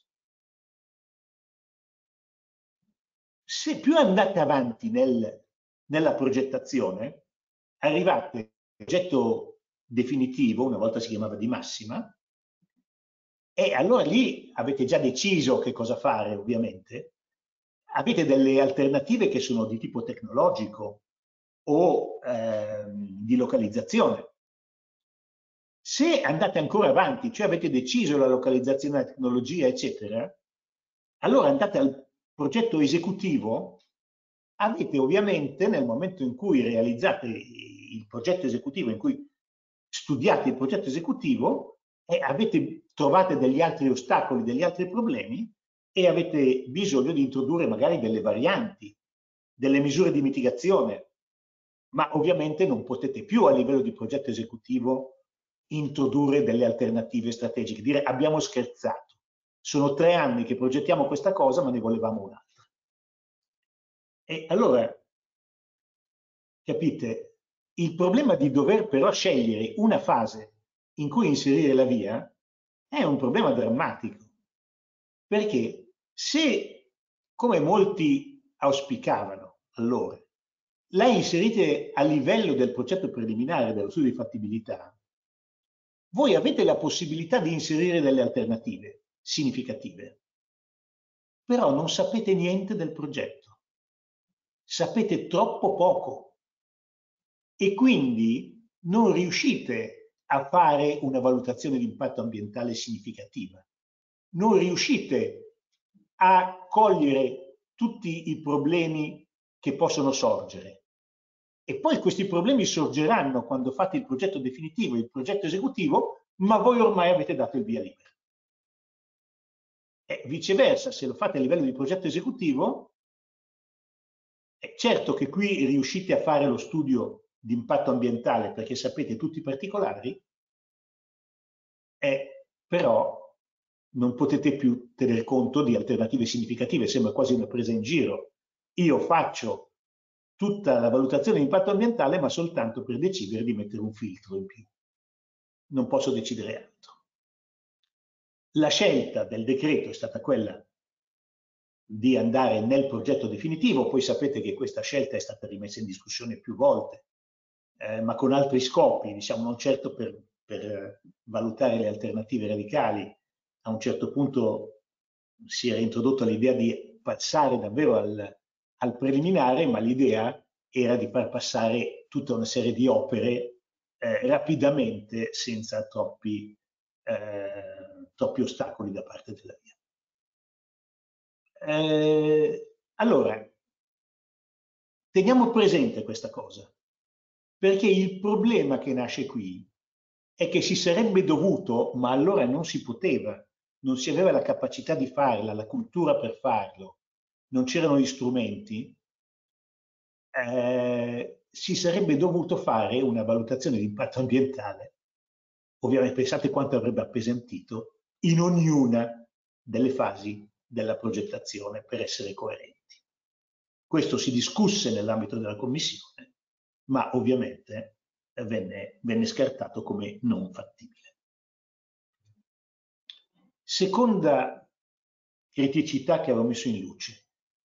Se più andate avanti nel nella progettazione, arrivate al progetto definitivo, una volta si chiamava di massima, e allora lì avete già deciso che cosa fare, ovviamente, avete delle alternative che sono di tipo tecnologico o eh, di localizzazione. Se andate ancora avanti, cioè avete deciso la localizzazione, la tecnologia, eccetera, allora andate al progetto esecutivo avete ovviamente nel momento in cui realizzate il progetto esecutivo, in cui studiate il progetto esecutivo, eh, avete, trovate degli altri ostacoli, degli altri problemi e avete bisogno di introdurre magari delle varianti, delle misure di mitigazione, ma ovviamente non potete più a livello di progetto esecutivo introdurre delle alternative strategiche, dire abbiamo scherzato, sono tre anni che progettiamo questa cosa ma ne volevamo un'altra. E allora, capite, il problema di dover però scegliere una fase in cui inserire la via è un problema drammatico, perché se, come molti auspicavano allora, la inserite a livello del progetto preliminare dello studio di fattibilità, voi avete la possibilità di inserire delle alternative significative, però non sapete niente del progetto, sapete troppo poco. E quindi non riuscite a fare una valutazione di impatto ambientale significativa, non riuscite a cogliere tutti i problemi che possono sorgere. E poi questi problemi sorgeranno quando fate il progetto definitivo, il progetto esecutivo, ma voi ormai avete dato il via libera. E viceversa, se lo fate a livello di progetto esecutivo, è certo che qui riuscite a fare lo studio di impatto ambientale perché sapete tutti i particolari, è, però non potete più tener conto di alternative significative, sembra quasi una presa in giro io faccio tutta la valutazione di impatto ambientale ma soltanto per decidere di mettere un filtro in più. Non posso decidere altro. La scelta del decreto è stata quella di andare nel progetto definitivo, poi sapete che questa scelta è stata rimessa in discussione più volte, eh, ma con altri scopi, diciamo non certo per, per valutare le alternative radicali. A un certo punto si era introdotta l'idea di passare davvero al, al preliminare, ma l'idea era di far passare tutta una serie di opere eh, rapidamente senza troppi, eh, troppi, ostacoli da parte della via. Eh, allora, teniamo presente questa cosa, perché il problema che nasce qui è che si sarebbe dovuto, ma allora non si poteva, non si aveva la capacità di farla, la cultura per farlo, non c'erano gli strumenti, eh, si sarebbe dovuto fare una valutazione di impatto ambientale. Ovviamente pensate quanto avrebbe appesantito in ognuna delle fasi della progettazione per essere coerenti. Questo si discusse nell'ambito della commissione, ma ovviamente venne, venne scartato come non fattibile. Seconda criticità che avevo messo in luce,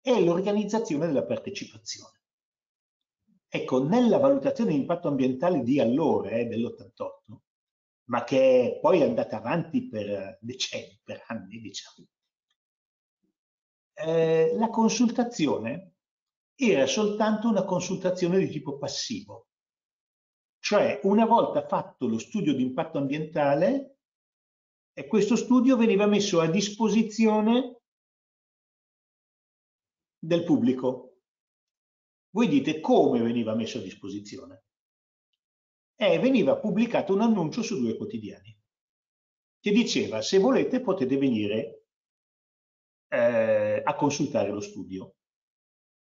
è l'organizzazione della partecipazione. Ecco, nella valutazione di impatto ambientale di allora, eh, dell'88, ma che è poi andata avanti per decenni, per anni, diciamo, eh, la consultazione era soltanto una consultazione di tipo passivo. Cioè, una volta fatto lo studio di impatto ambientale, questo studio veniva messo a disposizione del pubblico. Voi dite come veniva messo a disposizione? Eh, veniva pubblicato un annuncio su due quotidiani che diceva se volete potete venire eh, a consultare lo studio.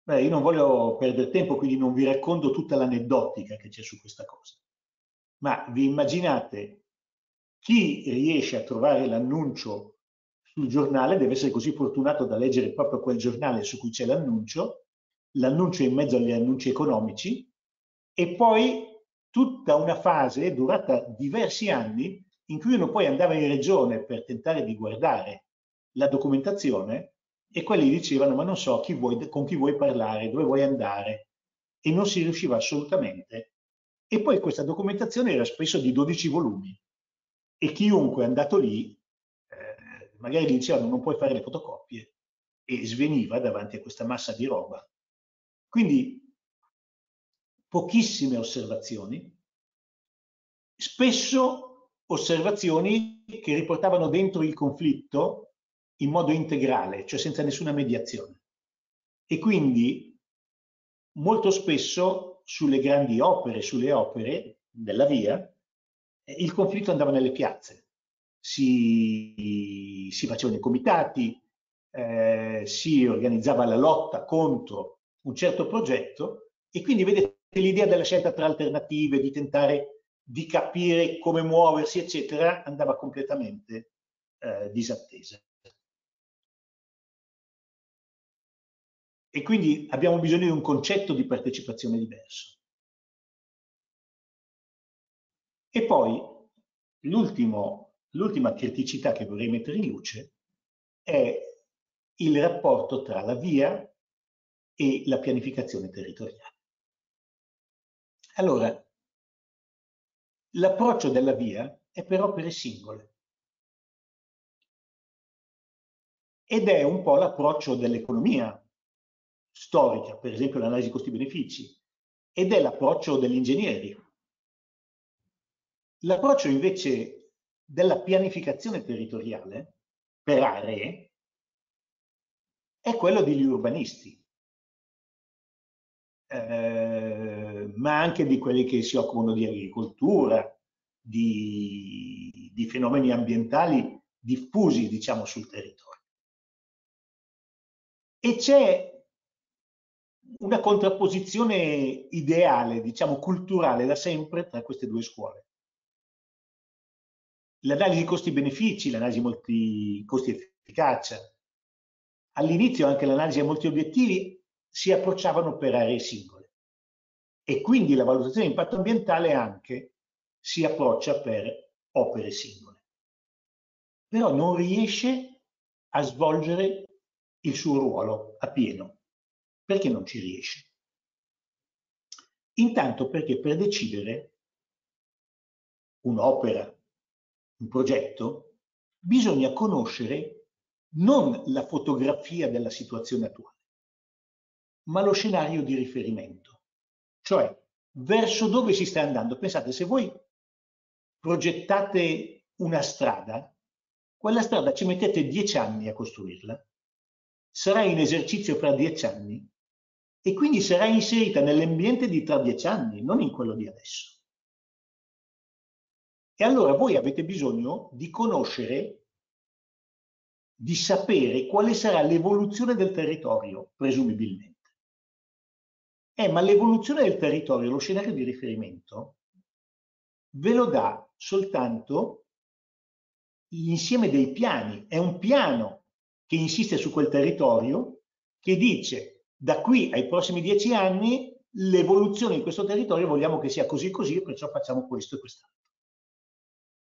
Beh, io non voglio perdere tempo, quindi non vi racconto tutta l'aneddotica che c'è su questa cosa. Ma vi immaginate chi riesce a trovare l'annuncio sul giornale deve essere così fortunato da leggere proprio quel giornale su cui c'è l'annuncio, l'annuncio in mezzo agli annunci economici e poi tutta una fase durata diversi anni in cui uno poi andava in regione per tentare di guardare la documentazione e quelli dicevano ma non so chi vuoi, con chi vuoi parlare, dove vuoi andare e non si riusciva assolutamente. E poi questa documentazione era spesso di 12 volumi e chiunque è andato lì magari gli dicevano non puoi fare le fotocopie e sveniva davanti a questa massa di roba. Quindi pochissime osservazioni, spesso osservazioni che riportavano dentro il conflitto in modo integrale, cioè senza nessuna mediazione. E quindi molto spesso sulle grandi opere, sulle opere della via, il conflitto andava nelle piazze, si, si facevano i comitati, eh, si organizzava la lotta contro un certo progetto e quindi vedete l'idea della scelta tra alternative, di tentare di capire come muoversi, eccetera, andava completamente eh, disattesa. E quindi abbiamo bisogno di un concetto di partecipazione diverso. E poi l'ultima criticità che vorrei mettere in luce è il rapporto tra la via e la pianificazione territoriale. Allora, l'approccio della via è per opere singole ed è un po' l'approccio dell'economia storica, per esempio l'analisi costi-benefici, ed è l'approccio degli. L'approccio invece della pianificazione territoriale per aree è quello degli urbanisti, eh, ma anche di quelli che si occupano di agricoltura, di, di fenomeni ambientali diffusi, diciamo, sul territorio. E c'è una contrapposizione ideale, diciamo culturale, da sempre tra queste due scuole. L'analisi costi-benefici, l'analisi molti costi-efficacia, all'inizio anche l'analisi a molti obiettivi si approcciavano per aree singole e quindi la valutazione di impatto ambientale anche si approccia per opere singole. Però non riesce a svolgere il suo ruolo a pieno. Perché non ci riesce? Intanto perché per decidere un'opera, un progetto, bisogna conoscere non la fotografia della situazione attuale, ma lo scenario di riferimento, cioè verso dove si sta andando. Pensate, se voi progettate una strada, quella strada ci mettete dieci anni a costruirla, sarà in esercizio fra dieci anni e quindi sarà inserita nell'ambiente di tra dieci anni, non in quello di adesso. E allora voi avete bisogno di conoscere, di sapere quale sarà l'evoluzione del territorio, presumibilmente. Eh, ma l'evoluzione del territorio, lo scenario di riferimento, ve lo dà soltanto l'insieme dei piani. È un piano che insiste su quel territorio, che dice da qui ai prossimi dieci anni l'evoluzione di questo territorio vogliamo che sia così così, perciò facciamo questo e quest'altro.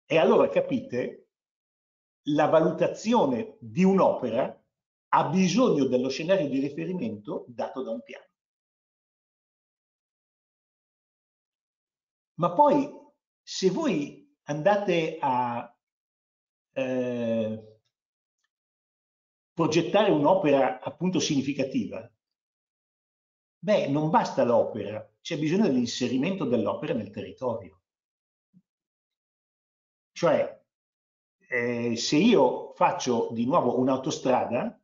E allora capite, la valutazione di un'opera ha bisogno dello scenario di riferimento dato da un piano. Ma poi se voi andate a eh, progettare un'opera appunto significativa, beh, non basta l'opera, c'è bisogno dell'inserimento dell'opera nel territorio. Cioè, eh, se io faccio di nuovo un'autostrada,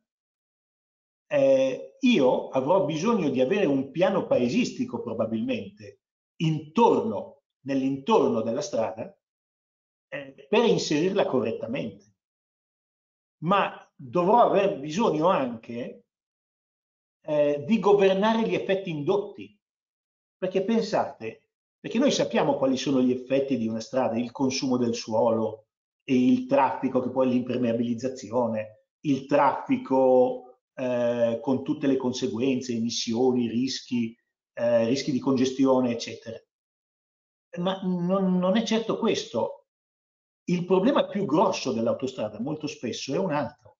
eh, io avrò bisogno di avere un piano paesistico probabilmente intorno, nell'intorno della strada, eh, per inserirla correttamente. Ma dovrò aver bisogno anche eh, di governare gli effetti indotti. Perché pensate, perché noi sappiamo quali sono gli effetti di una strada, il consumo del suolo e il traffico che poi è l'impermeabilizzazione, il traffico eh, con tutte le conseguenze, emissioni, rischi, eh, rischi di congestione, eccetera. Ma non, non è certo questo. Il problema più grosso dell'autostrada molto spesso è un altro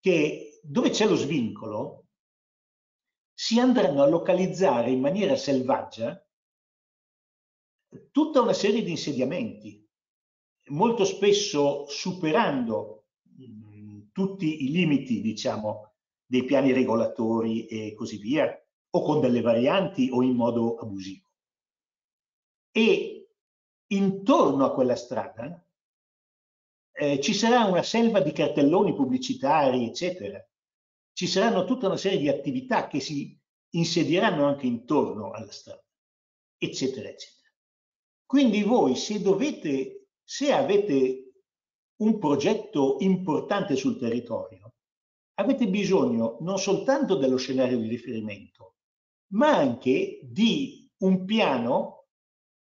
che dove c'è lo svincolo si andranno a localizzare in maniera selvaggia tutta una serie di insediamenti, molto spesso superando mh, tutti i limiti, diciamo, dei piani regolatori e così via, o con delle varianti o in modo abusivo. E intorno a quella strada eh, ci sarà una selva di cartelloni pubblicitari, eccetera. Ci saranno tutta una serie di attività che si insedieranno anche intorno alla strada, eccetera, eccetera. Quindi voi se dovete, se avete un progetto importante sul territorio, avete bisogno non soltanto dello scenario di riferimento, ma anche di un piano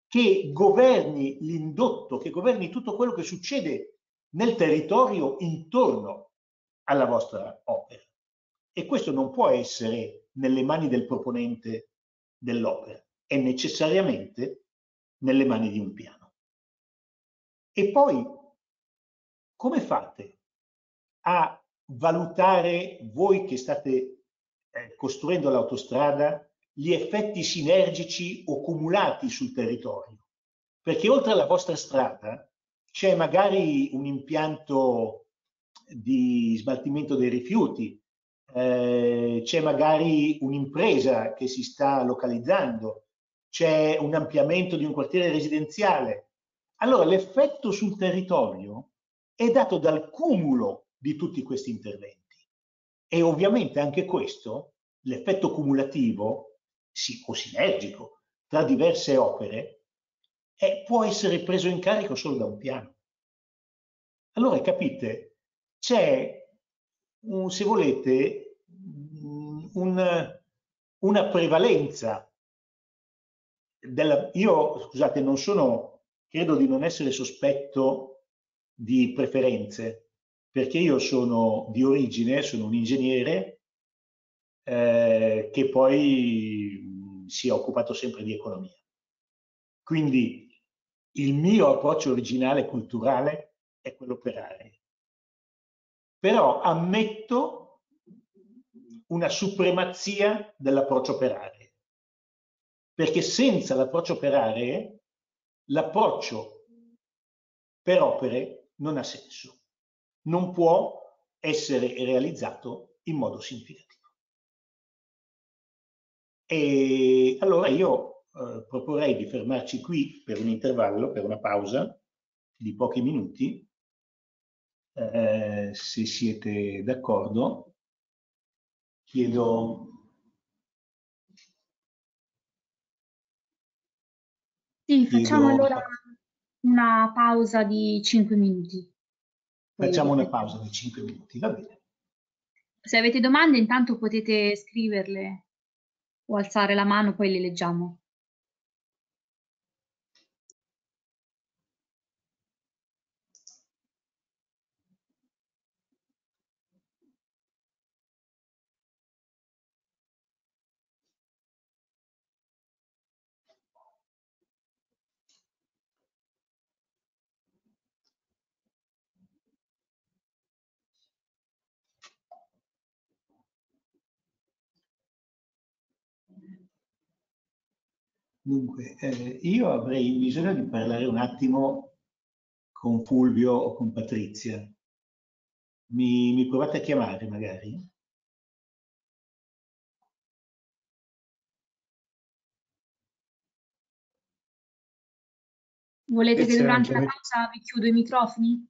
che governi l'indotto, che governi tutto quello che succede nel territorio intorno alla vostra opera. E questo non può essere nelle mani del proponente dell'opera, è necessariamente nelle mani di un piano. E poi, come fate a valutare voi che state eh, costruendo l'autostrada gli effetti sinergici o cumulati sul territorio? Perché oltre alla vostra strada c'è magari un impianto di smaltimento dei rifiuti, eh, c'è magari un'impresa che si sta localizzando, c'è un ampliamento di un quartiere residenziale. Allora l'effetto sul territorio è dato dal cumulo di tutti questi interventi. E ovviamente anche questo, l'effetto cumulativo sì, o sinergico tra diverse opere, è, può essere preso in carico solo da un piano. Allora capite, c'è, se volete, un, una prevalenza della... Io, scusate, non sono, credo di non essere sospetto di preferenze, perché io sono di origine, sono un ingegnere eh, che poi si è occupato sempre di economia. Quindi il mio approccio originale culturale è quello per aree. Però ammetto una supremazia dell'approccio per aree, perché senza l'approccio per aree, l'approccio per opere non ha senso, non può essere realizzato in modo significativo. E allora io eh, proporrei di fermarci qui per un intervallo, per una pausa di pochi minuti, eh, se siete d'accordo. Chiedo... Sì, facciamo chiedo... allora una pausa di 5 minuti. Facciamo una pausa di 5 minuti, va bene. Se avete domande intanto potete scriverle o alzare la mano, poi le leggiamo. Dunque, eh, io avrei bisogno di parlare un attimo con Fulvio o con Patrizia. Mi, mi provate a chiamare magari? Volete che durante la pausa vi chiudo i microfoni?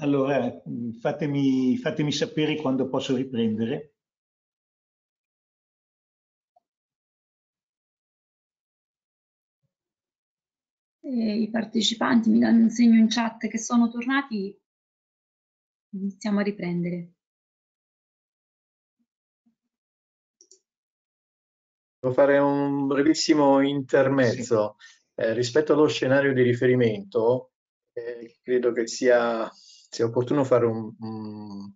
Allora, fatemi, fatemi sapere quando posso riprendere. Se I partecipanti mi danno un segno in chat che sono tornati, iniziamo a riprendere. Devo fare un brevissimo intermezzo. Sì. Eh, rispetto allo scenario di riferimento, eh, credo che sia sia opportuno fare un, un,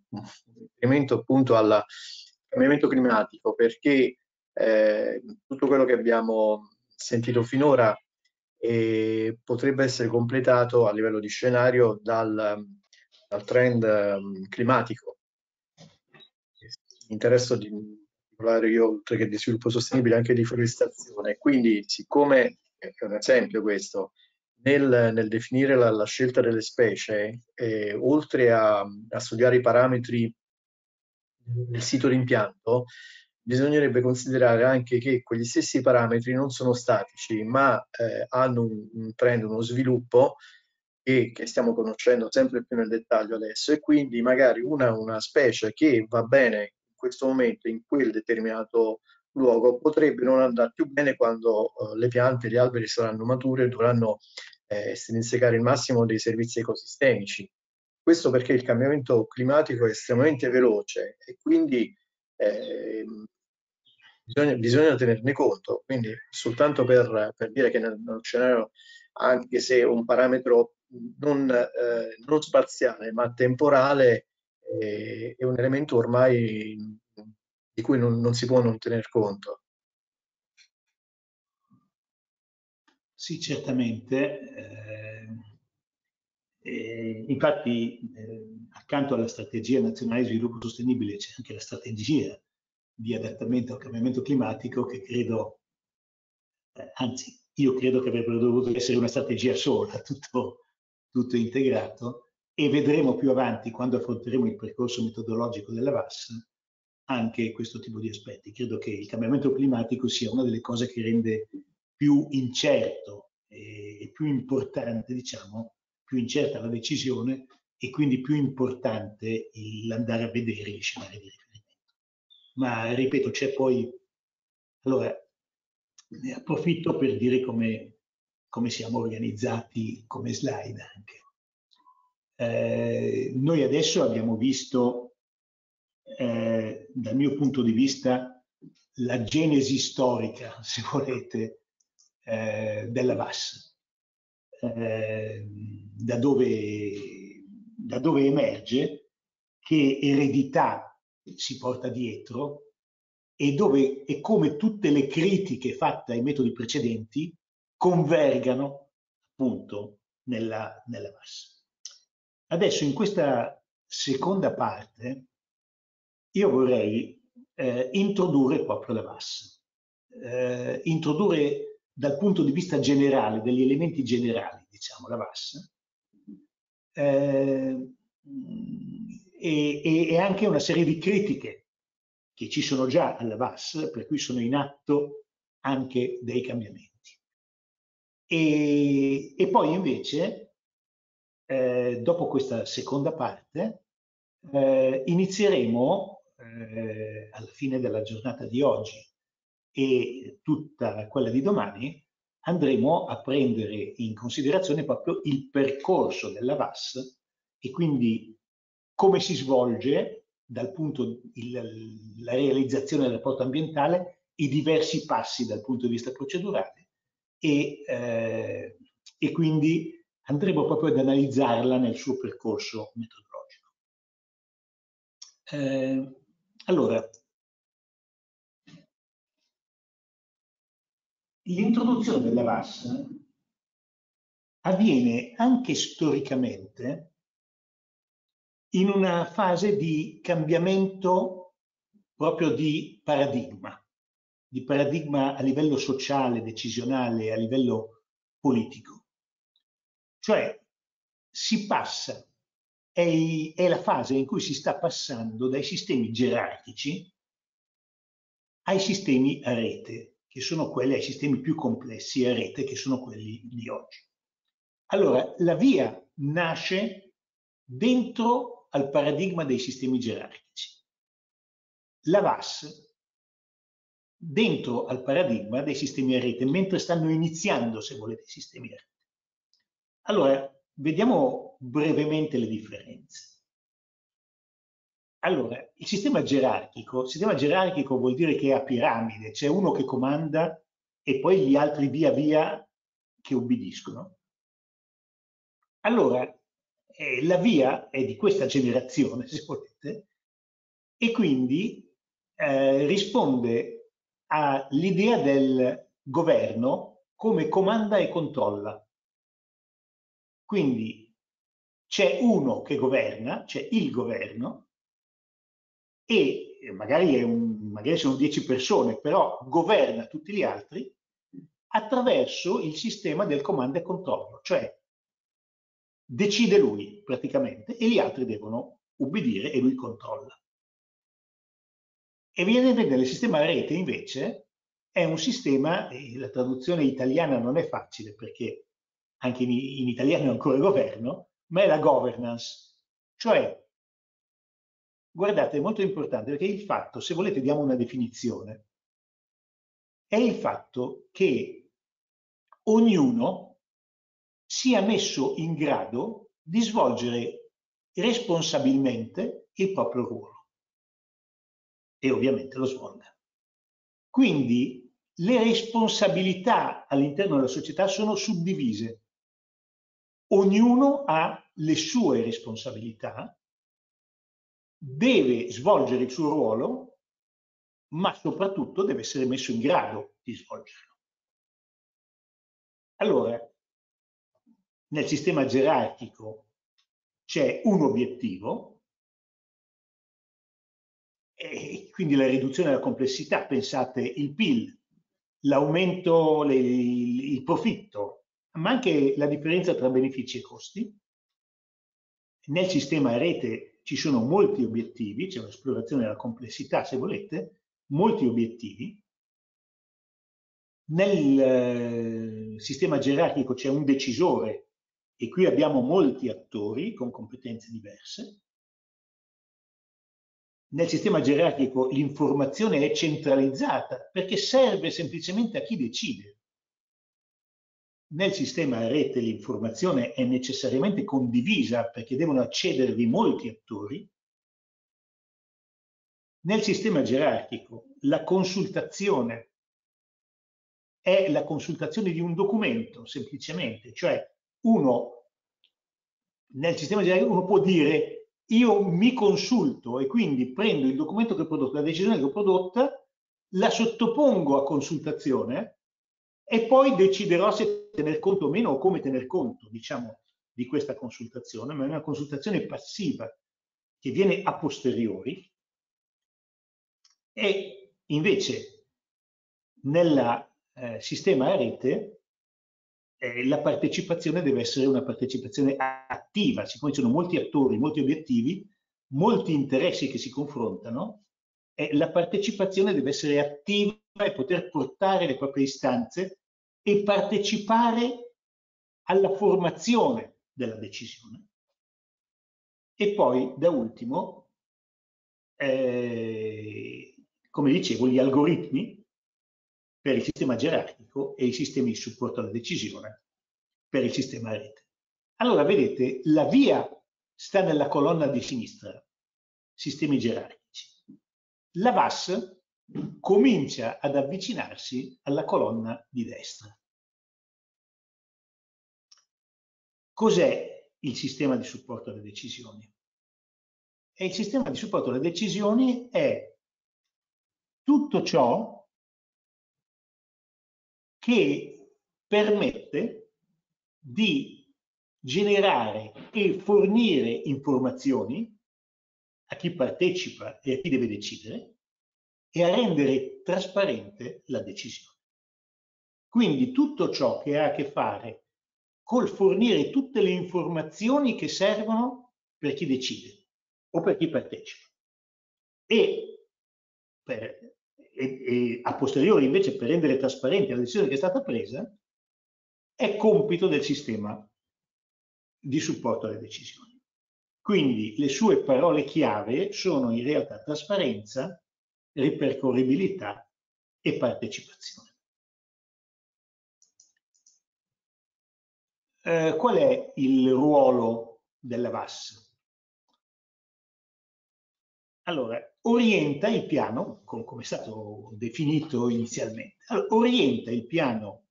riferimento appunto al cambiamento climatico perché eh, tutto quello che abbiamo sentito finora eh, potrebbe essere completato a livello di scenario dal, dal trend um, climatico. Mi interesso di parlare io oltre che di sviluppo sostenibile anche di forestazione, quindi siccome è un esempio questo, nel, nel definire la, la, scelta delle specie, eh, oltre a, a, studiare i parametri del sito d'impianto, bisognerebbe considerare anche che quegli stessi parametri non sono statici, ma eh, hanno un, trend, uno sviluppo che, che, stiamo conoscendo sempre più nel dettaglio adesso. E quindi magari una, una specie che va bene in questo momento in quel determinato luogo potrebbe non andare più bene quando uh, le piante, gli alberi saranno maturi e dovranno estrinsecare il massimo dei servizi ecosistemici. Questo perché il cambiamento climatico è estremamente veloce e quindi eh, bisogna, bisogna, tenerne conto. Quindi soltanto per, per dire che nello scenario, anche se un parametro non, eh, non spaziale ma temporale, eh, è un elemento ormai di cui non, non si può non tener conto. Sì, certamente. Eh, infatti, eh, accanto alla strategia nazionale di sviluppo sostenibile c'è anche la strategia di adattamento al cambiamento climatico che credo, eh, anzi, io credo che avrebbe dovuto essere una strategia sola, tutto, tutto integrato, e vedremo più avanti, quando affronteremo il percorso metodologico della VAS, anche questo tipo di aspetti. Credo che il cambiamento climatico sia una delle cose che rende più incerto e più importante, diciamo, più incerta la decisione e quindi più importante l'andare a vedere gli scenari di riferimento. Ma ripeto, c'è poi, allora, ne approfitto per dire come, come siamo organizzati come slide anche. Eh, noi adesso abbiamo visto, eh, dal mio punto di vista, la genesi storica, se volete, eh, della VAS, eh, da, dove, da dove emerge che eredità si porta dietro e, dove, e come tutte le critiche fatte ai metodi precedenti convergano appunto nella, nella VAS. Adesso in questa seconda parte io vorrei eh, introdurre proprio la VAS, eh, introdurre dal punto di vista generale, degli elementi generali, diciamo, la VAS, eh, e, e, anche una serie di critiche che ci sono già alla VAS, per cui sono in atto anche dei cambiamenti. E, e poi invece, eh, dopo questa seconda parte, eh, inizieremo eh, alla fine della giornata di oggi e tutta quella di domani andremo a prendere in considerazione proprio il percorso della VAS e quindi come si svolge dal punto il, la realizzazione del rapporto ambientale, i diversi passi dal punto di vista procedurale e, eh, e quindi andremo proprio ad analizzarla nel suo percorso metodologico. Eh, allora, L'introduzione della VAS avviene anche storicamente in una fase di cambiamento proprio di paradigma, di paradigma a livello sociale, decisionale, a livello politico. Cioè si passa, è, è la fase in cui si sta passando dai sistemi gerarchici ai sistemi a rete, che sono quelli ai sistemi più complessi a rete, che sono quelli di oggi. Allora, la via nasce dentro al paradigma dei sistemi gerarchici. La VAS dentro al paradigma dei sistemi a rete, mentre stanno iniziando, se volete, i sistemi a rete. Allora, vediamo brevemente le differenze. Allora, il sistema gerarchico, sistema gerarchico vuol dire che è a piramide, c'è uno che comanda e poi gli altri via via che ubbidiscono. Allora, eh, la via è di questa generazione, se volete, e quindi eh, risponde all'idea del governo come comanda e controlla. Quindi c'è uno che governa, c'è il governo, e magari, un, magari sono 10 persone, però governa tutti gli altri attraverso il sistema del comando e controllo, cioè decide lui praticamente e gli altri devono ubbidire e lui controlla. E viene vedere il sistema rete invece è un sistema, la traduzione italiana non è facile perché anche in, in italiano è ancora governo, ma è la governance, cioè Guardate, è molto importante perché il fatto, se volete diamo una definizione, è il fatto che ognuno sia messo in grado di svolgere responsabilmente il proprio ruolo e ovviamente lo svolga. Quindi le responsabilità all'interno della società sono suddivise. Ognuno ha le sue responsabilità deve svolgere il suo ruolo, ma soprattutto deve essere messo in grado di svolgerlo. Allora, nel sistema gerarchico c'è un obiettivo, e quindi la riduzione della complessità, pensate il PIL, l'aumento, il profitto, ma anche la differenza tra benefici e costi. Nel sistema rete ci sono molti obiettivi, c'è un'esplorazione della complessità se volete, molti obiettivi. Nel eh, sistema gerarchico c'è un decisore e qui abbiamo molti attori con competenze diverse. Nel sistema gerarchico l'informazione è centralizzata perché serve semplicemente a chi decide. Nel sistema rete l'informazione è necessariamente condivisa perché devono accedervi molti attori. Nel sistema gerarchico la consultazione è la consultazione di un documento semplicemente, cioè uno nel sistema gerarchico uno può dire io mi consulto e quindi prendo il documento che ho prodotto, la decisione che ho prodotto, la sottopongo a consultazione e poi deciderò se tener conto o meno o come tener conto, diciamo, di questa consultazione, ma è una consultazione passiva che viene a posteriori e invece nel eh, sistema a rete eh, la partecipazione deve essere una partecipazione attiva, siccome ci sono molti attori, molti obiettivi, molti interessi che si confrontano, eh, la partecipazione deve essere attiva e poter portare le proprie istanze e partecipare alla formazione della decisione. E poi, da ultimo, eh, come dicevo, gli algoritmi per il sistema gerarchico e i sistemi di supporto alla decisione per il sistema rete. Allora, vedete, la via sta nella colonna di sinistra, sistemi gerarchici. La VAS comincia ad avvicinarsi alla colonna di destra. Cos'è il sistema di supporto alle decisioni? E il sistema di supporto alle decisioni è tutto ciò che permette di generare e fornire informazioni a chi partecipa e a chi deve decidere e a rendere trasparente la decisione. Quindi tutto ciò che ha a che fare col fornire tutte le informazioni che servono per chi decide o per chi partecipa. E, per, e, e a posteriori invece per rendere trasparente la decisione che è stata presa, è compito del sistema di supporto alle decisioni. Quindi le sue parole chiave sono in realtà trasparenza, ripercorribilità e partecipazione. Eh, qual è il ruolo della VAS? Allora, orienta il piano, come è stato definito inizialmente, allora, orienta il piano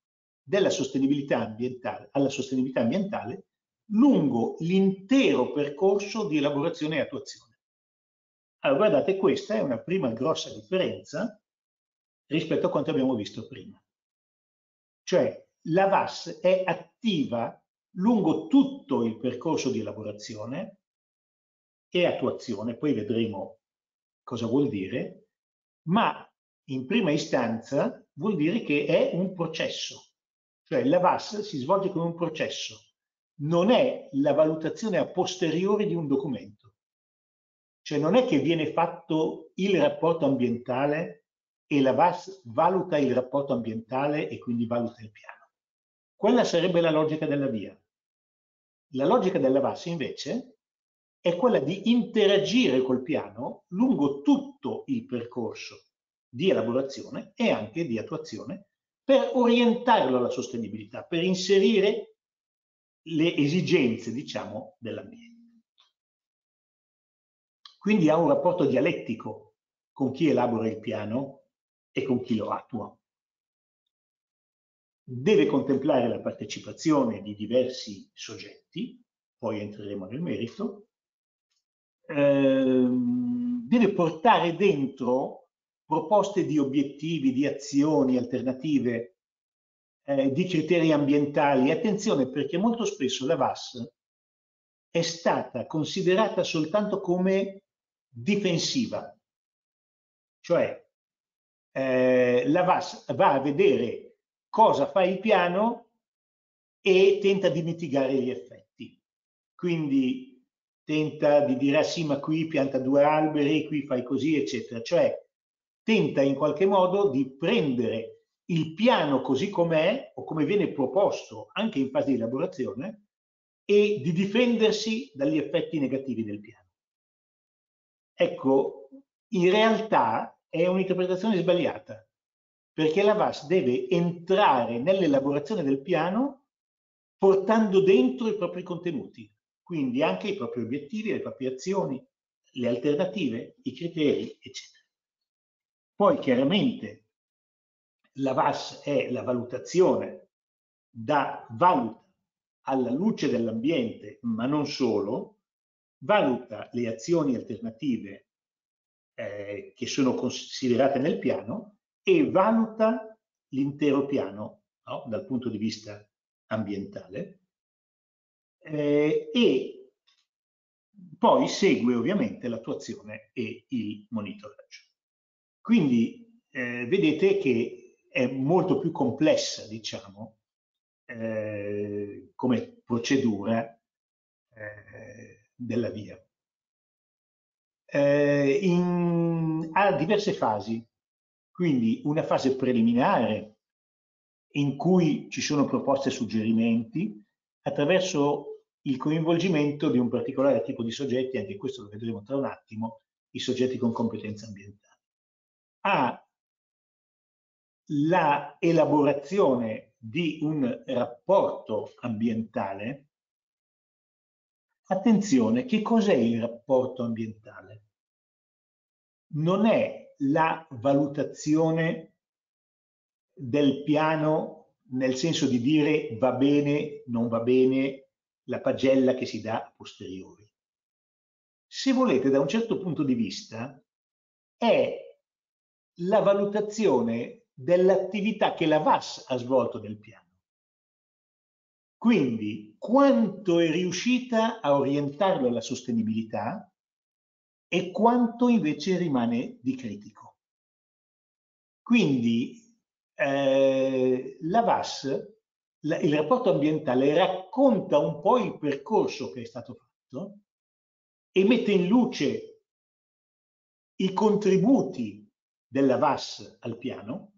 della sostenibilità ambientale alla sostenibilità ambientale lungo l'intero percorso di elaborazione e attuazione. Allora, guardate, questa è una prima grossa differenza rispetto a quanto abbiamo visto prima. Cioè, la VAS è attiva lungo tutto il percorso di elaborazione e attuazione, poi vedremo cosa vuol dire, ma in prima istanza vuol dire che è un processo, cioè la VAS si svolge come un processo, non è la valutazione a posteriori di un documento, cioè non è che viene fatto il rapporto ambientale e la VAS valuta il rapporto ambientale e quindi valuta il piano. Quella sarebbe la logica della via. La logica della VAS invece è quella di interagire col piano lungo tutto il percorso di elaborazione e anche di attuazione per orientarlo alla sostenibilità, per inserire le esigenze, diciamo, dell'ambiente. Quindi ha un rapporto dialettico con chi elabora il piano e con chi lo attua. Deve contemplare la partecipazione di diversi soggetti, poi entreremo nel merito, ehm, deve portare dentro proposte di obiettivi, di azioni alternative, eh, di criteri ambientali. Attenzione perché molto spesso la VAS è stata considerata soltanto come difensiva, cioè eh, la VAS va a vedere cosa fa il piano e tenta di mitigare gli effetti. Quindi tenta di dire ah sì ma qui pianta due alberi, qui fai così eccetera, cioè tenta in qualche modo di prendere il piano così com'è o come viene proposto anche in fase di elaborazione e di difendersi dagli effetti negativi del piano. Ecco, in realtà è un'interpretazione sbagliata perché la VAS deve entrare nell'elaborazione del piano portando dentro i propri contenuti quindi anche i propri obiettivi, le proprie azioni, le alternative, i criteri, eccetera. Poi chiaramente la VAS è la valutazione da valuta alla luce dell'ambiente, ma non solo, valuta le azioni alternative eh, che sono considerate nel piano e valuta l'intero piano no? dal punto di vista ambientale eh, e poi segue ovviamente l'attuazione e il monitoraggio. Quindi eh, vedete che è molto più complessa, diciamo, eh, come procedura eh, della via. Eh, in, ha diverse fasi, quindi una fase preliminare in cui ci sono proposte e suggerimenti attraverso il coinvolgimento di un particolare tipo di soggetti, anche questo lo vedremo tra un attimo, i soggetti con competenza ambientale. A la elaborazione di un rapporto ambientale, attenzione, che cos'è il rapporto ambientale? Non è la valutazione del piano nel senso di dire va bene, non va bene, la pagella che si dà a posteriori. Se volete, da un certo punto di vista, è la valutazione dell'attività che la VAS ha svolto nel piano. Quindi, quanto è riuscita a orientarlo alla sostenibilità e quanto invece rimane di critico. Quindi, eh, la VAS il rapporto ambientale racconta un po' il percorso che è stato fatto e mette in luce i contributi della VAS al piano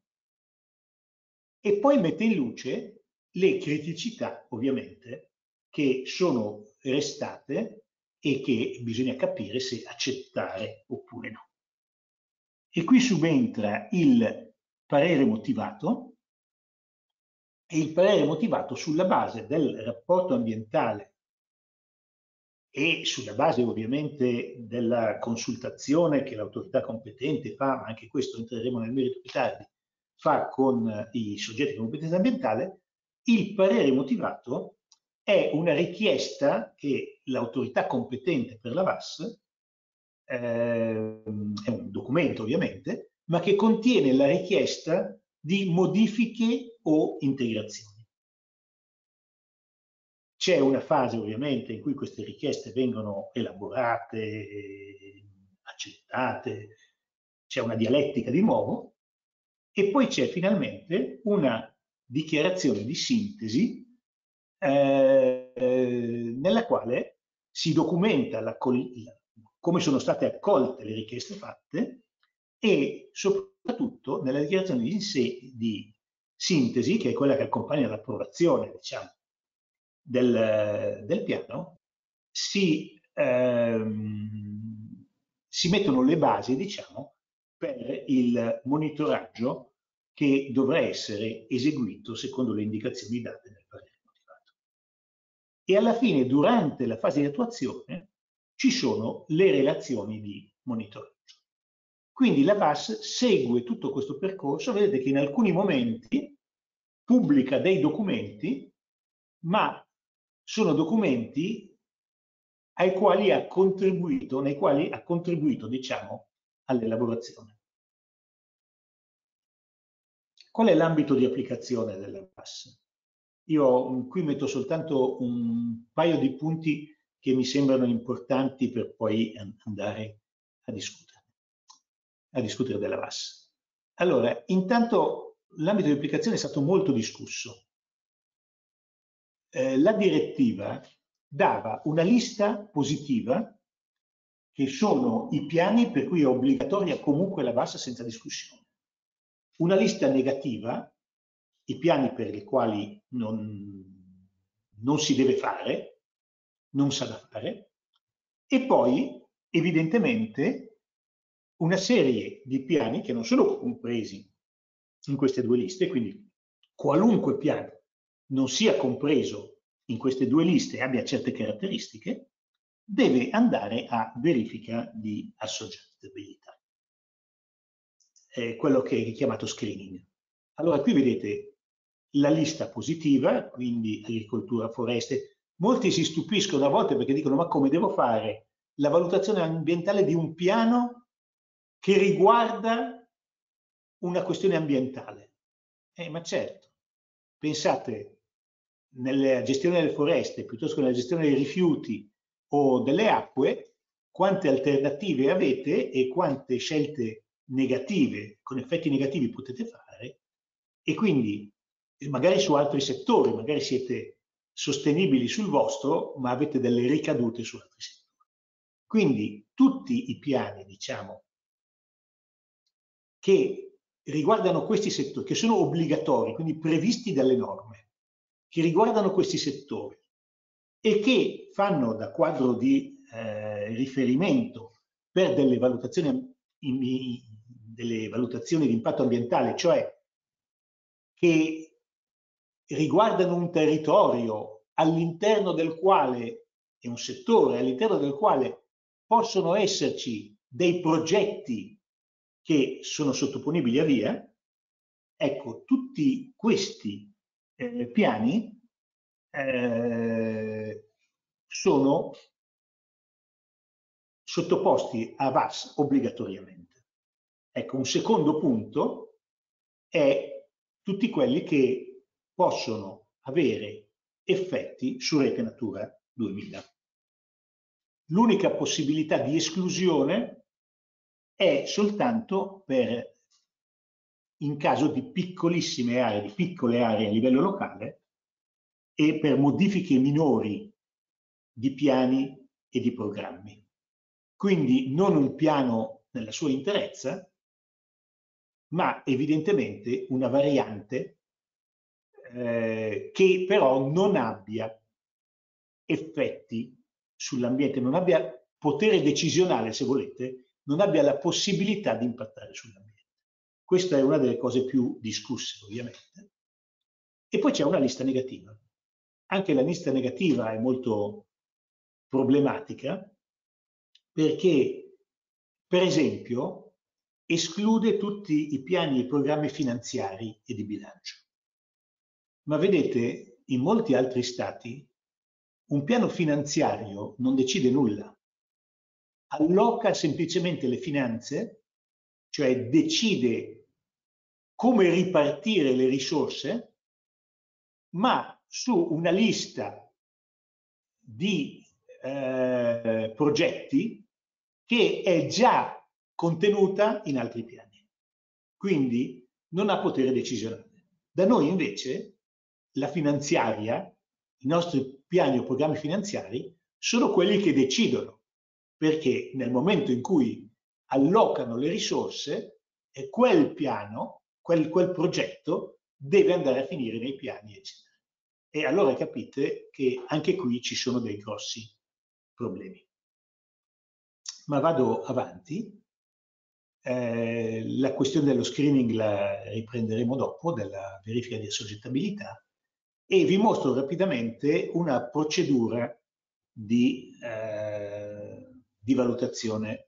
e poi mette in luce le criticità, ovviamente, che sono restate e che bisogna capire se accettare oppure no. E qui subentra il parere motivato e il parere motivato sulla base del rapporto ambientale e sulla base ovviamente della consultazione che l'autorità competente fa, ma anche questo entreremo nel merito più tardi, fa con i soggetti di competenza ambientale, il parere motivato è una richiesta che l'autorità competente per la VAS, eh, è un documento ovviamente, ma che contiene la richiesta di modifiche o integrazioni. C'è una fase ovviamente in cui queste richieste vengono elaborate, accettate, c'è una dialettica di nuovo e poi c'è finalmente una dichiarazione di sintesi eh, nella quale si documenta la, come sono state accolte le richieste fatte e soprattutto nella dichiarazione di, di sintesi, che è quella che accompagna l'approvazione diciamo, del, del, piano, si, ehm, si mettono le basi diciamo, per il monitoraggio che dovrà essere eseguito secondo le indicazioni date nel parere e alla fine, durante la fase di attuazione, ci sono le relazioni di monitoraggio. Quindi la VAS segue tutto questo percorso, vedete che in alcuni momenti pubblica dei documenti, ma sono documenti ai quali ha contribuito, nei quali ha contribuito, diciamo, all'elaborazione. Qual è l'ambito di applicazione della VAS? Io mm, qui metto soltanto un paio di punti che mi sembrano importanti per poi andare a discutere, a discutere della VAS. Allora, intanto l'ambito di applicazione è stato molto discusso. Eh, la direttiva dava una lista positiva che sono i piani per cui è obbligatoria comunque la VAS senza discussione. Una lista negativa i piani per i quali non, non si deve fare, non sa da fare, e poi evidentemente una serie di piani che non sono compresi in queste due liste, quindi qualunque piano non sia compreso in queste due liste e abbia certe caratteristiche, deve andare a verifica di assoggettabilità. È quello che è chiamato screening. Allora qui vedete la lista positiva, quindi agricoltura, foreste. Molti si stupiscono a volte perché dicono ma come devo fare la valutazione ambientale di un piano che riguarda una questione ambientale? Eh, ma certo, pensate nella gestione delle foreste piuttosto che nella gestione dei rifiuti o delle acque, quante alternative avete e quante scelte negative, con effetti negativi potete fare e quindi magari su altri settori, magari siete sostenibili sul vostro, ma avete delle ricadute su altri settori. Quindi tutti i piani, diciamo, che riguardano questi settori, che sono obbligatori, quindi previsti dalle norme, che riguardano questi settori e che fanno da quadro di eh, riferimento per delle valutazioni, delle valutazioni di impatto ambientale, cioè che riguardano un territorio all'interno del quale, è un settore all'interno del quale possono esserci dei progetti che sono sottoponibili a via, ecco, tutti questi eh, piani eh, sono sottoposti a VAS obbligatoriamente. Ecco, un secondo punto è tutti quelli che possono avere effetti su Rete Natura 2000. L'unica possibilità di esclusione è soltanto per in caso di piccolissime aree, di piccole aree a livello locale e per modifiche minori di piani e di programmi. Quindi non un piano nella sua interezza, ma evidentemente una variante eh, che però non abbia effetti sull'ambiente, non abbia potere decisionale, se volete, non abbia la possibilità di impattare sull'ambiente. Questa è una delle cose più discusse, ovviamente. E poi c'è una lista negativa. Anche la lista negativa è molto problematica perché, per esempio, esclude tutti i piani e programmi finanziari e di bilancio. Ma vedete, in molti altri stati un piano finanziario non decide nulla, alloca semplicemente le finanze, cioè decide come ripartire le risorse, ma su una lista di eh, progetti che è già contenuta in altri piani. Quindi non ha potere decisionale. Da noi invece la finanziaria, i nostri piani o programmi finanziari sono quelli che decidono, perché nel momento in cui allocano le risorse, è quel piano, quel, quel progetto deve andare a finire nei piani, eccetera. E allora capite che anche qui ci sono dei grossi problemi. Ma vado avanti. Eh, la questione dello screening la riprenderemo dopo, della verifica di assoggettabilità, e vi mostro rapidamente una procedura di, eh, di valutazione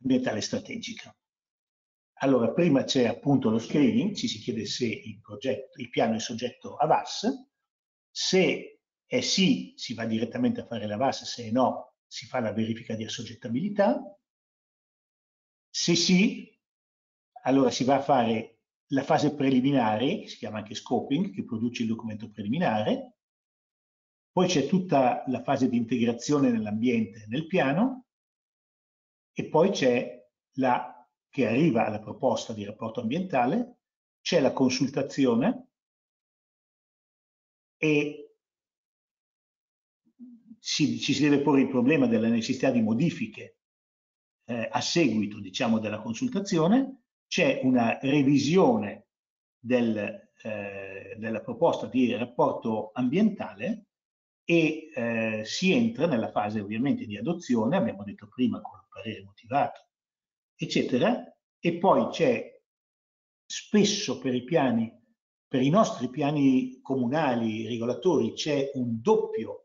ambientale strategica. Allora, prima c'è appunto lo screening, ci si chiede se il, progetto, il piano è soggetto a VAS, se è sì si va direttamente a fare la VAS, se no si fa la verifica di assoggettabilità, se sì, allora si va a fare la fase preliminare, che si chiama anche scoping, che produce il documento preliminare, poi c'è tutta la fase di integrazione nell'ambiente nel piano. E poi c'è la che arriva alla proposta di rapporto ambientale, c'è la consultazione. E ci, ci, si deve porre il problema della necessità di modifiche eh, a seguito diciamo, della consultazione c'è una revisione del, eh, della proposta di rapporto ambientale e eh, si entra nella fase ovviamente di adozione, abbiamo detto prima con il parere motivato, eccetera, e poi c'è spesso per i piani, per i nostri piani comunali regolatori c'è un doppio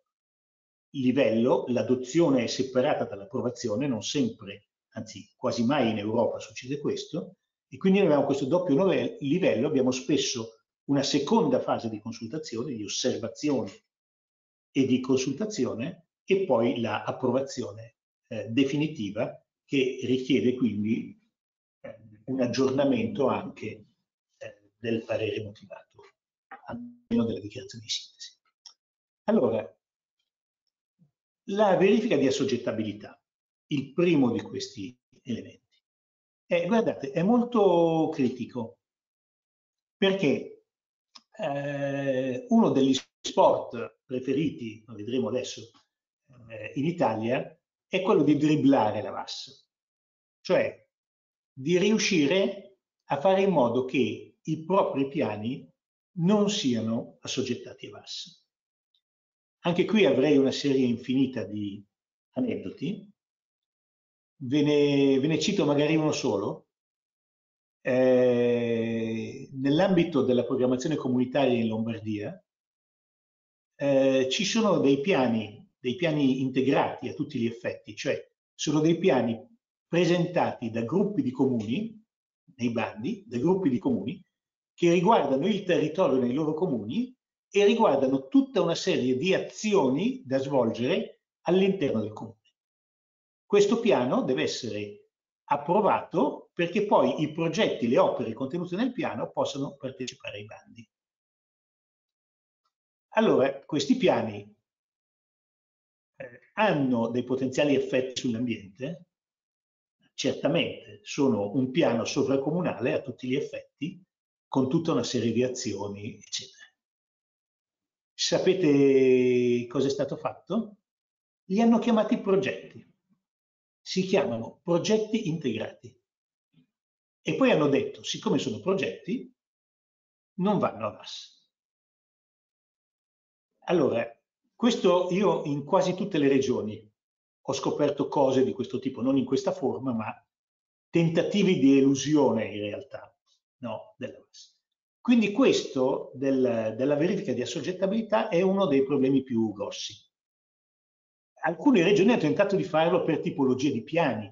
livello, l'adozione è separata dall'approvazione, non sempre, anzi quasi mai in Europa succede questo, e quindi abbiamo questo doppio livello, abbiamo spesso una seconda fase di consultazione, di osservazione e di consultazione e poi l'approvazione la eh, definitiva che richiede quindi eh, un aggiornamento anche eh, del parere motivato, almeno della dichiarazione di sintesi. Allora, la verifica di assoggettabilità, il primo di questi elementi. Eh, guardate, è molto critico perché eh, uno degli sport preferiti, lo vedremo adesso, eh, in Italia è quello di dribblare la VAS, cioè di riuscire a fare in modo che i propri piani non siano assoggettati a VAS. Anche qui avrei una serie infinita di aneddoti, Ve ne, ve ne cito magari uno solo. Eh, nell'ambito della programmazione comunitaria in Lombardia eh, ci sono dei piani, dei piani integrati a tutti gli effetti, cioè sono dei piani presentati da gruppi di comuni, nei bandi, da gruppi di comuni, che riguardano il territorio nei loro comuni e riguardano tutta una serie di azioni da svolgere all'interno del comune. Questo piano deve essere approvato perché poi i progetti, le opere contenute nel piano possano partecipare ai bandi. Allora, questi piani eh, hanno dei potenziali effetti sull'ambiente? Certamente, sono un piano sovracomunale a tutti gli effetti, con tutta una serie di azioni, eccetera. Sapete cosa è stato fatto? Li hanno chiamati progetti si chiamano progetti integrati. E poi hanno detto, siccome sono progetti, non vanno a VAS. Allora, Questo io in quasi tutte le regioni ho scoperto cose di questo tipo, non in questa forma, ma tentativi di elusione in realtà no, della VAS. Quindi questo del, della verifica di assoggettabilità è uno dei problemi più grossi. Alcune regioni hanno tentato di farlo per tipologie di piani,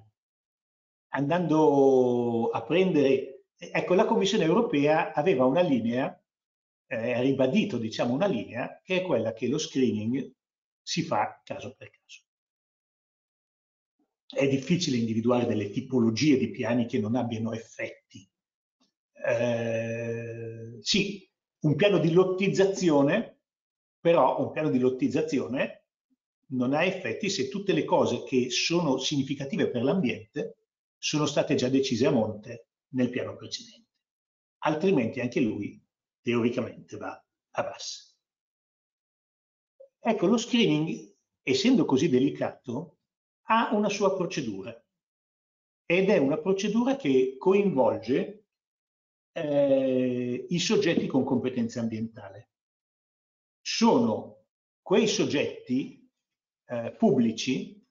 andando a prendere... Ecco, la Commissione europea aveva una linea eh, ha ribadito diciamo, una linea che è quella che lo screening si fa caso per caso. È difficile individuare delle tipologie di piani che non abbiano effetti. Eh, sì, un piano di lottizzazione, però un piano di lottizzazione non ha effetti se tutte le cose che sono significative per l'ambiente sono state già decise a monte nel piano precedente. Altrimenti anche lui teoricamente va a bassa. Ecco, lo screening, essendo così delicato, ha una sua procedura ed è una procedura che coinvolge eh, i soggetti con competenza ambientale. Sono quei soggetti eh, pubblici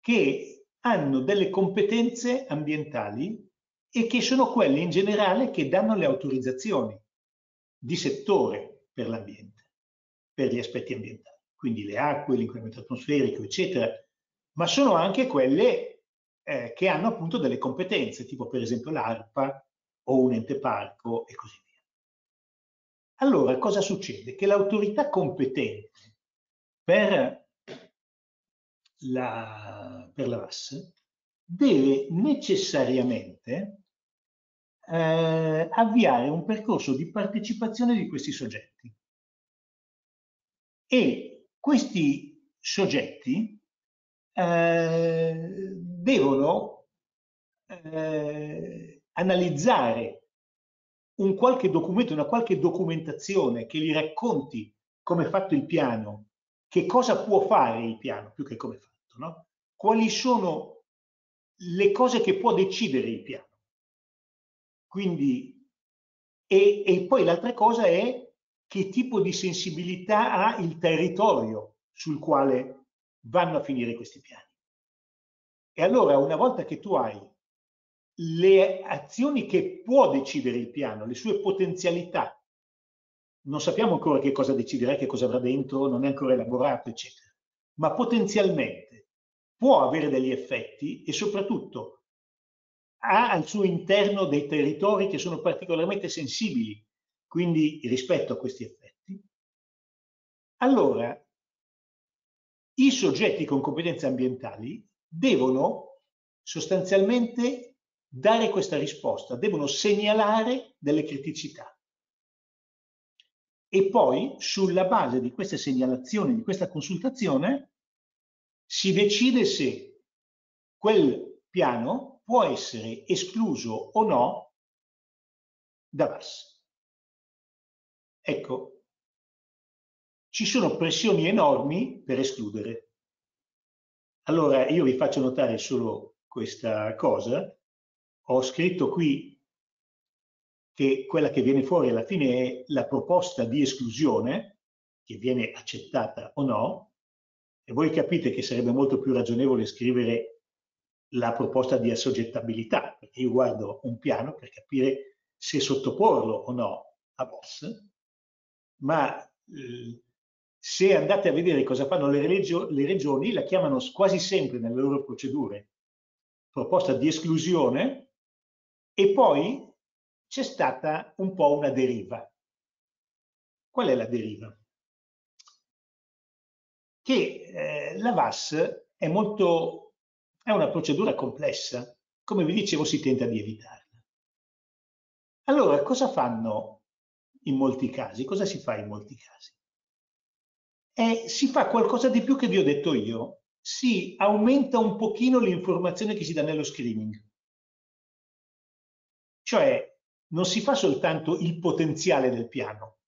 che hanno delle competenze ambientali e che sono quelli in generale che danno le autorizzazioni di settore per l'ambiente, per gli aspetti ambientali, quindi le acque, l'inquinamento atmosferico, eccetera, ma sono anche quelle eh, che hanno appunto delle competenze, tipo per esempio l'ARPA o un ente parco e così via. Allora, cosa succede? Che l'autorità competente per la, per la VAS deve necessariamente eh, avviare un percorso di partecipazione di questi soggetti. E questi soggetti eh, devono eh, analizzare un qualche documento, una qualche documentazione che gli racconti come è fatto il piano, che cosa può fare il piano più che come è fatto, no? quali sono le cose che può decidere il piano. Quindi, e, e poi l'altra cosa è che tipo di sensibilità ha il territorio sul quale vanno a finire questi piani. E allora una volta che tu hai le azioni che può decidere il piano, le sue potenzialità, non sappiamo ancora che cosa deciderà, che cosa avrà dentro, non è ancora elaborato, eccetera, ma potenzialmente può avere degli effetti e soprattutto ha al suo interno dei territori che sono particolarmente sensibili, quindi rispetto a questi effetti, allora i soggetti con competenze ambientali devono sostanzialmente dare questa risposta, devono segnalare delle criticità. E poi, sulla base di queste segnalazioni, di questa consultazione, si decide se quel piano può essere escluso o no da VAS. Ecco, ci sono pressioni enormi per escludere. Allora io vi faccio notare solo questa cosa. Ho scritto qui che quella che viene fuori alla fine è la proposta di esclusione, che viene accettata o no, e voi capite che sarebbe molto più ragionevole scrivere la proposta di assoggettabilità, perché io guardo un piano per capire se sottoporlo o no a BOS, ma eh, se andate a vedere cosa fanno le, regio le regioni, la chiamano quasi sempre nelle loro procedure proposta di esclusione e poi c'è stata un po' una deriva. Qual è la deriva? Che eh, la VAS è molto è una procedura complessa, come vi dicevo si tenta di evitarla. Allora, cosa fanno in molti casi? Cosa si fa in molti casi? Eh, si fa qualcosa di più che vi ho detto io, si aumenta un pochino l'informazione che si dà nello screening. Cioè, non si fa soltanto il potenziale del piano,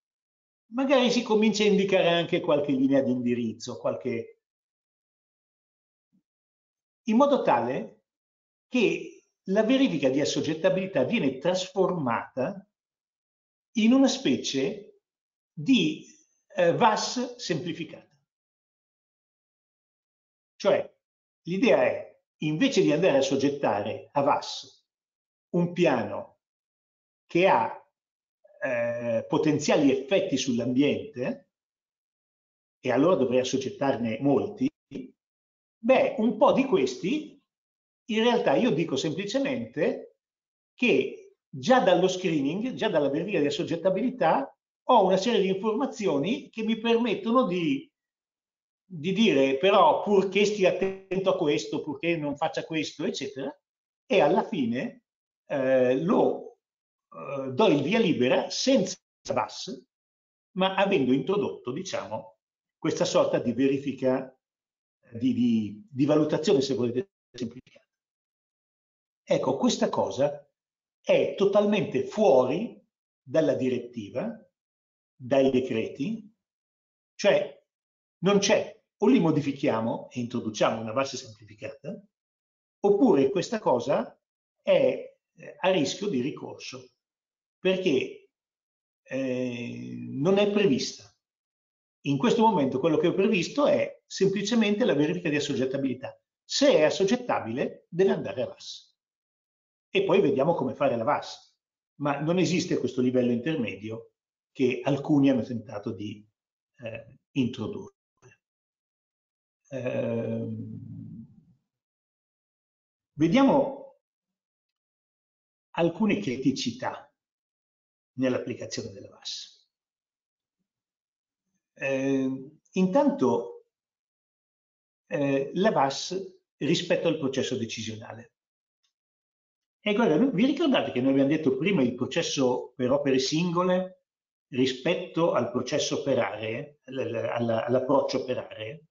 magari si comincia a indicare anche qualche linea di indirizzo, qualche in modo tale che la verifica di assoggettabilità viene trasformata in una specie di eh, VAS semplificata. Cioè, l'idea è, invece di andare a soggettare a VAS un piano che ha eh, potenziali effetti sull'ambiente, e allora dovrei assoggettarne molti, beh, un po' di questi, in realtà io dico semplicemente che già dallo screening, già dalla verifica di assoggettabilità, ho una serie di informazioni che mi permettono di, di dire però purché stia attento a questo, purché non faccia questo, eccetera, e alla fine eh, lo eh, do il via libera senza VAS, ma avendo introdotto, diciamo, questa sorta di verifica, di, di, di valutazione, se volete, semplificata. Ecco, questa cosa è totalmente fuori dalla direttiva, dai decreti, cioè non c'è, o li modifichiamo e introduciamo una base semplificata, oppure questa cosa è eh, a rischio di ricorso perché eh, non è prevista. In questo momento quello che ho previsto è semplicemente la verifica di assoggettabilità. Se è assoggettabile deve andare a VAS. E poi vediamo come fare la VAS. Ma non esiste questo livello intermedio che alcuni hanno tentato di eh, introdurre. Eh, vediamo alcune criticità nell'applicazione della VAS. Eh, intanto eh, la VAS rispetto al processo decisionale. E guarda, vi ricordate che noi abbiamo detto prima il processo per opere singole rispetto al processo per aree, all'approccio per aree?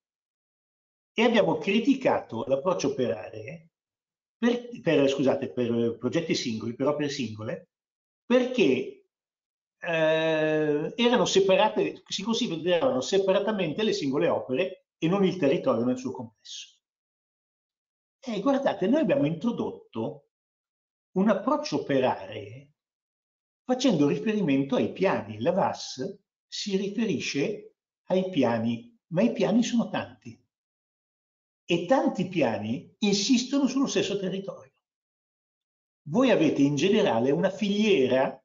E abbiamo criticato l'approccio per aree, per, per, scusate, per progetti singoli, per opere singole, perché eh, erano separate, si consideravano separatamente le singole opere e non il territorio nel suo complesso. E guardate, noi abbiamo introdotto un approccio per aree facendo riferimento ai piani. La VAS si riferisce ai piani, ma i piani sono tanti. E tanti piani insistono sullo stesso territorio. Voi avete in generale una filiera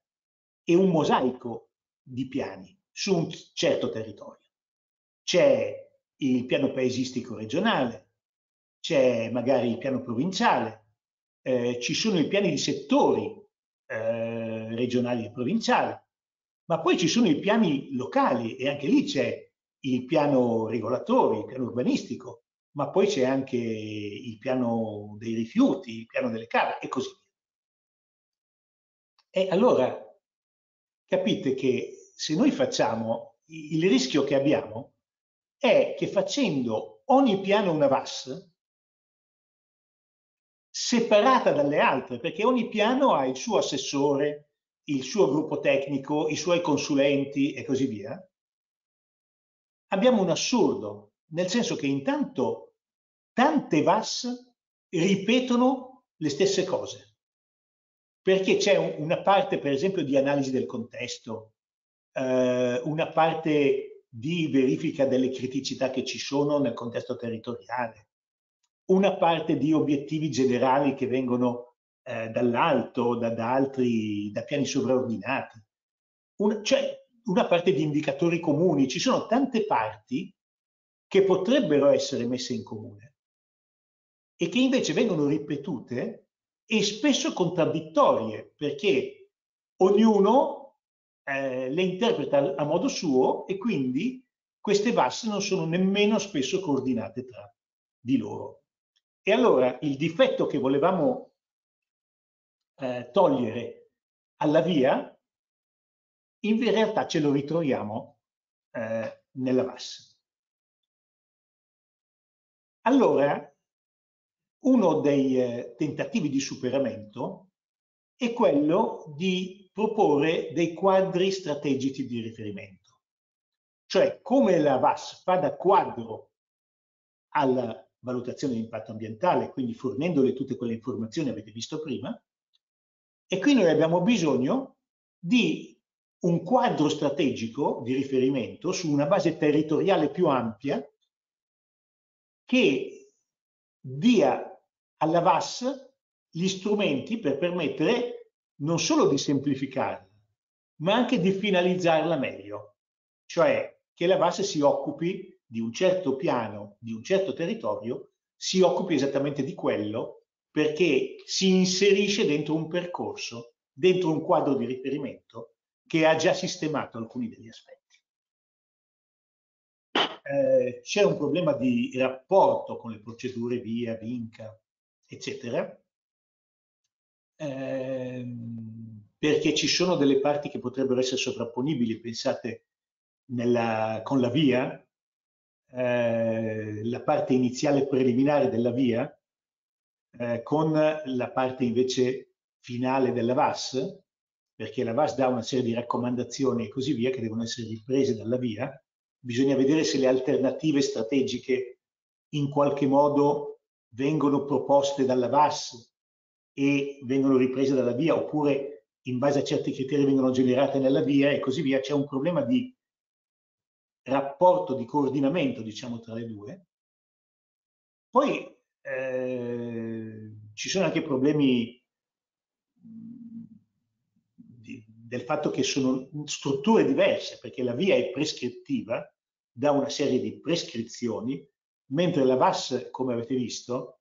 e un mosaico di piani su un certo territorio. C'è il piano paesistico regionale, c'è magari il piano provinciale, eh, ci sono i piani di settori eh, regionali e provinciali, ma poi ci sono i piani locali e anche lì c'è il piano regolatorio, il piano urbanistico, ma poi c'è anche il piano dei rifiuti, il piano delle cave e così via. E allora capite che se noi facciamo, il rischio che abbiamo è che facendo ogni piano una VAS separata dalle altre, perché ogni piano ha il suo assessore, il suo gruppo tecnico, i suoi consulenti e così via, abbiamo un assurdo, nel senso che intanto tante VAS ripetono le stesse cose perché c'è una parte, per esempio, di analisi del contesto, eh, una parte di verifica delle criticità che ci sono nel contesto territoriale, una parte di obiettivi generali che vengono eh, dall'alto, da, da, altri, da piani sovraordinati, una, cioè una parte di indicatori comuni. Ci sono tante parti che potrebbero essere messe in comune e che invece vengono ripetute e spesso contraddittorie perché ognuno eh, le interpreta a modo suo e quindi queste VAS non sono nemmeno spesso coordinate tra di loro. E allora il difetto che volevamo eh, togliere alla via, in realtà ce lo ritroviamo eh, nella VAS. Allora, uno dei eh, tentativi di superamento è quello di proporre dei quadri strategici di riferimento. Cioè, come la VAS fa da quadro alla valutazione di impatto ambientale, quindi fornendole tutte quelle informazioni che avete visto prima, e qui noi abbiamo bisogno di un quadro strategico di riferimento su una base territoriale più ampia che dia alla VAS gli strumenti per permettere non solo di semplificarla, ma anche di finalizzarla meglio, cioè che la VAS si occupi di un certo piano, di un certo territorio, si occupi esattamente di quello perché si inserisce dentro un percorso, dentro un quadro di riferimento che ha già sistemato alcuni degli aspetti. Eh, c'è un problema di rapporto con le procedure via, vinca, eccetera, eh, perché ci sono delle parti che potrebbero essere sovrapponibili, pensate nella, con la via, eh, la parte iniziale preliminare della via, eh, con la parte invece finale della VAS, perché la VAS dà una serie di raccomandazioni e così via che devono essere riprese dalla via, bisogna vedere se le alternative strategiche in qualche modo vengono proposte dalla VAS e vengono riprese dalla via oppure in base a certi criteri vengono generate nella via e così via. C'è un problema di rapporto, di coordinamento, diciamo, tra le due. Poi eh, ci sono anche problemi di, del fatto che sono strutture diverse, perché la via è prescrittiva, da una serie di prescrizioni, mentre la VAS, come avete visto,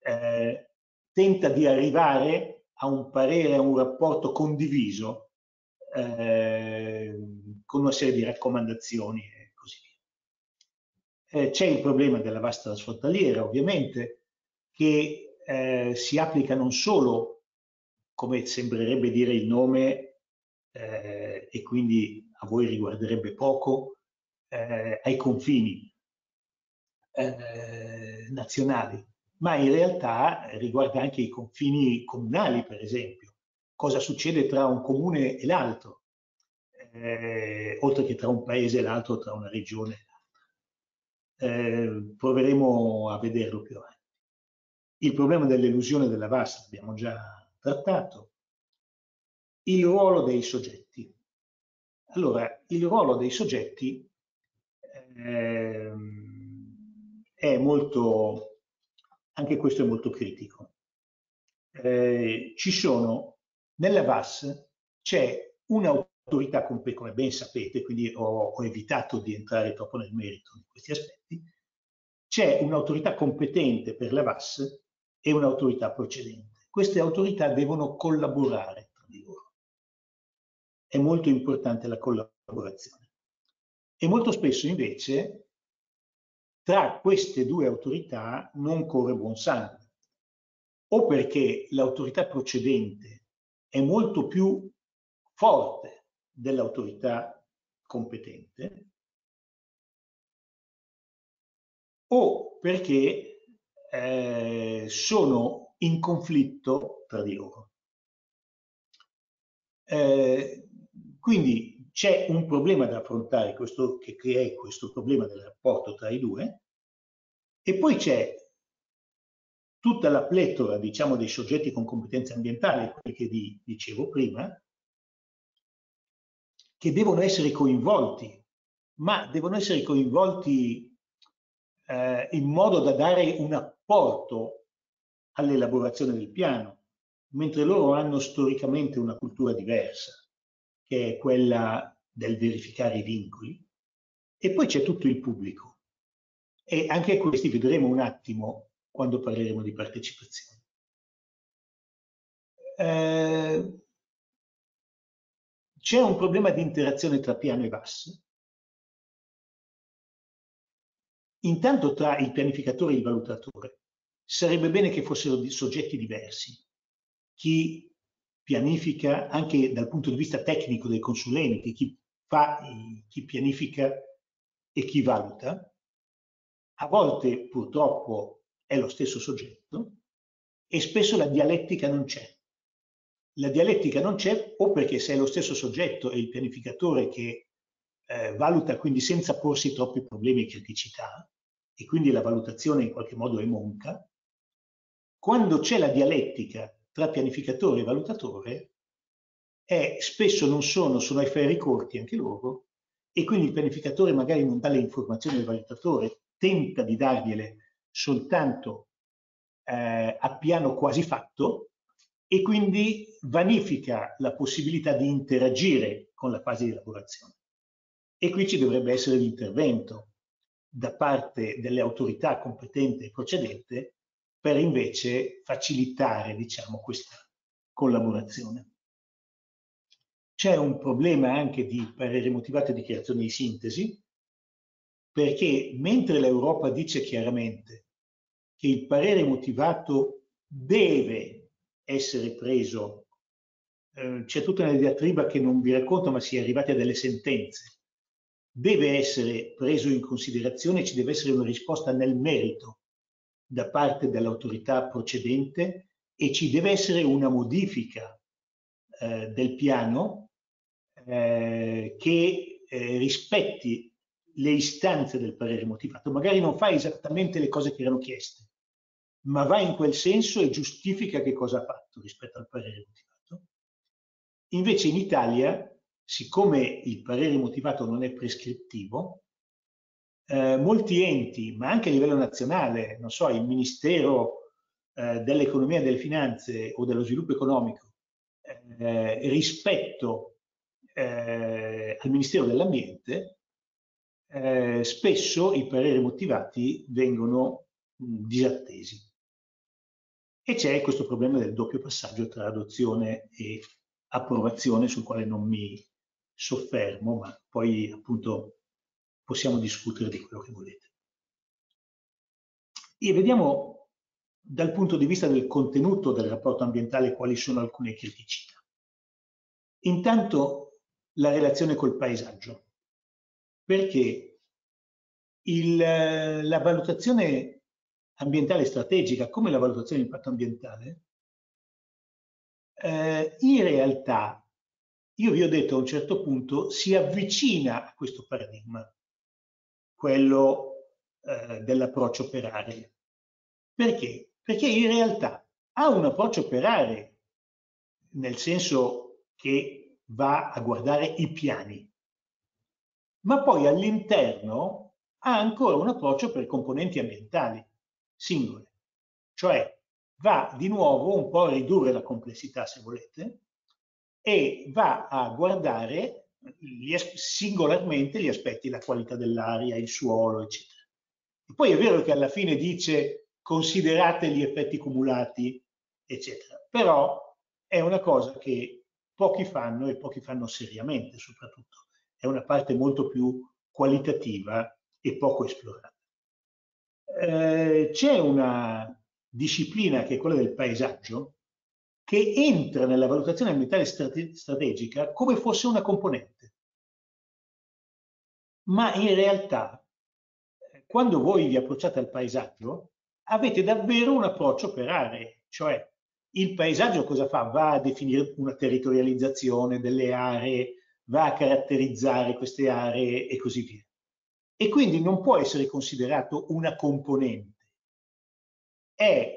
eh, tenta di arrivare a un parere, a un rapporto condiviso eh, con una serie di raccomandazioni e così via. Eh, c'è il problema della VAS trasfrontaliera, ovviamente, che eh, si applica non solo, come sembrerebbe dire il nome, eh, e quindi a voi riguarderebbe poco, eh, ai confini eh, nazionali, ma in realtà riguarda anche i confini comunali, per esempio. Cosa succede tra un comune e l'altro, eh, oltre che tra un paese e l'altro, tra una regione e l'altra. Eh, proveremo a vederlo più avanti. Il problema dell'elusione della VAS l'abbiamo già trattato. Il ruolo dei soggetti. Allora, il ruolo dei soggetti eh, è molto, anche questo è molto critico. Eh, ci sono, nella VAS c'è un'autorità, come ben sapete, quindi ho, ho evitato di entrare troppo nel merito di questi aspetti, c'è un'autorità competente per la VAS e un'autorità procedente. Queste autorità devono collaborare tra di loro. È molto importante la collaborazione. E molto spesso invece tra queste due autorità non corre buon sangue, o perché l'autorità procedente è molto più forte dell'autorità competente, o perché eh, sono in conflitto tra di loro. Eh, quindi c'è un problema da affrontare questo, che crea questo problema del rapporto tra i due e poi c'è tutta la pletora diciamo, dei soggetti con competenze ambientali, quelli che vi dicevo prima, che devono essere coinvolti, ma devono essere coinvolti eh, in modo da dare un apporto all'elaborazione del piano, mentre loro hanno storicamente una cultura diversa che è quella del verificare i vincoli, e poi c'è tutto il pubblico. E anche questi vedremo un attimo quando parleremo di partecipazione. Eh, c'è un problema di interazione tra piano e VAS. Intanto tra il pianificatore e il valutatore sarebbe bene che fossero soggetti diversi. Chi pianifica anche dal punto di vista tecnico dei consulenti, chi fa, chi pianifica e chi valuta, a volte purtroppo è lo stesso soggetto e spesso la dialettica non c'è. La dialettica non c'è o perché se è lo stesso soggetto e il pianificatore che eh, valuta quindi senza porsi troppi problemi e criticità e quindi la valutazione in qualche modo è monca, quando c'è la dialettica tra pianificatore e valutatore è spesso non sono, sono ai ferri corti anche loro e quindi il pianificatore magari non dà le informazioni al valutatore, tenta di dargliele soltanto eh, a piano quasi fatto e quindi vanifica la possibilità di interagire con la fase di elaborazione. E qui ci dovrebbe essere l'intervento da parte delle autorità competenti e procedente per invece facilitare diciamo, questa collaborazione. C'è un problema anche di parere motivato e di creazione di sintesi, perché mentre l'Europa dice chiaramente che il parere motivato deve essere preso, eh, c'è tutta una diatriba che non vi racconto, ma si è arrivati a delle sentenze, deve essere preso in considerazione, ci deve essere una risposta nel merito da parte dell'autorità procedente e ci deve essere una modifica eh, del piano eh, che eh, rispetti le istanze del parere motivato. Magari non fa esattamente le cose che erano chieste, ma va in quel senso e giustifica che cosa ha fatto rispetto al parere motivato. Invece in Italia, siccome il parere motivato non è prescrittivo, eh, molti enti, ma anche a livello nazionale, non so, il Ministero eh, dell'Economia e delle Finanze o dello Sviluppo Economico, eh, rispetto eh, al Ministero dell'Ambiente, eh, spesso i pareri motivati vengono mh, disattesi. E c'è questo problema del doppio passaggio tra adozione e approvazione sul quale non mi soffermo, ma poi appunto possiamo discutere di quello che volete. E vediamo dal punto di vista del contenuto del rapporto ambientale quali sono alcune criticità. Intanto la relazione col paesaggio, perché il, la valutazione ambientale strategica, come la valutazione di impatto ambientale, eh, in realtà, io vi ho detto a un certo punto, si avvicina a questo paradigma, quello eh, dell'approccio per aree. Perché? Perché in realtà ha un approccio per aree, nel senso che va a guardare i piani, ma poi all'interno ha ancora un approccio per componenti ambientali singole, cioè va di nuovo un po' a ridurre la complessità se volete e va a guardare gli, singolarmente gli aspetti, la qualità dell'aria, il suolo, eccetera. E poi è vero che alla fine dice considerate gli effetti cumulati, eccetera, però è una cosa che pochi fanno e pochi fanno seriamente soprattutto. È una parte molto più qualitativa e poco esplorata. Eh, c'è una disciplina che è quella del paesaggio che entra nella valutazione ambientale strate strategica come fosse una componente. Ma in realtà, quando voi vi approcciate al paesaggio, avete davvero un approccio per aree, cioè il paesaggio cosa fa? Va a definire una territorializzazione delle aree, va a caratterizzare queste aree e così via e quindi non può essere considerato una componente, è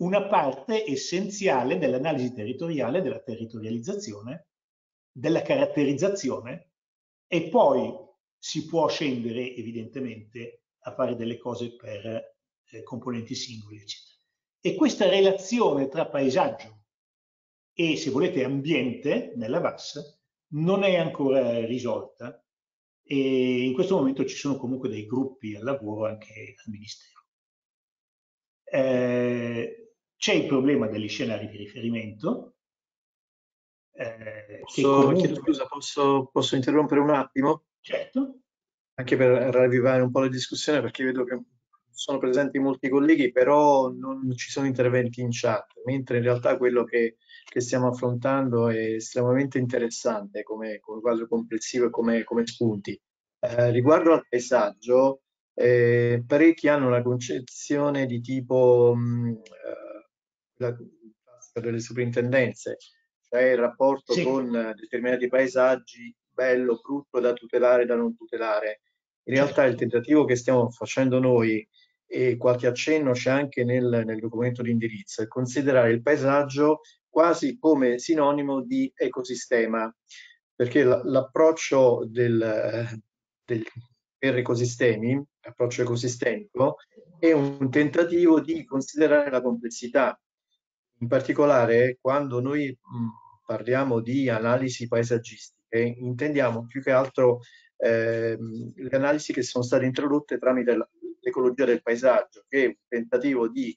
una parte essenziale dell'analisi territoriale, della territorializzazione, della caratterizzazione e poi si può scendere evidentemente a fare delle cose per eh, componenti singoli, eccetera. E questa relazione tra paesaggio e, se volete, ambiente nella VAS non è ancora risolta e in questo momento ci sono comunque dei gruppi al lavoro anche al Ministero. Eh, c'è il problema degli scenari di riferimento. Eh, posso, comunque... scusa, posso, posso, interrompere un attimo? Certo. Anche per ravvivare un po' la discussione, perché vedo che sono presenti molti colleghi, però non ci sono interventi in chat, mentre in realtà quello che, che stiamo affrontando è estremamente interessante come, come quadro complessivo e come, come spunti. Eh, riguardo al paesaggio, eh, parecchi hanno una concezione di tipo mh, mm, eh, delle soprintendenze, cioè il rapporto sì. con determinati paesaggi bello, brutto, da tutelare, da non tutelare. In realtà il tentativo che stiamo facendo noi e qualche accenno c'è anche nel, nel documento di indirizzo, è considerare il paesaggio quasi come sinonimo di ecosistema, perché l'approccio del, del, per ecosistemi, approccio ecosistemico, è un tentativo di considerare la complessità. In particolare, quando noi mh, parliamo di analisi paesaggistiche, intendiamo più che altro eh, le analisi che sono state introdotte tramite l'ecologia del paesaggio, che è un tentativo di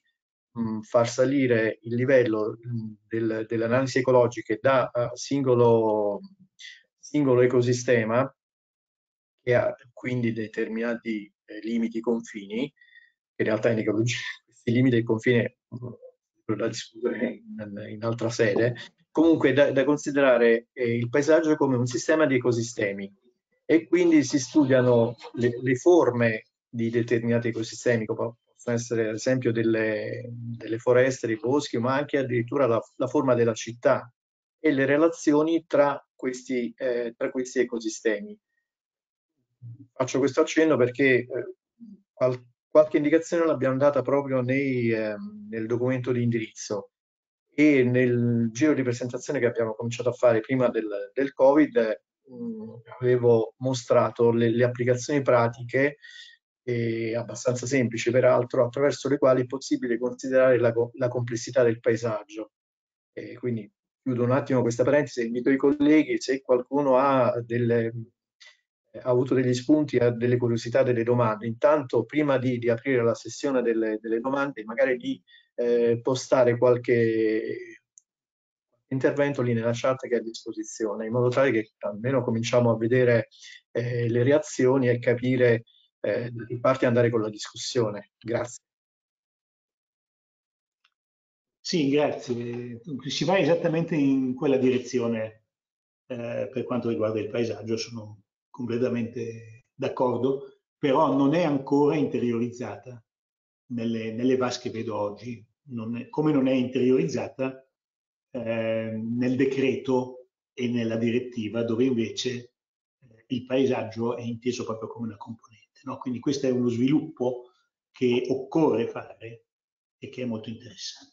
mh, far salire il livello del, delle analisi ecologiche da uh, singolo, singolo ecosistema, che ha quindi determinati eh, limiti, confini, che in realtà in ecologia questi limiti e confine da discutere in, in, altra sede, comunque da, da considerare eh, il paesaggio come un sistema di ecosistemi e quindi si studiano le, le forme di determinati ecosistemi, come possono essere ad esempio delle, delle foreste, dei boschi, ma anche addirittura la, la, forma della città e le relazioni tra questi, eh, tra questi ecosistemi. Faccio questo accenno perché eh, qual, qualche indicazione l'abbiamo data proprio nei, eh, nel documento di indirizzo e nel giro di presentazione che abbiamo cominciato a fare prima del, del Covid mh, avevo mostrato le, le applicazioni pratiche eh, abbastanza semplici peraltro, attraverso le quali è possibile considerare la, la complessità del paesaggio. Eh, quindi chiudo un attimo questa parentesi, invito i colleghi, se qualcuno ha, delle, ha avuto degli spunti, ha delle curiosità, delle domande, intanto prima di, di aprire la sessione delle, delle domande, magari di eh, postare qualche intervento lì nella chat che è a disposizione, in modo tale che almeno cominciamo a vedere eh, le reazioni e capire eh, in parte andare con la discussione. Grazie. Sì, grazie. Si va esattamente in quella direzione eh, per quanto riguarda il paesaggio, sono completamente d'accordo, però non è ancora interiorizzata nelle, nelle VAS vedo oggi, non è, come non è interiorizzata eh, nel decreto e nella direttiva, dove invece eh, il paesaggio è inteso proprio come una componente. No? Quindi questo è uno sviluppo che occorre fare e che è molto interessante.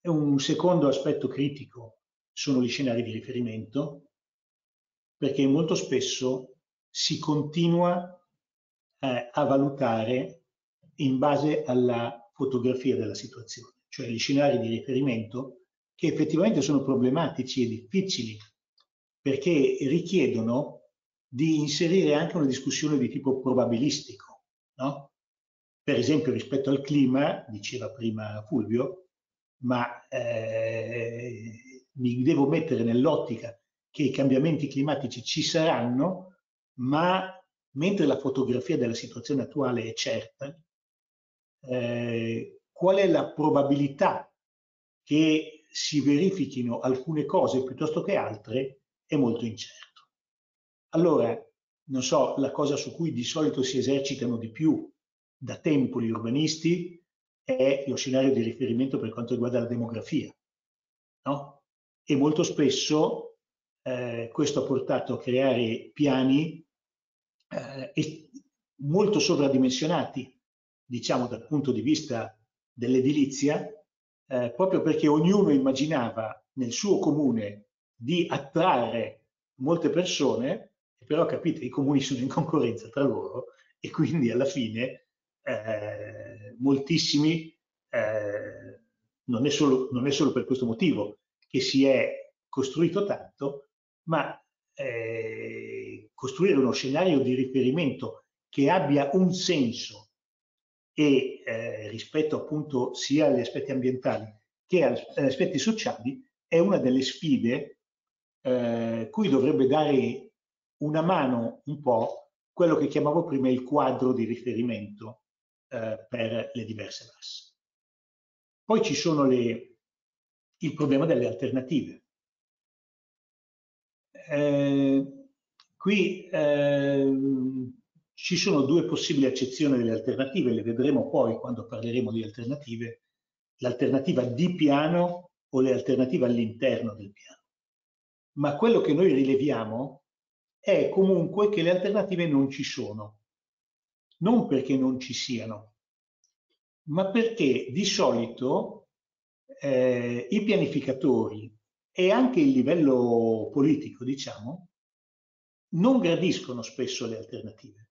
E un secondo aspetto critico sono gli scenari di riferimento, perché molto spesso si continua eh, a valutare in base alla fotografia della situazione, cioè gli scenari di riferimento che effettivamente sono problematici e difficili perché richiedono di inserire anche una discussione di tipo probabilistico, no? Per esempio rispetto al clima, diceva prima Fulvio, ma eh, mi devo mettere nell'ottica che i cambiamenti climatici ci saranno, ma mentre la fotografia della situazione attuale è certa, eh, qual è la probabilità che si verifichino alcune cose piuttosto che altre è molto incerta. Allora, non so, la cosa su cui di solito si esercitano di più da tempo gli urbanisti è lo scenario di riferimento per quanto riguarda la demografia. No? E molto spesso eh, questo ha portato a creare piani eh, molto sovradimensionati, diciamo dal punto di vista dell'edilizia, eh, proprio perché ognuno immaginava nel suo comune di attrarre molte persone però capite, i comuni sono in concorrenza tra loro e quindi alla fine eh, moltissimi, eh, non, è solo, non, è solo, per questo motivo che si è costruito tanto, ma eh, costruire uno scenario di riferimento che abbia un senso e eh, rispetto appunto sia agli aspetti ambientali che agli aspetti sociali è una delle sfide eh, cui dovrebbe dare una mano un po' quello che chiamavo prima il quadro di riferimento eh, per le diverse VAS. Poi ci sono le, il problema delle alternative. Eh, qui eh, ci sono due possibili accezioni delle alternative, le vedremo poi quando parleremo di alternative, l'alternativa di piano o le alternative all'interno del piano. Ma quello che noi rileviamo è comunque che le alternative non ci sono. Non perché non ci siano, ma perché di solito eh, i pianificatori e anche il livello politico, diciamo, non gradiscono spesso le alternative.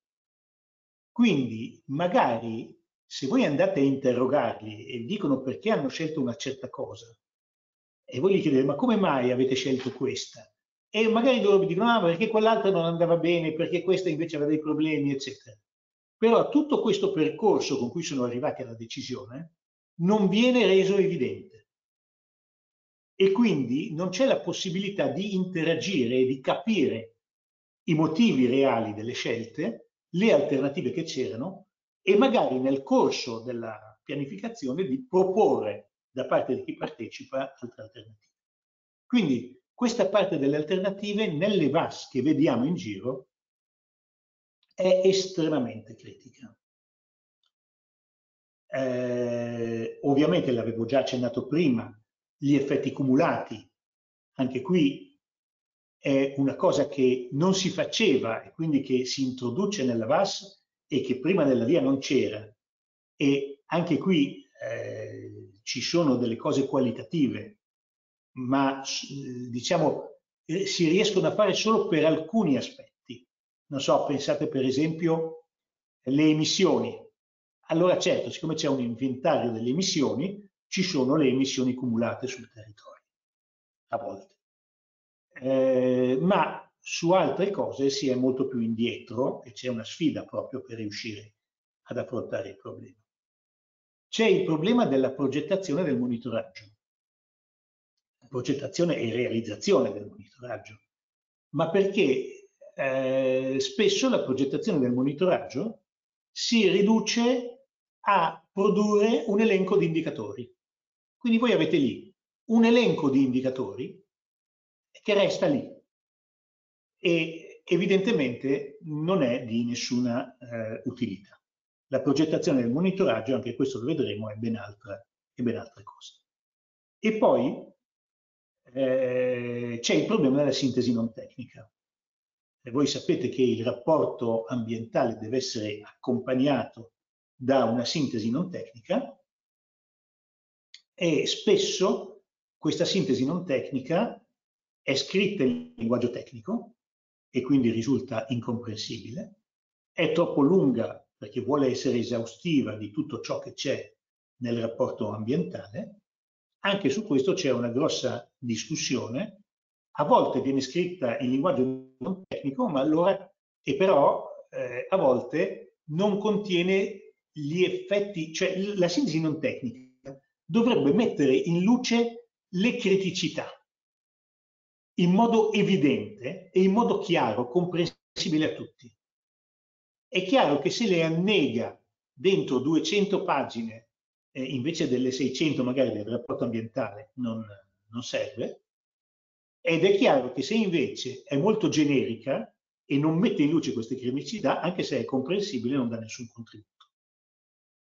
Quindi magari se voi andate a interrogarli e dicono perché hanno scelto una certa cosa, e voi gli chiedete ma come mai avete scelto questa? E magari loro vi dicono ah perché quell'altra non andava bene, perché questa invece aveva dei problemi, eccetera. Però tutto questo percorso con cui sono arrivati alla decisione non viene reso evidente. E quindi non c'è la possibilità di interagire e di capire i motivi reali delle scelte, le alternative che c'erano e magari nel corso della pianificazione di proporre da parte di chi partecipa altre alternative. Quindi questa parte delle alternative nelle VAS che vediamo in giro è estremamente critica. Eh, ovviamente l'avevo già accennato prima, gli effetti cumulati, anche qui è una cosa che non si faceva e quindi che si introduce nella VAS e che prima nella via non c'era. E anche qui eh, ci sono delle cose qualitative, ma diciamo eh, si riescono a fare solo per alcuni aspetti non so, pensate per esempio alle emissioni. Allora certo, siccome c'è un inventario delle emissioni, ci sono le emissioni cumulate sul territorio, a volte. Eh, ma su altre cose si è molto più indietro e c'è una sfida proprio per riuscire ad affrontare il problema. C'è il problema della progettazione del monitoraggio, progettazione e realizzazione del monitoraggio, ma perché eh, spesso la progettazione del monitoraggio si riduce a produrre un elenco di indicatori. Quindi voi avete lì un elenco di indicatori che resta lì e evidentemente non è di nessuna eh, utilità. La progettazione del monitoraggio, anche questo lo vedremo, è ben altra, è ben altra cosa. E poi eh, c'è il problema della sintesi non tecnica. E voi sapete che il rapporto ambientale deve essere accompagnato da una sintesi non tecnica e spesso questa sintesi non tecnica è scritta in linguaggio tecnico e quindi risulta incomprensibile, è troppo lunga perché vuole essere esaustiva di tutto ciò che c'è nel rapporto ambientale. Anche su questo c'è una grossa discussione. A volte viene scritta in linguaggio non tecnico, ma allora, e però eh, a volte non contiene gli effetti, cioè la sintesi non tecnica dovrebbe mettere in luce le criticità in modo evidente e in modo chiaro, comprensibile a tutti. È chiaro che se le annega dentro 200 pagine eh, invece delle 600 magari del rapporto ambientale non, non serve, ed è chiaro che se invece è molto generica e non mette in luce queste criticità, anche se è comprensibile, non dà nessun contributo.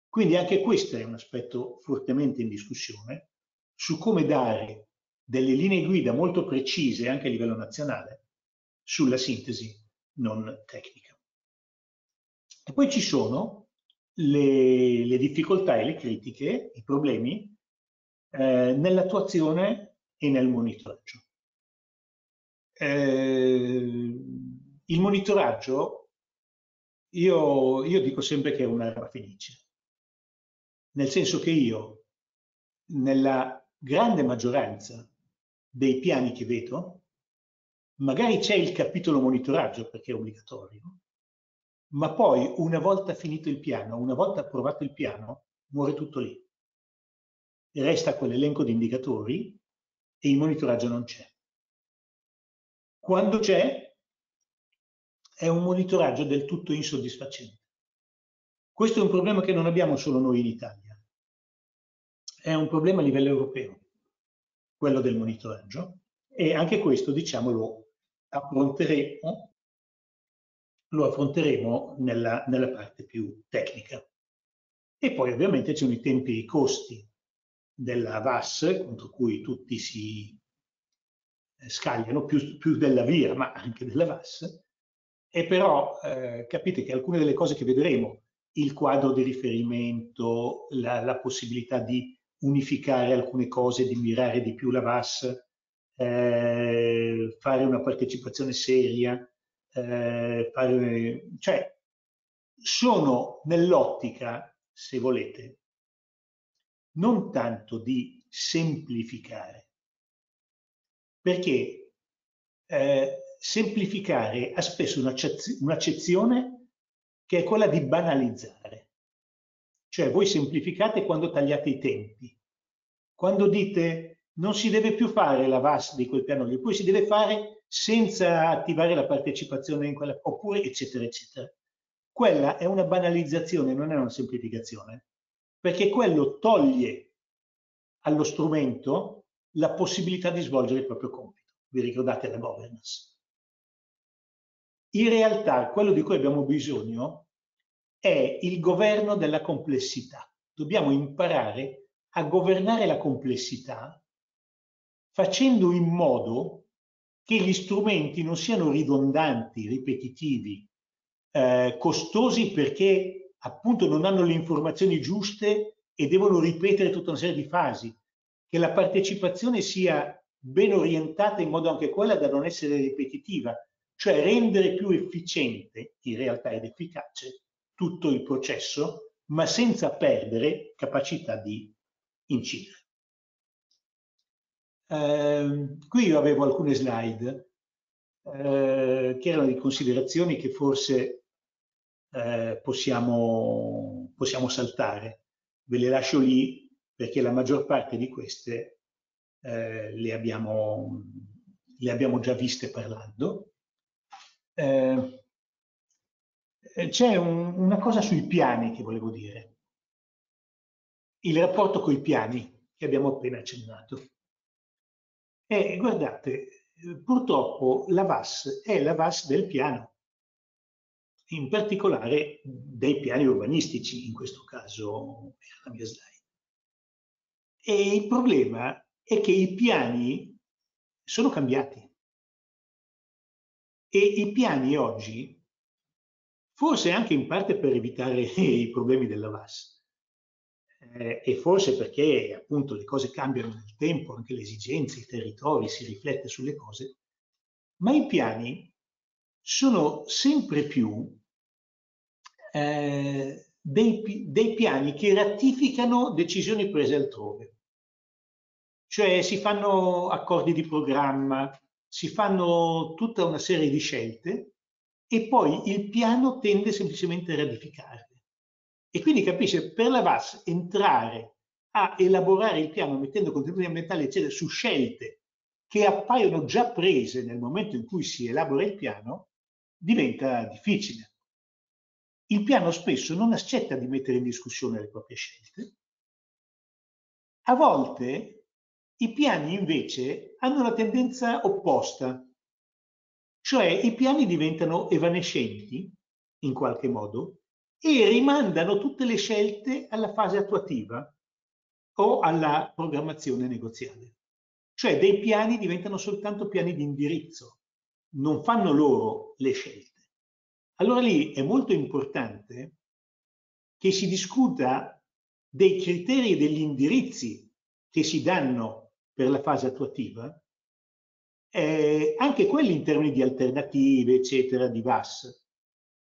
Quindi anche questo è un aspetto fortemente in discussione su come dare delle linee guida molto precise anche a livello nazionale sulla sintesi non tecnica. E poi ci sono le, le difficoltà e le critiche, i problemi eh, nell'attuazione e nel monitoraggio. Eh, il monitoraggio, io, io dico sempre che è un'arma felice, nel senso che io, nella grande maggioranza dei piani che vedo, magari c'è il capitolo monitoraggio perché è obbligatorio, ma poi una volta finito il piano, una volta approvato il piano, muore tutto lì. resta quell'elenco di indicatori e il monitoraggio non c'è. Quando c'è, è un monitoraggio del tutto insoddisfacente. Questo è un problema che non abbiamo solo noi in Italia, è un problema a livello europeo, quello del monitoraggio, e anche questo, diciamo, lo affronteremo, lo affronteremo nella, nella parte più tecnica. E poi ovviamente ci sono i tempi e i costi della VAS, contro cui tutti si eh, scagliano più, più, della via, ma anche della VAS, e però eh, capite che alcune delle cose che vedremo, il quadro di riferimento, la, la possibilità di unificare alcune cose, di mirare di più la VAS, eh, fare una partecipazione seria, eh, fare, cioè sono nell'ottica, se volete, non tanto di semplificare, perché eh, semplificare ha spesso un'accezione che è quella di banalizzare. Cioè voi semplificate quando tagliate i tempi, quando dite non si deve più fare la VAS di quel piano lì, poi si deve fare senza attivare la partecipazione in quella, oppure eccetera eccetera. Quella è una banalizzazione, non è una semplificazione, perché quello toglie allo strumento la possibilità di svolgere il proprio compito. Vi ricordate la governance? In realtà quello di cui abbiamo bisogno è il governo della complessità. Dobbiamo imparare a governare la complessità facendo in modo che gli strumenti non siano ridondanti, ripetitivi, eh, costosi perché appunto non hanno le informazioni giuste e devono ripetere tutta una serie di fasi, che la partecipazione sia ben orientata in modo anche quella da non essere ripetitiva, cioè rendere più efficiente in realtà ed efficace tutto il processo, ma senza perdere capacità di incidere. Eh, qui io avevo alcune slide eh, che erano di considerazioni che forse eh, possiamo, possiamo saltare. Ve le lascio lì perché la maggior parte di queste eh, le abbiamo, le abbiamo già viste parlando. Eh, c'è un, una cosa sui piani che volevo dire. Il rapporto con i piani che abbiamo appena accennato. E guardate, purtroppo la VAS è la VAS del piano, in particolare dei piani urbanistici, in questo caso era la mia slide. E il problema è che i piani sono cambiati. E i piani oggi, forse anche in parte per evitare i problemi della VAS, eh, e forse perché appunto le cose cambiano nel tempo, anche le esigenze, i territori, si riflette sulle cose, ma i piani sono sempre più eh, dei, dei piani che ratificano decisioni prese altrove. Cioè si fanno accordi di programma, si fanno tutta una serie di scelte e poi il piano tende semplicemente a ratificarle. E quindi capisce, per la VAS entrare a elaborare il piano mettendo contenuti ambientali eccetera su scelte che appaiono già prese nel momento in cui si elabora il piano diventa difficile. Il piano spesso non accetta di mettere in discussione le proprie scelte. A volte i piani invece hanno la tendenza opposta, cioè i piani diventano evanescenti in qualche modo e rimandano tutte le scelte alla fase attuativa o alla programmazione negoziale. Cioè dei piani diventano soltanto piani di indirizzo, non fanno loro le scelte. Allora lì è molto importante che si discuta dei criteri e degli indirizzi che si danno per la fase attuativa, eh, anche quelli in termini di alternative, eccetera, di VAS,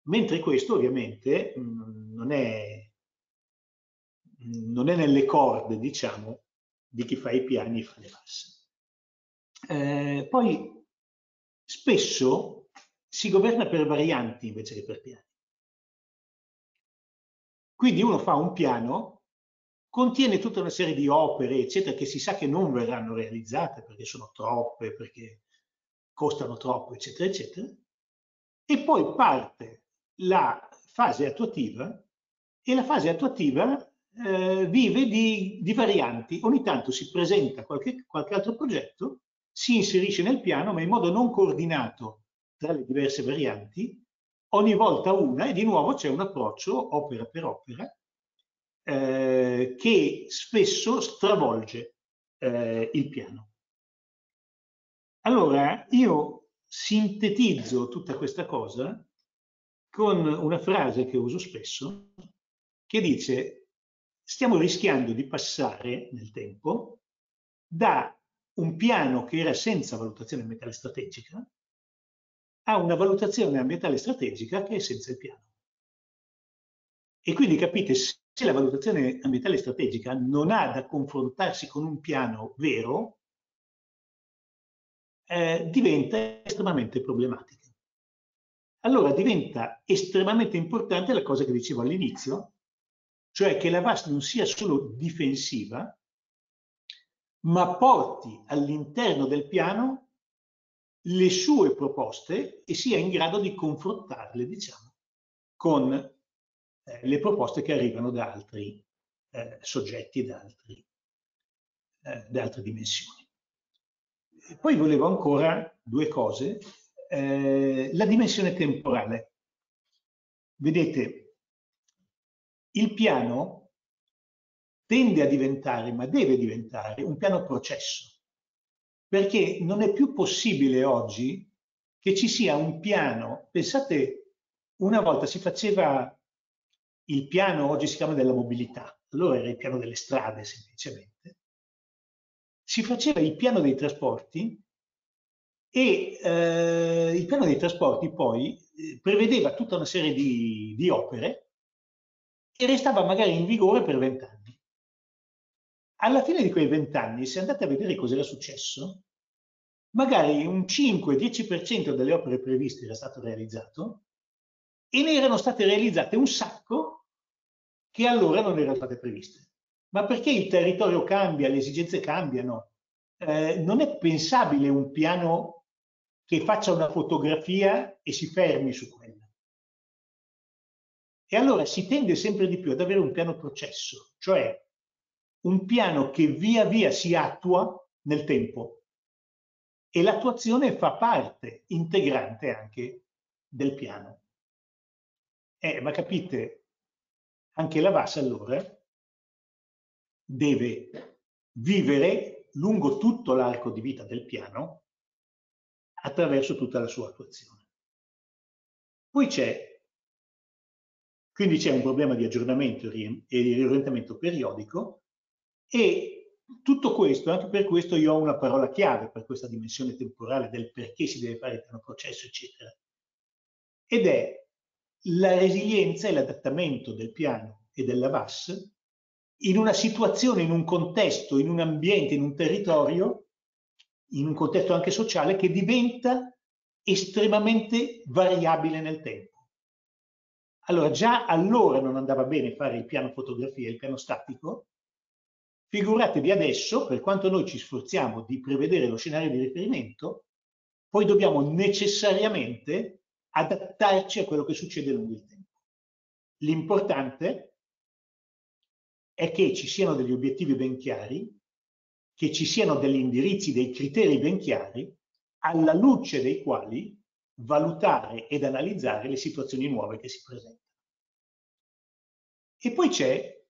mentre questo ovviamente mh, mm, non, è, non è nelle corde, diciamo, di chi fa i piani e fa le VAS. Eh, poi spesso si governa per varianti invece che per piani. Quindi uno fa un piano contiene tutta una serie di opere, eccetera, che si sa che non verranno realizzate perché sono troppe, perché costano troppo, eccetera, eccetera. E poi parte la fase attuativa e la fase attuativa eh, vive di, di, varianti. Ogni tanto si presenta qualche, qualche altro progetto, si inserisce nel piano, ma in modo non coordinato tra le diverse varianti, ogni volta una e di nuovo c'è un approccio opera per opera eh, che spesso stravolge eh, il piano. Allora, io sintetizzo tutta questa cosa con una frase che uso spesso, che dice stiamo rischiando di passare nel tempo da un piano che era senza valutazione ambientale strategica a una valutazione ambientale strategica che è senza il piano. E quindi capite, se la valutazione ambientale strategica non ha da confrontarsi con un piano vero, eh, diventa estremamente problematica. Allora diventa estremamente importante la cosa che dicevo all'inizio, cioè che la VAS non sia solo difensiva, ma porti all'interno del piano le sue proposte e sia in grado di confrontarle, diciamo, con eh, le proposte che arrivano da altri eh, soggetti, da, altri, eh, da altre dimensioni. E poi volevo ancora due cose. Eh, la dimensione temporale. Vedete, il piano tende a diventare, ma deve diventare, un piano processo perché non è più possibile oggi che ci sia un piano, pensate, una volta si faceva il piano, oggi si chiama della mobilità, allora era il piano delle strade semplicemente, si faceva il piano dei trasporti e eh, il piano dei trasporti poi eh, prevedeva tutta una serie di, di opere e restava magari in vigore per vent'anni. Alla fine di quei vent'anni, se andate a vedere cosa era successo, magari un 5-10% delle opere previste era stato realizzato e ne erano state realizzate un sacco che allora non erano state previste. Ma perché il territorio cambia, le esigenze cambiano? Eh, non è pensabile un piano che faccia una fotografia e si fermi su quella. E allora si tende sempre di più ad avere un piano processo, cioè un piano che via via si attua nel tempo e l'attuazione fa parte integrante anche del piano. Eh, ma capite, anche la VAS allora deve vivere lungo tutto l'arco di vita del piano attraverso tutta la sua attuazione. Poi c'è, quindi c'è un problema di aggiornamento e di riorientamento periodico e tutto questo, anche per questo io ho una parola chiave per questa dimensione temporale del perché si deve fare il piano processo, eccetera. Ed è la resilienza e l'adattamento del piano e della VAS in una situazione, in un contesto, in un ambiente, in un territorio, in un contesto anche sociale che diventa estremamente variabile nel tempo. Allora già allora non andava bene fare il piano fotografia il piano statico, Figuratevi adesso, per quanto noi ci sforziamo di prevedere lo scenario di riferimento, poi dobbiamo necessariamente adattarci a quello che succede lungo il tempo. L'importante è che ci siano degli obiettivi ben chiari, che ci siano degli indirizzi, dei criteri ben chiari, alla luce dei quali valutare ed analizzare le situazioni nuove che si presentano. E poi c'è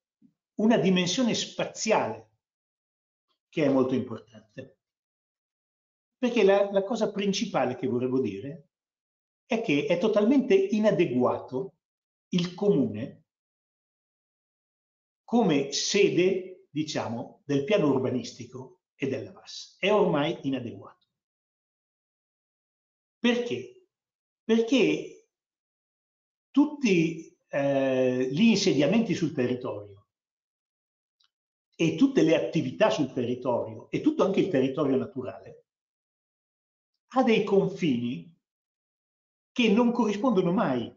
una dimensione spaziale che è molto importante. Perché la, la cosa principale che volevo dire è che è totalmente inadeguato il comune come sede, diciamo, del piano urbanistico e della VAS. È ormai inadeguato. Perché? Perché tutti eh, gli insediamenti sul territorio e tutte le attività sul territorio e tutto anche il territorio naturale ha dei confini che non corrispondono mai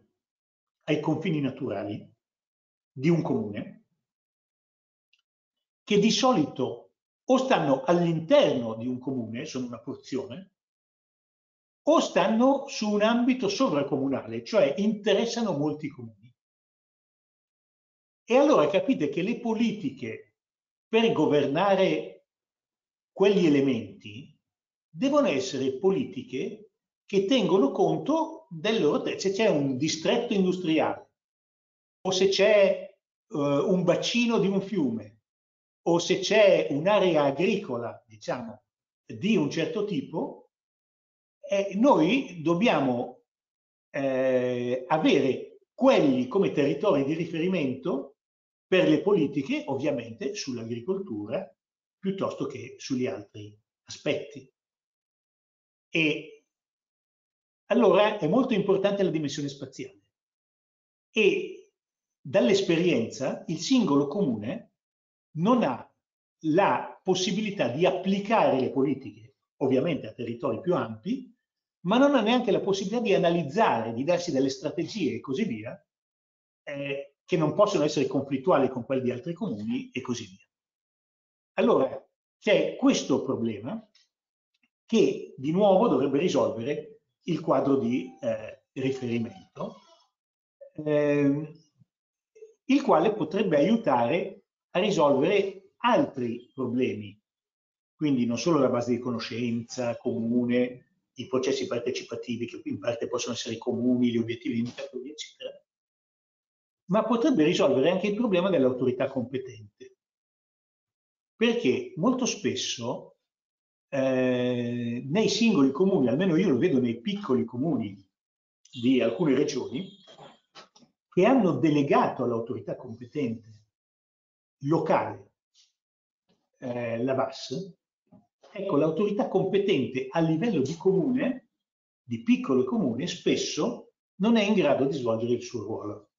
ai confini naturali di un comune, che di solito o stanno all'interno di un comune, sono una porzione, o stanno su un ambito sovracomunale, cioè interessano molti comuni. E allora capite che le politiche per governare quegli elementi devono essere politiche che tengono conto del loro, se c'è un distretto industriale o se c'è uh, un bacino di un fiume o se c'è un'area agricola, diciamo, di un certo tipo, eh, noi dobbiamo eh, avere quelli come territori di riferimento per le politiche ovviamente sull'agricoltura piuttosto che sugli altri aspetti. E allora è molto importante la dimensione spaziale. E dall'esperienza il singolo comune non ha la possibilità di applicare le politiche, ovviamente a territori più ampi, ma non ha neanche la possibilità di analizzare, di darsi delle strategie e così via, eh, che non possono essere conflittuali con quelli di altri comuni e così via. Allora, c'è questo problema che di nuovo dovrebbe risolvere il quadro di eh, riferimento, eh, il quale potrebbe aiutare a risolvere altri problemi, quindi non solo la base di conoscenza comune, i processi partecipativi che in parte possono essere comuni, gli obiettivi limitatori, eccetera, ma potrebbe risolvere anche il problema dell'autorità competente. Perché molto spesso eh, nei singoli comuni, almeno io lo vedo nei piccoli comuni di alcune regioni, che hanno delegato all'autorità competente locale eh, la VAS, ecco l'autorità competente a livello di comune, di piccolo comune, spesso non è in grado di svolgere il suo ruolo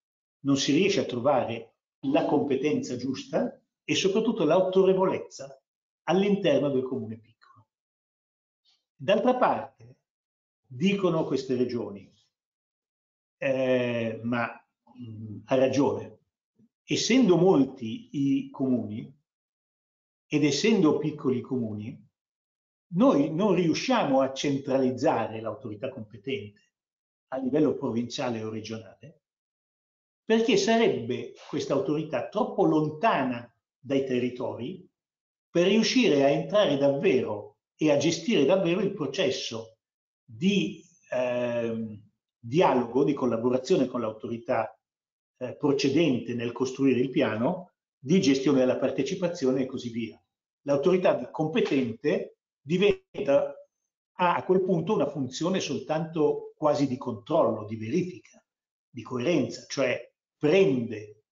non si riesce a trovare la competenza giusta e soprattutto l'autorevolezza all'interno del comune piccolo. D'altra parte, dicono queste regioni, eh, ma mh, ha ragione, essendo molti i comuni ed essendo piccoli comuni, noi non riusciamo a centralizzare l'autorità competente a livello provinciale o regionale perché sarebbe questa autorità troppo lontana dai territori per riuscire a entrare davvero e a gestire davvero il processo di eh, dialogo, di collaborazione con l'autorità eh, procedente nel costruire il piano, di gestione della partecipazione e così via. L'autorità competente diventa, ha a quel punto una funzione soltanto quasi di controllo, di verifica, di coerenza, cioè prende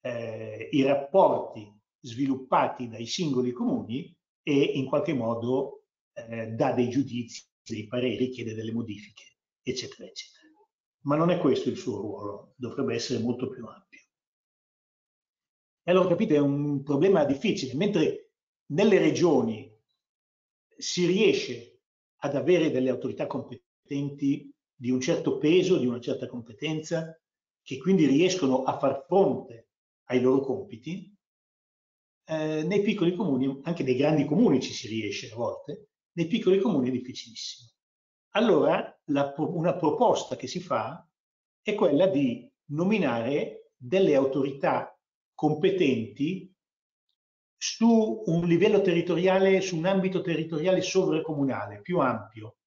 eh, i rapporti sviluppati dai singoli comuni e in qualche modo eh, dà dei giudizi, dei pareri, chiede delle modifiche, eccetera, eccetera. Ma non è questo il suo ruolo, dovrebbe essere molto più ampio. E allora capite, è un problema difficile, mentre nelle regioni si riesce ad avere delle autorità competenti di un certo peso, di una certa competenza, che quindi riescono a far fronte ai loro compiti, eh, nei piccoli comuni, anche nei grandi comuni ci si riesce a volte, nei piccoli comuni è difficilissimo. Allora la, una proposta che si fa è quella di nominare delle autorità competenti su un livello territoriale, su un ambito territoriale sovracomunale più ampio,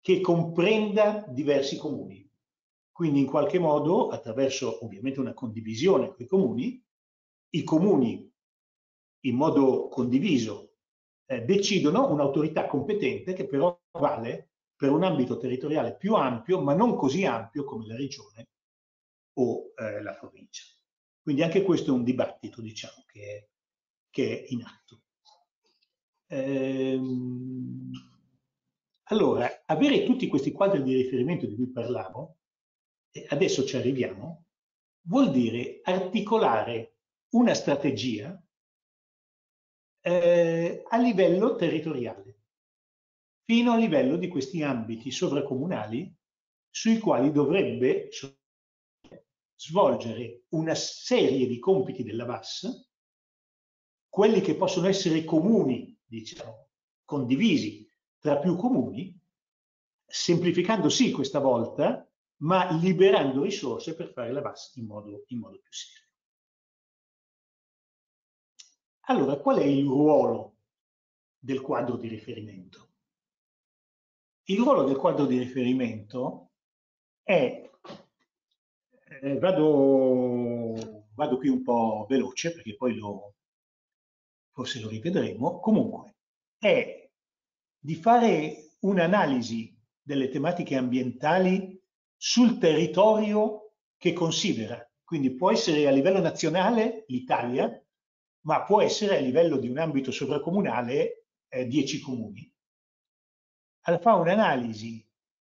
che comprenda diversi comuni. Quindi in qualche modo, attraverso ovviamente una condivisione con i comuni, i comuni in modo condiviso eh, decidono un'autorità competente che però vale per un ambito territoriale più ampio, ma non così ampio come la regione o eh, la provincia. Quindi anche questo è un dibattito, diciamo, che è, che è in atto. Ehm, allora, avere tutti questi quadri di riferimento di cui parlavo e adesso ci arriviamo, vuol dire articolare una strategia eh, a livello territoriale, fino a livello di questi ambiti sovracomunali sui quali dovrebbe svolgere una serie di compiti della VAS, quelli che possono essere comuni, diciamo, condivisi tra più comuni, semplificando sì questa volta ma liberando risorse per fare la VAS in modo, in modo più serio. Allora, qual è il ruolo del quadro di riferimento? Il ruolo del quadro di riferimento è, eh, vado, vado qui un po' veloce perché poi lo, forse lo rivedremo, comunque è di fare un'analisi delle tematiche ambientali sul territorio che considera. Quindi può essere a livello nazionale l'Italia, ma può essere a livello di un ambito sovracomunale eh, 10 comuni. Allora fa un'analisi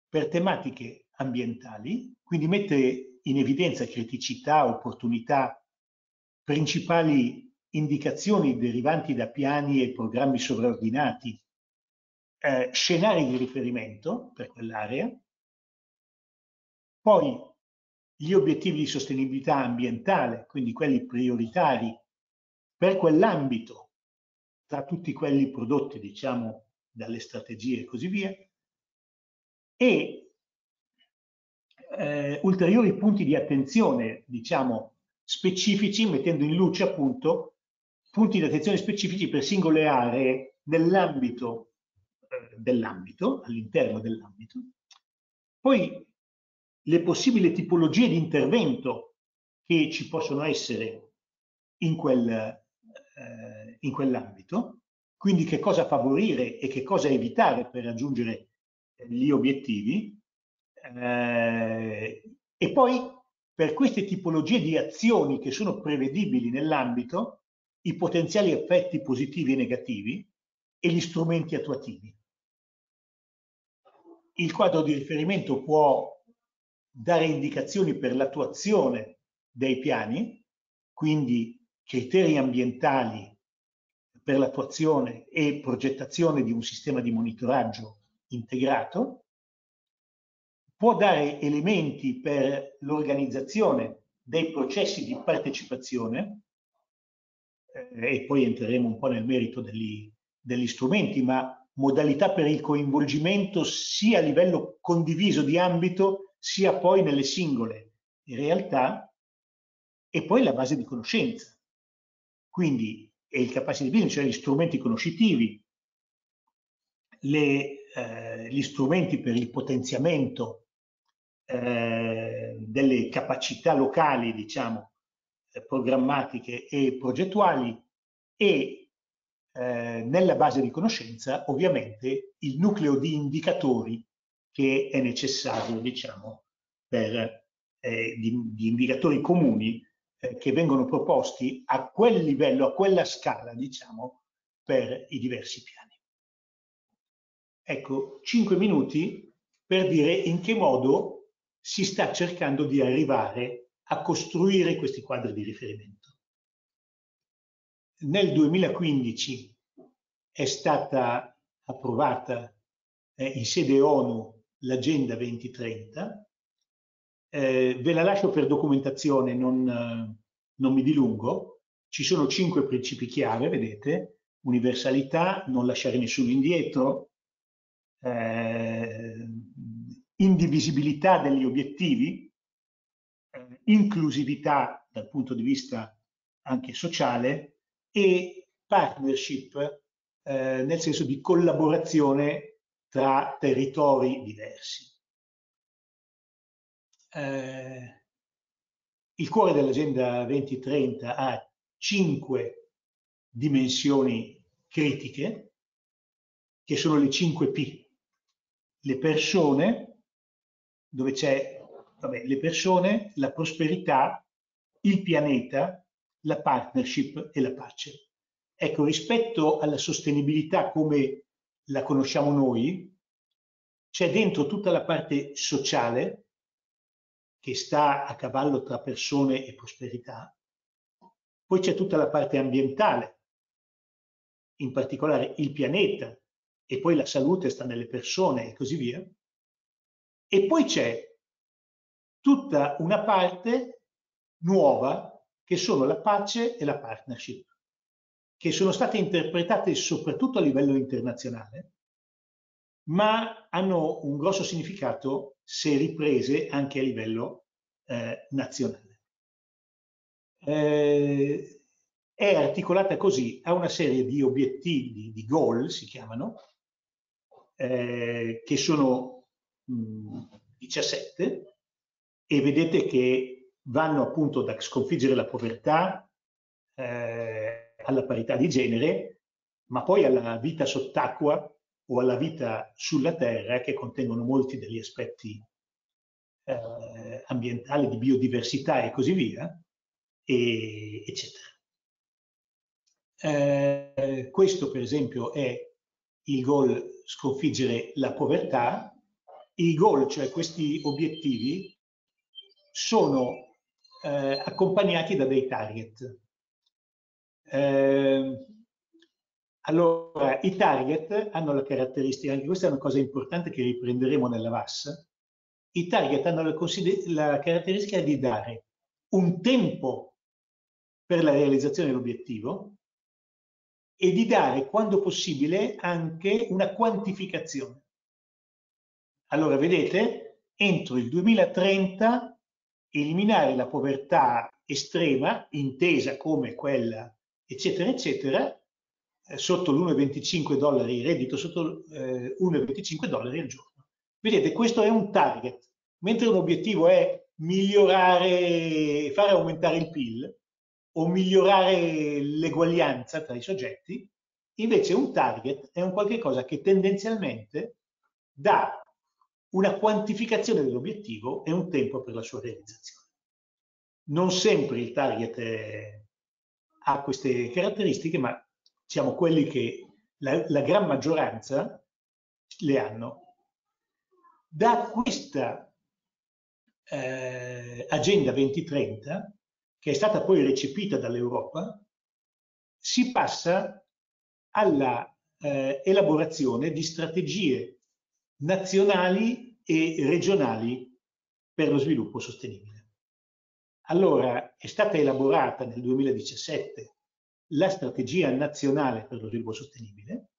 per tematiche ambientali, quindi mette in evidenza criticità, opportunità, principali indicazioni derivanti da piani e programmi sovraordinati, eh, scenari di riferimento per quell'area, poi gli obiettivi di sostenibilità ambientale, quindi quelli prioritari per quell'ambito, tra tutti quelli prodotti, diciamo, dalle strategie e così via, e eh, ulteriori punti di attenzione, diciamo, specifici, mettendo in luce appunto punti di attenzione specifici per singole aree nell'ambito eh, dell'ambito, all'interno dell'ambito. Poi le possibili tipologie di intervento che ci possono essere in, quel, eh, in quell'ambito, quindi che cosa favorire e che cosa evitare per raggiungere gli obiettivi, eh, e poi per queste tipologie di azioni che sono prevedibili nell'ambito, i potenziali effetti positivi e negativi e gli strumenti attuativi. Il quadro di riferimento può dare indicazioni per l'attuazione dei piani, quindi criteri ambientali per l'attuazione e progettazione di un sistema di monitoraggio integrato, può dare elementi per l'organizzazione dei processi di partecipazione, eh, e poi entreremo un po' nel merito degli, degli strumenti, ma modalità per il coinvolgimento sia a livello condiviso di ambito, sia poi nelle singole realtà, e poi la base di conoscenza. Quindi è il capacity building, cioè gli strumenti conoscitivi, le, eh, gli strumenti per il potenziamento eh, delle capacità locali, diciamo, eh, programmatiche e progettuali e eh, nella base di conoscenza ovviamente il nucleo di indicatori che è necessario, diciamo, per, eh, di, di, indicatori comuni eh, che vengono proposti a quel livello, a quella scala, diciamo, per i diversi piani. Ecco, cinque minuti per dire in che modo si sta cercando di arrivare a costruire questi quadri di riferimento. Nel 2015 è stata approvata eh, in sede ONU l'Agenda 2030. Eh, ve la lascio per documentazione, non, eh, non mi dilungo. Ci sono cinque principi chiave, vedete, universalità, non lasciare nessuno indietro, eh, indivisibilità degli obiettivi, eh, inclusività dal punto di vista anche sociale e partnership eh, nel senso di collaborazione tra territori diversi. Eh, il cuore dell'Agenda 2030 ha cinque dimensioni critiche, che sono le 5 P, le persone, dove c'è le persone, la prosperità, il pianeta, la partnership e la pace. Ecco, rispetto alla sostenibilità come la conosciamo noi, c'è dentro tutta la parte sociale che sta a cavallo tra persone e prosperità, poi c'è tutta la parte ambientale, in particolare il pianeta, e poi la salute sta nelle persone e così via. E poi c'è tutta una parte nuova che sono la pace e la partnership, che sono state interpretate soprattutto a livello internazionale, ma hanno un grosso significato se riprese anche a livello eh, nazionale. Eh, è articolata così, ha una serie di obiettivi, di goal si chiamano, eh, che sono mh, 17 e vedete che vanno appunto da sconfiggere la povertà eh, alla parità di genere, ma poi alla vita sott'acqua o alla vita sulla terra che contengono molti degli aspetti eh, ambientali, di biodiversità e così via, e, eccetera. Eh, questo per esempio è il goal sconfiggere la povertà, i goal, cioè questi obiettivi, sono eh, accompagnati da dei target. Eh, allora, i target hanno la caratteristica, anche questa è una cosa importante che riprenderemo nella VAS, i target hanno la, la caratteristica di dare un tempo per la realizzazione dell'obiettivo e di dare, quando possibile, anche una quantificazione. Allora, vedete, entro il 2030 eliminare la povertà estrema, intesa come quella, eccetera, eccetera, sotto l'1,25 dollari, reddito sotto eh, 1,25 dollari al giorno. Vedete, questo è un target, mentre un obiettivo è migliorare, fare aumentare il PIL o migliorare l'eguaglianza tra i soggetti, invece un target è un qualche cosa che tendenzialmente dà una quantificazione dell'obiettivo e un tempo per la sua realizzazione. Non sempre il target è, ha queste caratteristiche, ma siamo quelli che la, la gran maggioranza le hanno. Da questa eh, Agenda 2030, che è stata poi recepita dall'Europa, si passa alla eh, elaborazione di strategie nazionali e regionali per lo sviluppo sostenibile. Allora, è stata elaborata nel 2017 la strategia nazionale per lo sviluppo sostenibile.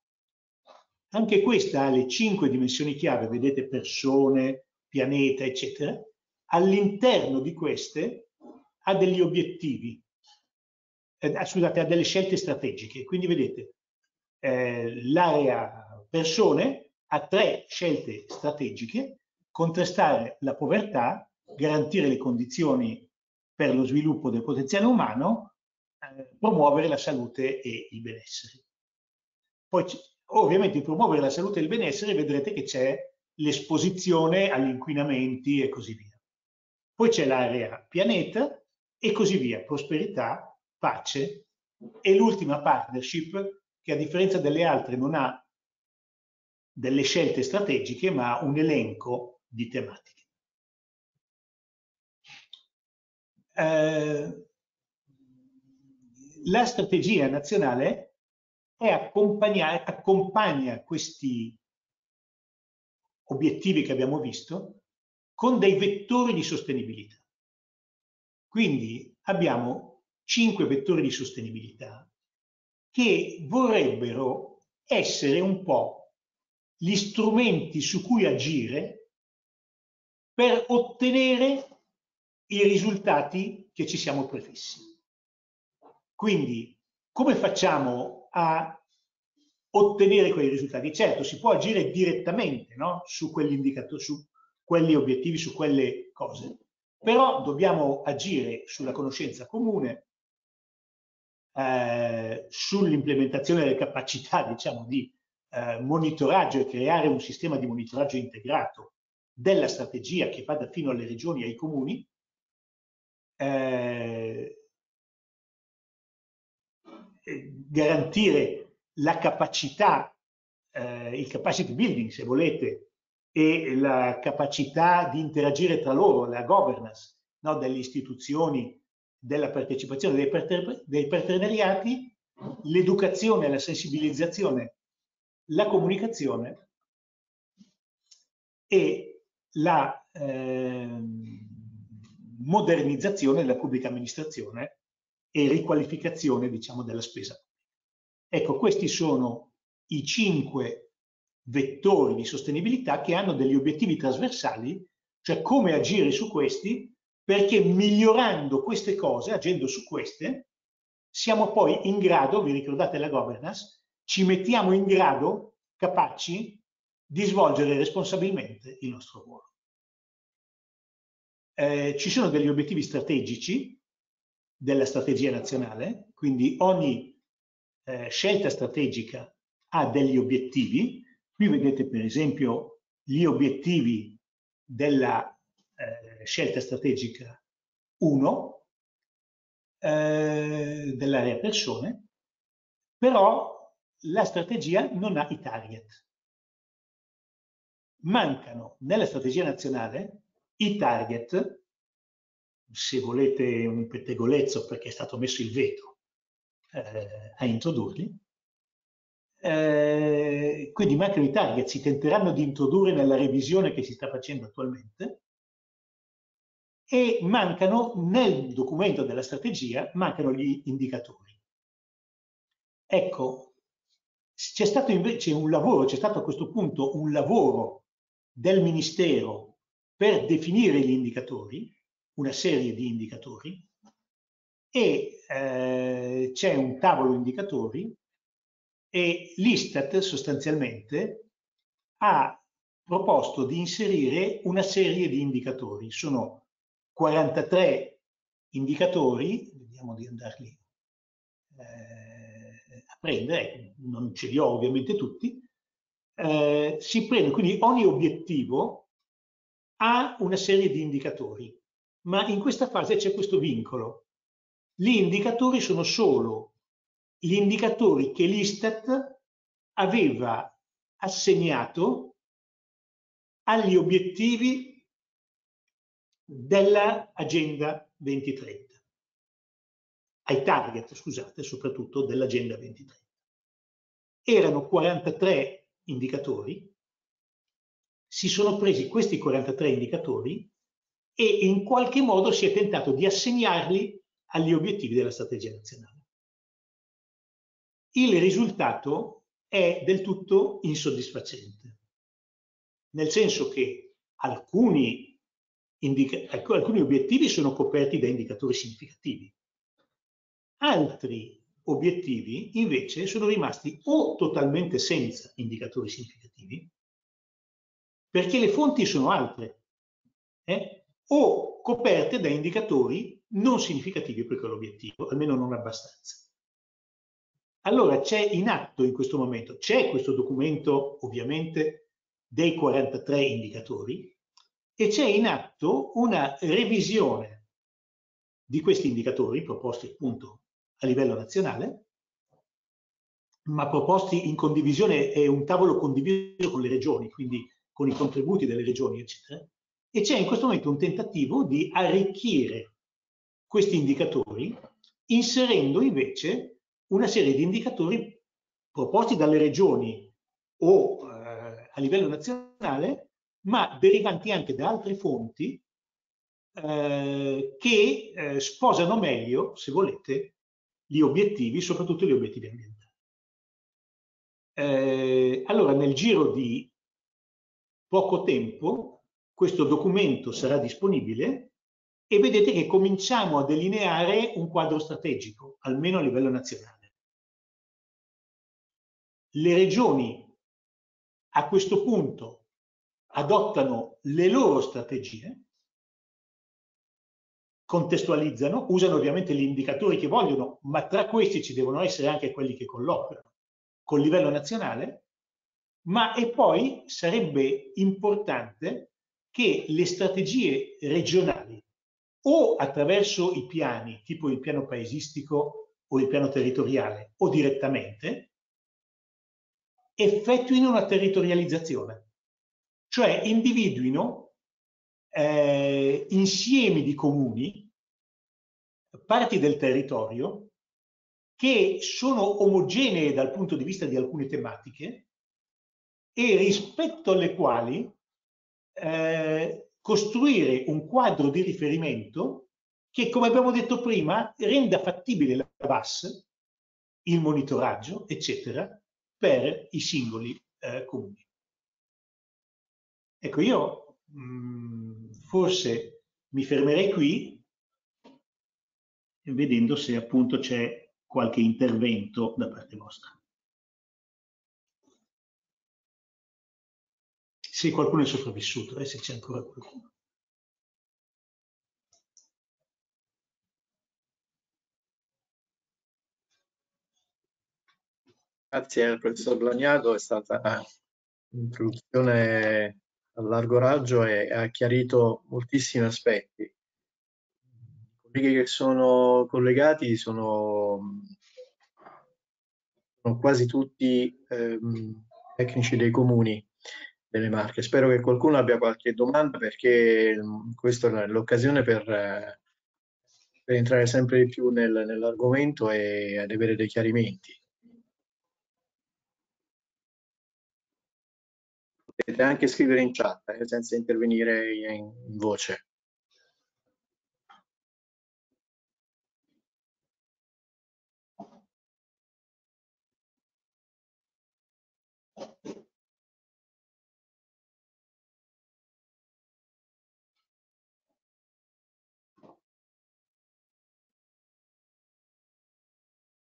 Anche questa ha le cinque dimensioni chiave, vedete persone, pianeta, eccetera. All'interno di queste ha degli obiettivi, eh, scusate, ha delle scelte strategiche. Quindi vedete, eh, l'area persone ha tre scelte strategiche, contrastare la povertà, garantire le condizioni per lo sviluppo del potenziale umano eh, promuovere la salute e il benessere. Poi ovviamente in promuovere la salute e il benessere vedrete che c'è l'esposizione agli inquinamenti e così via. Poi c'è l'area pianeta e così via, prosperità, pace e l'ultima partnership che a differenza delle altre non ha delle scelte strategiche ma un elenco di tematiche. Eh, la strategia nazionale accompagna questi obiettivi che abbiamo visto con dei vettori di sostenibilità. Quindi abbiamo cinque vettori di sostenibilità che vorrebbero essere un po' gli strumenti su cui agire per ottenere i risultati che ci siamo prefissi. Quindi come facciamo a ottenere quei risultati? Certo, si può agire direttamente no? su su quegli obiettivi, su quelle cose, però dobbiamo agire sulla conoscenza comune, eh, sull'implementazione delle capacità, diciamo, di eh, monitoraggio e creare un sistema di monitoraggio integrato della strategia che vada fino alle regioni e ai comuni, eh, garantire la capacità, eh, il capacity building se volete, e la capacità di interagire tra loro, la governance no, delle istituzioni, della partecipazione, dei, parter dei partenariati, l'educazione, la sensibilizzazione, la comunicazione e la eh, modernizzazione della pubblica amministrazione e riqualificazione diciamo, della spesa. Ecco, questi sono i cinque vettori di sostenibilità che hanno degli obiettivi trasversali, cioè come agire su questi, perché migliorando queste cose, agendo su queste, siamo poi in grado, vi ricordate la governance, ci mettiamo in grado, capaci, di svolgere responsabilmente il nostro ruolo. Eh, ci sono degli obiettivi strategici della strategia nazionale, quindi ogni eh, scelta strategica ha degli obiettivi. Qui vedete per esempio gli obiettivi della eh, scelta strategica 1 eh, dell'area persone, però la strategia non ha i target. Mancano nella strategia nazionale i target se volete un pettegolezzo perché è stato messo il veto eh, a introdurli. Eh, quindi mancano i target, si tenteranno di introdurre nella revisione che si sta facendo attualmente e mancano nel documento della strategia, mancano gli indicatori. Ecco, c'è stato invece un lavoro, c'è stato a questo punto un lavoro del Ministero per definire gli indicatori, una serie di indicatori, e eh, c'è un tavolo indicatori e l'Istat sostanzialmente ha proposto di inserire una serie di indicatori. Sono 43 indicatori, vediamo di andarli eh, a prendere, non ce li ho ovviamente tutti, eh, si prende quindi ogni obiettivo ha una serie di indicatori, ma in questa fase c'è questo vincolo. Gli indicatori sono solo gli indicatori che l'Istat aveva assegnato agli obiettivi dell'Agenda 2030, ai target, scusate, soprattutto dell'Agenda 2030. Erano 43 indicatori, si sono presi questi 43 indicatori e in qualche modo si è tentato di assegnarli agli obiettivi della strategia nazionale. Il risultato è del tutto insoddisfacente, nel senso che alcuni Ecco, alcuni obiettivi sono coperti da indicatori significativi. Altri obiettivi invece sono rimasti o totalmente senza indicatori significativi, perché le fonti sono altre, eh? O coperte da indicatori non significativi per quell'obiettivo, almeno non abbastanza. Allora c'è in atto in questo momento, c'è questo documento ovviamente dei 43 indicatori, e c'è in atto una revisione di questi indicatori proposti appunto a livello nazionale, ma proposti in condivisione, è un tavolo condiviso con le regioni, quindi con i contributi delle regioni, eccetera, e c'è in questo momento un tentativo di arricchire questi indicatori inserendo invece una serie di indicatori proposti dalle regioni o eh, a livello nazionale ma derivanti anche da altre fonti eh, che eh, sposano meglio, se volete, gli obiettivi, soprattutto gli obiettivi ambientali. Eh, allora, nel giro di poco tempo, questo documento sarà disponibile e vedete che cominciamo a delineare un quadro strategico, almeno a livello nazionale. Le regioni a questo punto adottano le loro strategie, contestualizzano, usano ovviamente gli indicatori che vogliono, ma tra questi ci devono essere anche quelli che colloquiano col livello nazionale, ma e poi sarebbe importante che le strategie regionali o attraverso i piani, tipo il piano paesistico o il piano territoriale, o direttamente, effettuino una territorializzazione. Cioè individuino eh, insiemi di comuni, parti del territorio, che sono omogenee dal punto di vista di alcune tematiche e rispetto alle quali eh, costruire un quadro di riferimento che, come abbiamo detto prima, renda fattibile la VAS, il monitoraggio, eccetera, per i singoli eh, comuni. Ecco, io mh, mm, forse mi fermerei qui vedendo se appunto c'è qualche intervento da parte vostra. Se qualcuno è sopravvissuto, eh, se c'è ancora qualcuno. Grazie al professor Blagnato, è stata un'introduzione a largo raggio e ha chiarito moltissimi aspetti. I colleghi che sono collegati sono, sono quasi tutti ehm, tecnici dei comuni delle Marche. Spero che qualcuno abbia qualche domanda perché questa è l'occasione per, per entrare sempre di più nel, nell'argomento e ad avere dei chiarimenti. Potete anche scrivere in chat eh, senza intervenire in, in voce.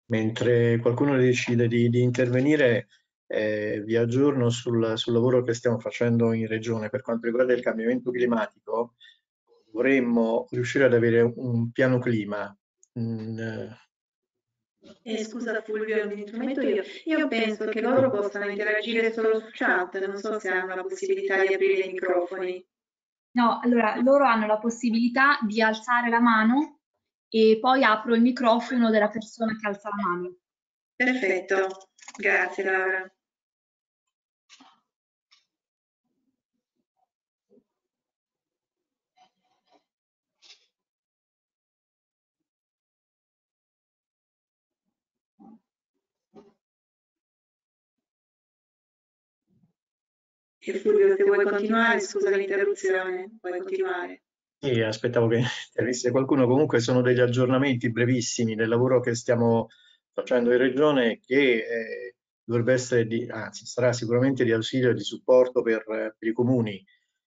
Mentre qualcuno decide di, di intervenire, eh, vi aggiorno sul, sul, lavoro che stiamo facendo in regione. Per quanto riguarda il cambiamento climatico, vorremmo riuscire ad avere un piano clima. Mm. Eh, scusa Fulvio, mi intrometto io. Io penso che loro possano interagire solo su chat, non so se hanno la possibilità di aprire i microfoni. No, allora loro hanno la possibilità di alzare la mano e poi apro il microfono della persona che alza la mano. Perfetto, grazie Laura. E Fulvio, se vuoi continuare, scusa l'interruzione, puoi continuare. Sì, aspettavo che intervenisse qualcuno. Comunque sono degli aggiornamenti brevissimi del lavoro che stiamo facendo in Regione che eh, dovrebbe essere di, anzi sarà sicuramente di ausilio e di supporto per, per i comuni.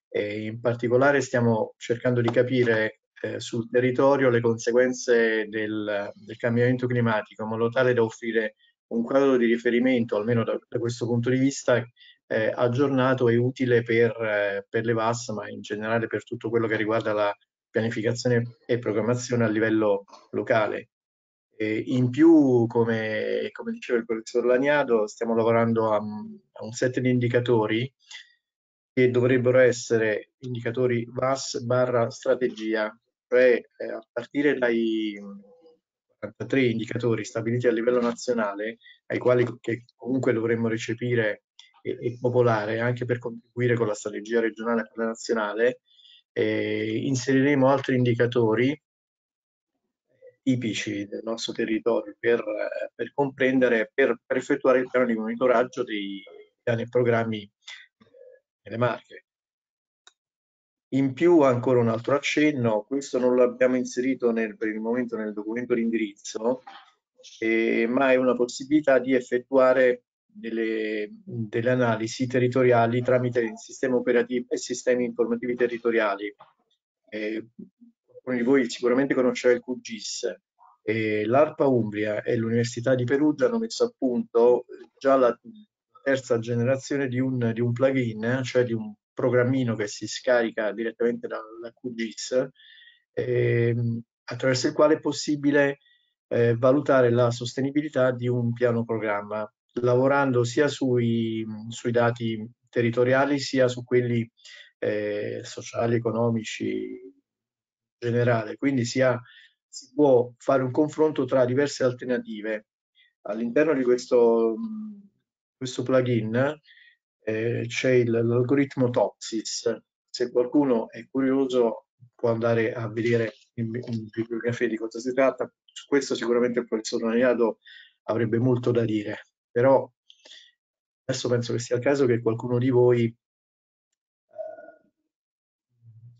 E in particolare stiamo cercando di capire eh, sul territorio le conseguenze del, del, cambiamento climatico in modo tale da offrire un quadro di riferimento, almeno da, da questo punto di vista, eh, aggiornato e utile per, eh, per, le VAS, ma in generale per tutto quello che riguarda la pianificazione e programmazione a livello locale. E in più, come, come, diceva il professor Laniado, stiamo lavorando a, a un set di indicatori che dovrebbero essere indicatori VAS barra strategia, cioè eh, a partire dai 43 indicatori stabiliti a livello nazionale, ai quali comunque dovremmo recepire e, e popolare anche per contribuire con la strategia regionale e nazionale, eh, inseriremo altri indicatori tipici del nostro territorio per, per comprendere, per, per, effettuare il piano di monitoraggio dei piani e programmi eh, nelle Marche. In più, ancora un altro accenno, questo non l'abbiamo inserito nel, per il momento nel documento di indirizzo, eh, ma è una possibilità di effettuare delle, delle, analisi territoriali tramite sistemi operativi e sistemi informativi territoriali. Eh, di voi sicuramente conoscerà il QGIS. Eh, L'ARPA Umbria e l'Università di Perugia hanno messo a punto già la terza generazione di un, di un plugin, cioè di un programmino che si scarica direttamente dal da QGIS, eh, attraverso il quale è possibile eh, valutare la sostenibilità di un piano programma lavorando sia sui, sui dati territoriali sia su quelli eh, sociali, economici in generale. Quindi sia, si può fare un confronto tra diverse alternative. All'interno di questo, questo plugin eh, c'è l'algoritmo Topsis. Se qualcuno è curioso può andare a vedere in bibliografia di cosa si tratta. Su questo sicuramente il professor Naniado avrebbe molto da dire però adesso penso che sia il caso che qualcuno di voi eh,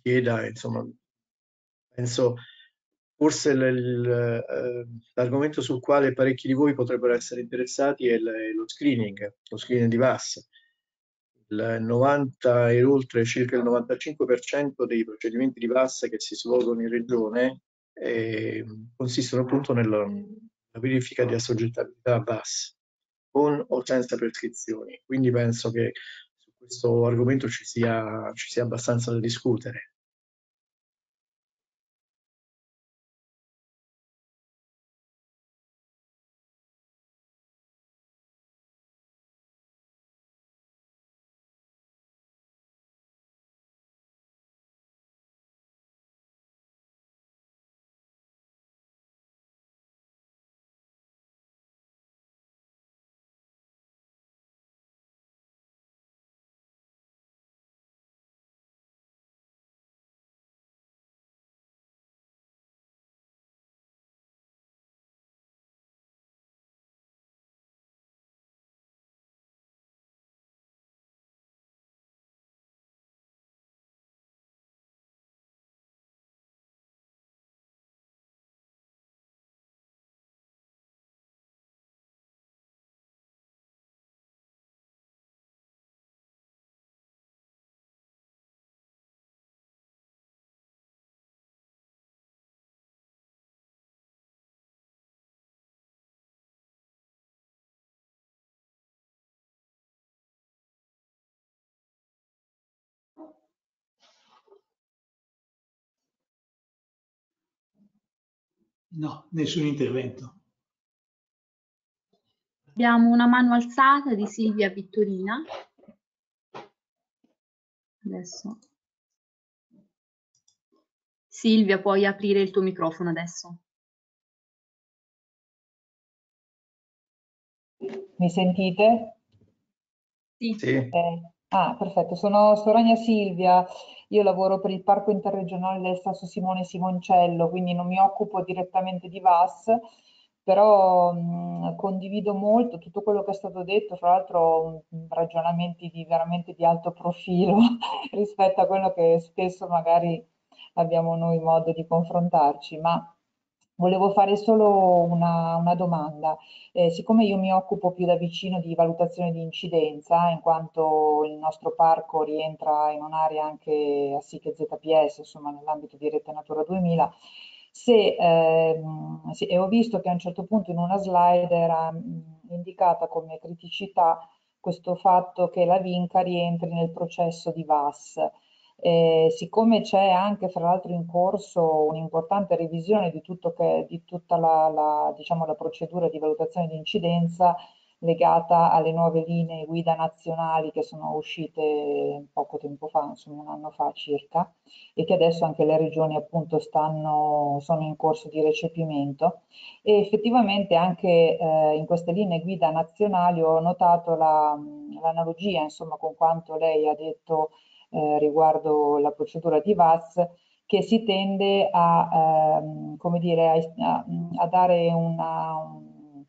chieda, insomma, penso forse eh, l'argomento sul quale parecchi di voi potrebbero essere interessati è, lo screening, lo screening di VAS. Il 90 e oltre circa il 95% dei procedimenti di VAS che si svolgono in regione eh, consistono appunto nella verifica di assoggettabilità a VAS con o senza prescrizioni. Quindi penso che su questo argomento ci sia, ci sia abbastanza da discutere. No, nessun intervento. Abbiamo una mano alzata di Silvia Vittorina. Adesso. Silvia, puoi aprire il tuo microfono adesso. Mi sentite? Sì. Sì. Eh, ah, perfetto. Sono Sorania Silvia, io lavoro per il Parco Interregionale del Sasso Simone Simoncello, quindi non mi occupo direttamente di VAS, però mh, condivido molto tutto quello che è stato detto, fra l'altro ragionamenti di, veramente di alto profilo rispetto a quello che spesso magari abbiamo noi modo di confrontarci, ma volevo fare solo una, una domanda. Eh, siccome io mi occupo più da vicino di valutazione di incidenza, in quanto il nostro parco rientra in un'area anche a SIC e ZPS, insomma nell'ambito di Rete Natura 2000, se, ehm, se, e ho visto che a un certo punto in una slide era mh, indicata come criticità questo fatto che la Vinca rientri nel processo di VAS. Eh, siccome c'è anche fra l'altro in corso un'importante revisione di, tutto che, di tutta la, la, diciamo, la procedura di valutazione di incidenza legata alle nuove linee guida nazionali che sono uscite poco tempo fa, insomma un anno fa circa, e che adesso anche le regioni appunto stanno, sono in corso di recepimento. E effettivamente anche eh, in queste linee guida nazionali ho notato l'analogia insomma con quanto lei ha detto eh, riguardo la procedura di VAS, che si tende a, ehm, come dire, a, a dare una, un,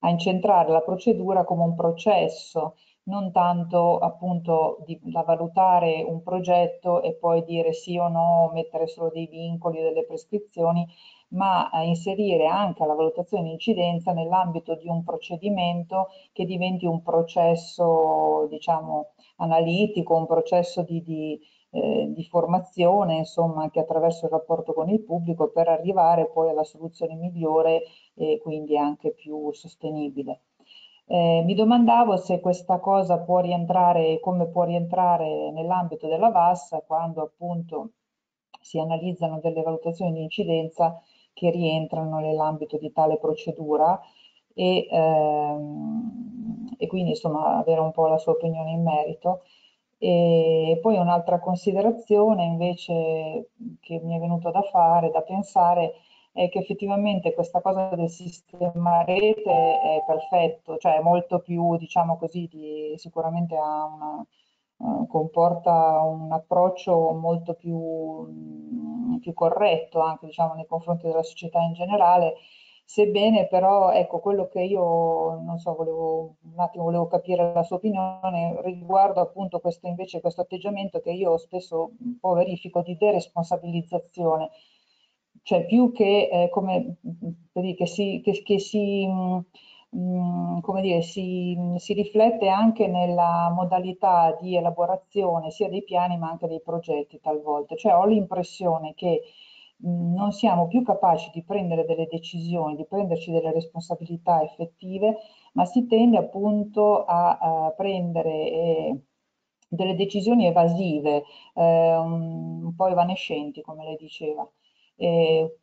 a incentrare la procedura come un processo, non tanto appunto di, da valutare un progetto e poi dire sì o no, mettere solo dei vincoli o delle prescrizioni, ma inserire anche la valutazione di incidenza nell'ambito di un procedimento che diventi un processo, diciamo, analitico, un processo di, di, eh, di formazione, insomma, anche attraverso il rapporto con il pubblico per arrivare poi alla soluzione migliore e quindi anche più sostenibile. Eh, mi domandavo se questa cosa può rientrare, come può rientrare nell'ambito della VAS quando appunto si analizzano delle valutazioni di incidenza che rientrano nell'ambito di tale procedura e, ehm, e, quindi insomma avere un po' la sua opinione in merito. E poi un'altra considerazione invece che mi è venuto da fare, da pensare, è che effettivamente questa cosa del sistema rete è perfetto, cioè è molto più, diciamo così, di, sicuramente una, uh, comporta un approccio molto più, mh, più corretto anche diciamo, nei confronti della società in generale, sebbene però ecco quello che io non so, volevo un attimo volevo capire la sua opinione riguardo appunto questo invece questo atteggiamento che io spesso un po' verifico di deresponsabilizzazione cioè più che, eh, come, che si, che, che si, mh, mm, come dire, si, si, riflette anche nella modalità di elaborazione sia dei piani ma anche dei progetti talvolta. Cioè ho l'impressione che non siamo più capaci di prendere delle decisioni, di prenderci delle responsabilità effettive, ma si tende appunto a, a prendere... Eh, delle decisioni evasive, eh, un, un po' evanescenti, come lei diceva eh,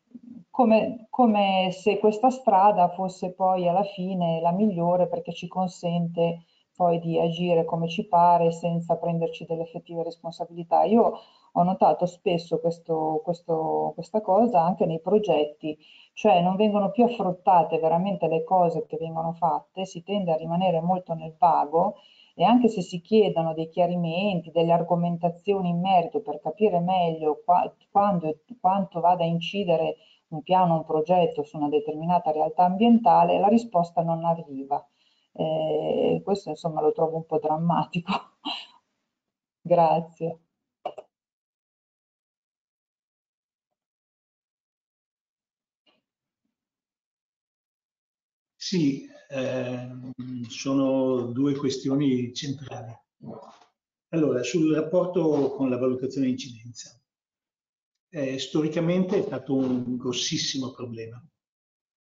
come, come, se questa strada fosse poi alla fine la migliore perché ci consente poi di agire come ci pare senza prenderci delle effettive responsabilità. Io ho notato spesso questo, questo, questa cosa anche nei progetti, cioè non vengono più affrontate veramente le cose che vengono fatte, si tende a rimanere molto nel vago e anche se si chiedono dei chiarimenti, delle argomentazioni in merito per capire meglio qua, quando quanto vada a incidere un piano, un progetto su una determinata realtà ambientale, la risposta non arriva. Eh, questo insomma lo trovo un po' drammatico. Grazie. Sì, eh, sono due questioni centrali. Allora, sul rapporto con la valutazione di incidenza. Eh, storicamente è stato un grossissimo problema,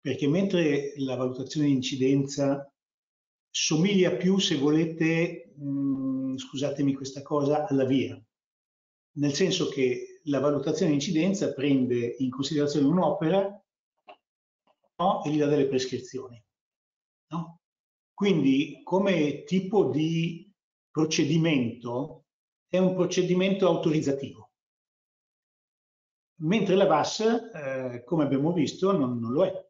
perché mentre la valutazione di incidenza somiglia più, se volete, mh, mm, scusatemi questa cosa, alla via, nel senso che la valutazione di incidenza prende in considerazione un'opera e gli dà delle prescrizioni. No? Quindi come tipo di procedimento è un procedimento autorizzativo, mentre la VAS, eh, come abbiamo visto, non, non lo è.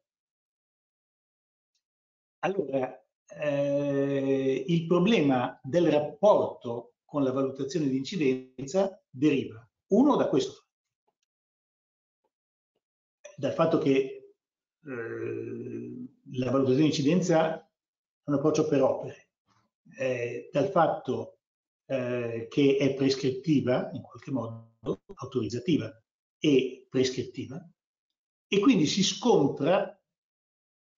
Allora, eh, il problema del rapporto con la valutazione di incidenza deriva, uno, da questo fatto, dal fatto che eh, la valutazione di incidenza è un approccio per opere, eh, dal fatto eh, che è prescrittiva, in qualche modo, autorizzativa e prescrittiva, e quindi si scontra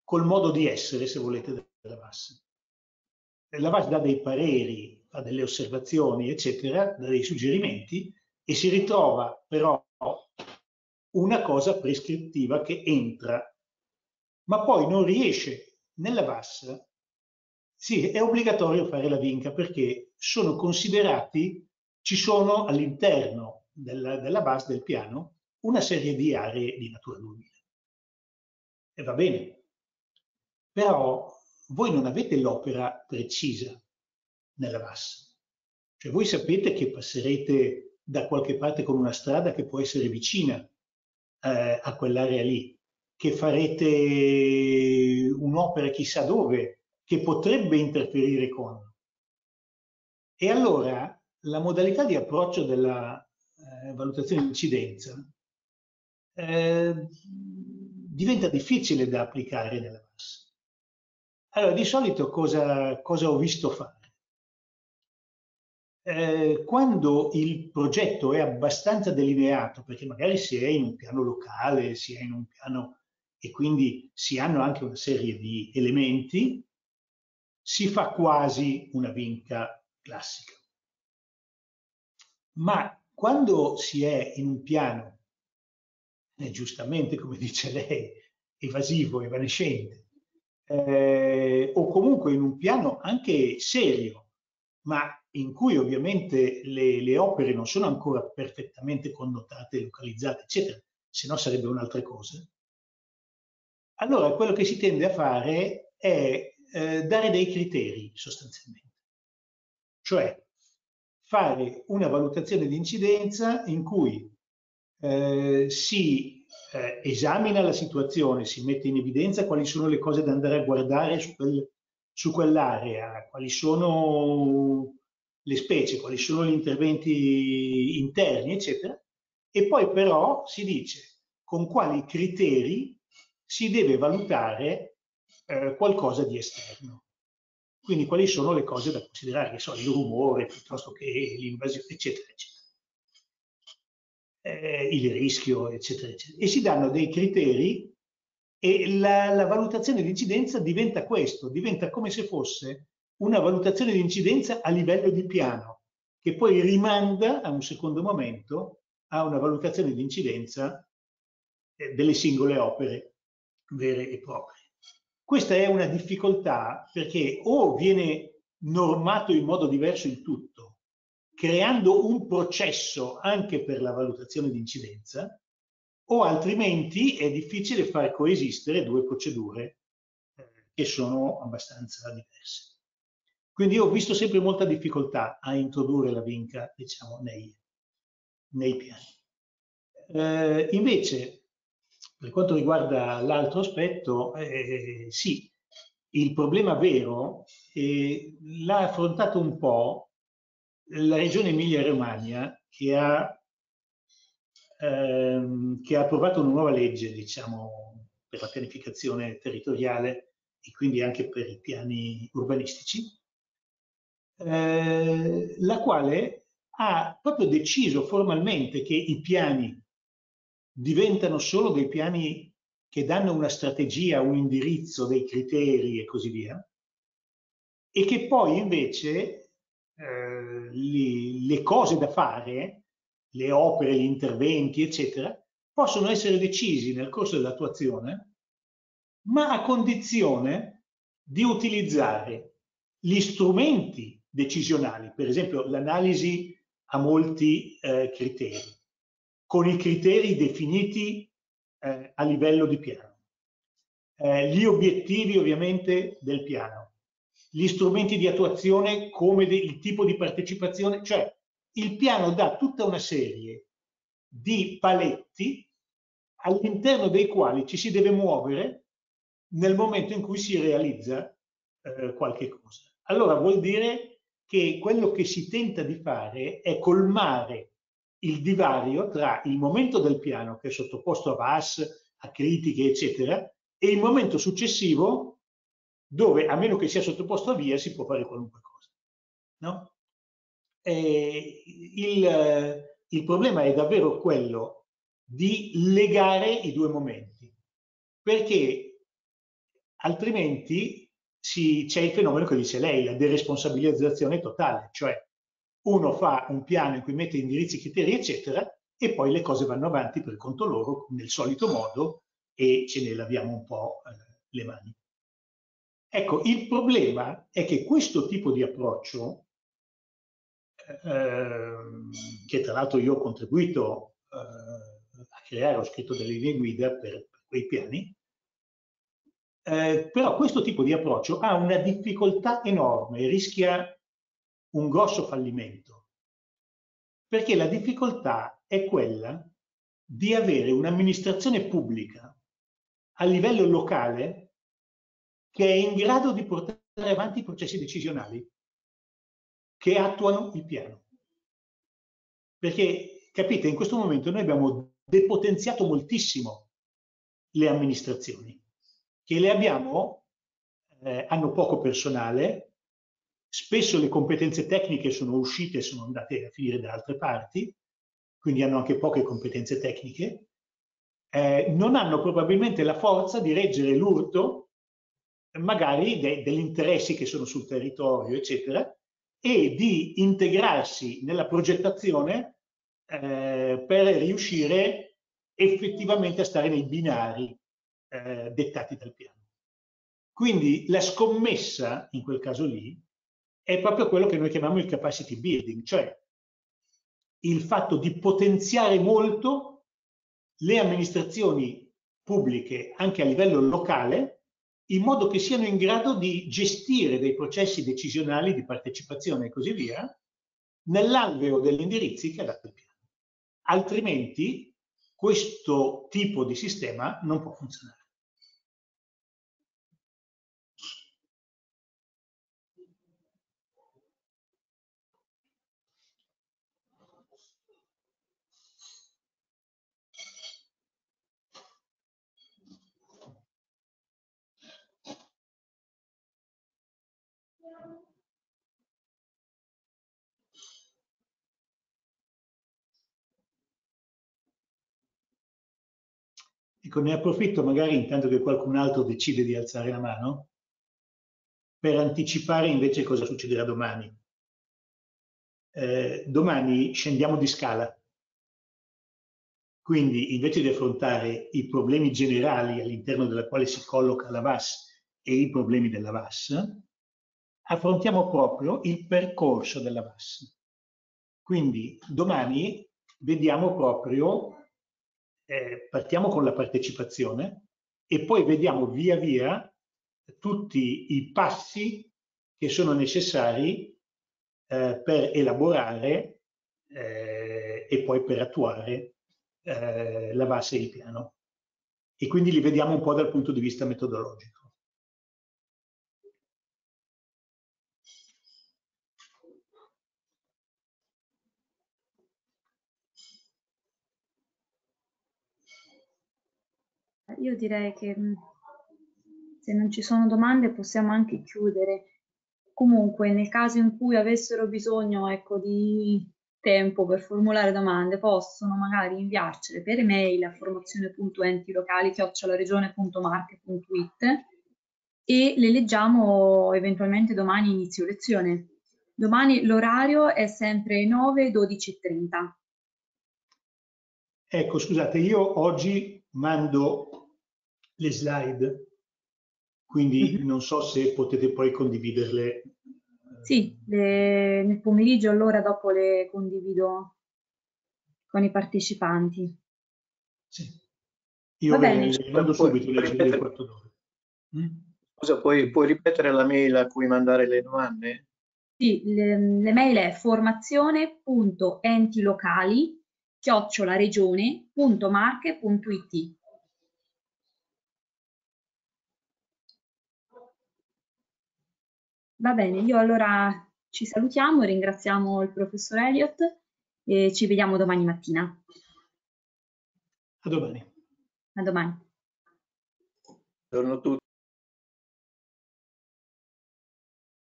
col modo di essere, se volete, della VAS. La VAS dà dei pareri, fa delle osservazioni, eccetera, dà dei suggerimenti e si ritrova però una cosa prescrittiva che entra, ma poi non riesce nella VAS. Sì, è obbligatorio fare la vinca perché sono considerati, ci sono all'interno della, della VAS del piano una serie di aree di Natura 2000. E va bene, però voi non avete l'opera precisa nella VAS. Cioè voi sapete che passerete da qualche parte con una strada che può essere vicina eh, a quell'area lì, che farete un'opera chissà dove, che potrebbe interferire con. E allora la modalità di approccio della eh, valutazione di incidenza eh, diventa difficile da applicare nella VAS. Allora, di solito cosa, cosa ho visto fare? Eh, quando il progetto è abbastanza delineato, perché magari si è in un piano locale, si è in un piano e quindi si hanno anche una serie di elementi, si fa quasi una vinca classica. Ma quando si è in un piano, eh, giustamente come dice lei, evasivo, evanescente, eh, o comunque in un piano anche serio, ma in cui ovviamente le, le opere non sono ancora perfettamente connotate, localizzate, eccetera, se no sarebbe un'altra cosa. Allora quello che si tende a fare è eh, dare dei criteri sostanzialmente, cioè fare una valutazione di incidenza in cui eh, si eh, esamina la situazione, si mette in evidenza quali sono le cose da andare a guardare su, quel, su quell'area, quali sono le specie, quali sono gli interventi interni, eccetera, e poi però si dice con quali criteri si deve valutare eh, qualcosa di esterno. Quindi quali sono le cose da considerare, che so, il rumore piuttosto che l'invasione, eccetera, eccetera eh, il rischio, eccetera, eccetera. E si danno dei criteri e la, la valutazione di incidenza diventa questo, diventa come se fosse una valutazione di incidenza a livello di piano, che poi rimanda a un secondo momento a una valutazione di incidenza eh, delle singole opere vere e proprie. Questa è una difficoltà perché o viene normato in modo diverso il tutto, creando un processo anche per la valutazione di incidenza, o altrimenti è difficile far coesistere due procedure eh, che sono abbastanza diverse. Quindi io ho visto sempre molta difficoltà a introdurre la vinca, diciamo, nei, nei piani. Eh, invece, per quanto riguarda l'altro aspetto, eh, sì, il problema vero eh, l'ha affrontato un po' la regione Emilia-Romagna che ehm, che ha approvato una nuova legge, diciamo, per la pianificazione territoriale e quindi anche per i piani urbanistici, eh, la quale ha proprio deciso formalmente che i piani diventano solo dei piani che danno una strategia, un indirizzo, dei criteri e così via, e che poi invece eh, le, le cose da fare, le opere, gli interventi, eccetera, possono essere decisi nel corso dell'attuazione, ma a condizione di utilizzare gli strumenti decisionali, per esempio l'analisi a molti eh, criteri, con i criteri definiti eh, a livello di piano. eh, gli obiettivi ovviamente del piano, gli strumenti di attuazione come il tipo di partecipazione, cioè il piano dà tutta una serie di paletti all'interno dei quali ci si deve muovere nel momento in cui si realizza eh, qualche cosa. Allora vuol dire che quello che si tenta di fare è colmare il divario tra il momento del piano che è sottoposto a VAS, a critiche, eccetera, e il momento successivo dove, a meno che sia sottoposto a via, si può fare qualunque cosa. No? Il, il problema è davvero quello di legare i due momenti, perché altrimenti c'è il fenomeno che dice lei, la deresponsabilizzazione totale, cioè uno fa un piano in cui mette indirizzi, criteri, eccetera, e poi le cose vanno avanti per conto loro nel solito modo e ce ne laviamo un po' eh, le mani. Ecco, il problema è che questo tipo di approccio, eh, che tra l'altro io ho contribuito eh, a creare, ho scritto delle linee guida per, per quei piani, eh, però questo tipo di approccio ha una difficoltà enorme rischia un grosso fallimento, perché la difficoltà è quella di avere un'amministrazione pubblica a livello locale che è in grado di portare avanti i processi decisionali che attuano il piano. Perché, capite, in questo momento noi abbiamo depotenziato moltissimo le amministrazioni che le abbiamo, eh, hanno poco personale, spesso le competenze tecniche sono uscite e sono andate a finire da altre parti, quindi hanno anche poche competenze tecniche, eh, non hanno probabilmente la forza di reggere l'urto magari de degli interessi che sono sul territorio, eccetera, e di integrarsi nella progettazione eh, per riuscire effettivamente a stare nei binari eh, dettati dal piano. Quindi la scommessa in quel caso lì è proprio quello che noi chiamiamo il capacity building, cioè il fatto di potenziare molto le amministrazioni pubbliche anche a livello locale in modo che siano in grado di gestire dei processi decisionali di partecipazione e così via nell'alveo degli indirizzi che ha dato il piano. Altrimenti questo tipo di sistema non può funzionare. Ecco, ne approfitto magari intanto che qualcun altro decide di alzare la mano per anticipare invece cosa succederà domani. Eh, domani scendiamo di scala, quindi invece di affrontare i problemi generali all'interno della quale si colloca la VAS e i problemi della VAS, affrontiamo proprio il percorso della VAS. Quindi domani vediamo proprio eh, partiamo con la partecipazione e poi vediamo via via tutti i passi che sono necessari eh, per elaborare eh, e poi per attuare eh, la base il piano. E quindi li vediamo un po' dal punto di vista metodologico. Io direi che mm, se non ci sono domande possiamo anche chiudere. Comunque, nel caso in cui avessero bisogno ecco, di tempo per formulare domande, possono magari inviarcele per email a formazione.entilocali.regione.marche.it e le leggiamo eventualmente domani inizio lezione. Domani l'orario è sempre 9, 12 e 30. Ecco, scusate, io oggi mando le slide, quindi mm -hmm. non so se potete poi condividerle. Sì, le, nel pomeriggio allora dopo le condivido con i partecipanti. Sì. Io Va bene. le mando subito le agende del quarto d'ora. Mm? Scusa, puoi, puoi, ripetere la mail a cui mandare le domande? Sì, l'email è formazione.entilocali chiocciolaregione.marche.it Va bene, io allora ci salutiamo, ringraziamo il professor Elliott e ci vediamo domani mattina. A domani. A domani. Buongiorno a tutti.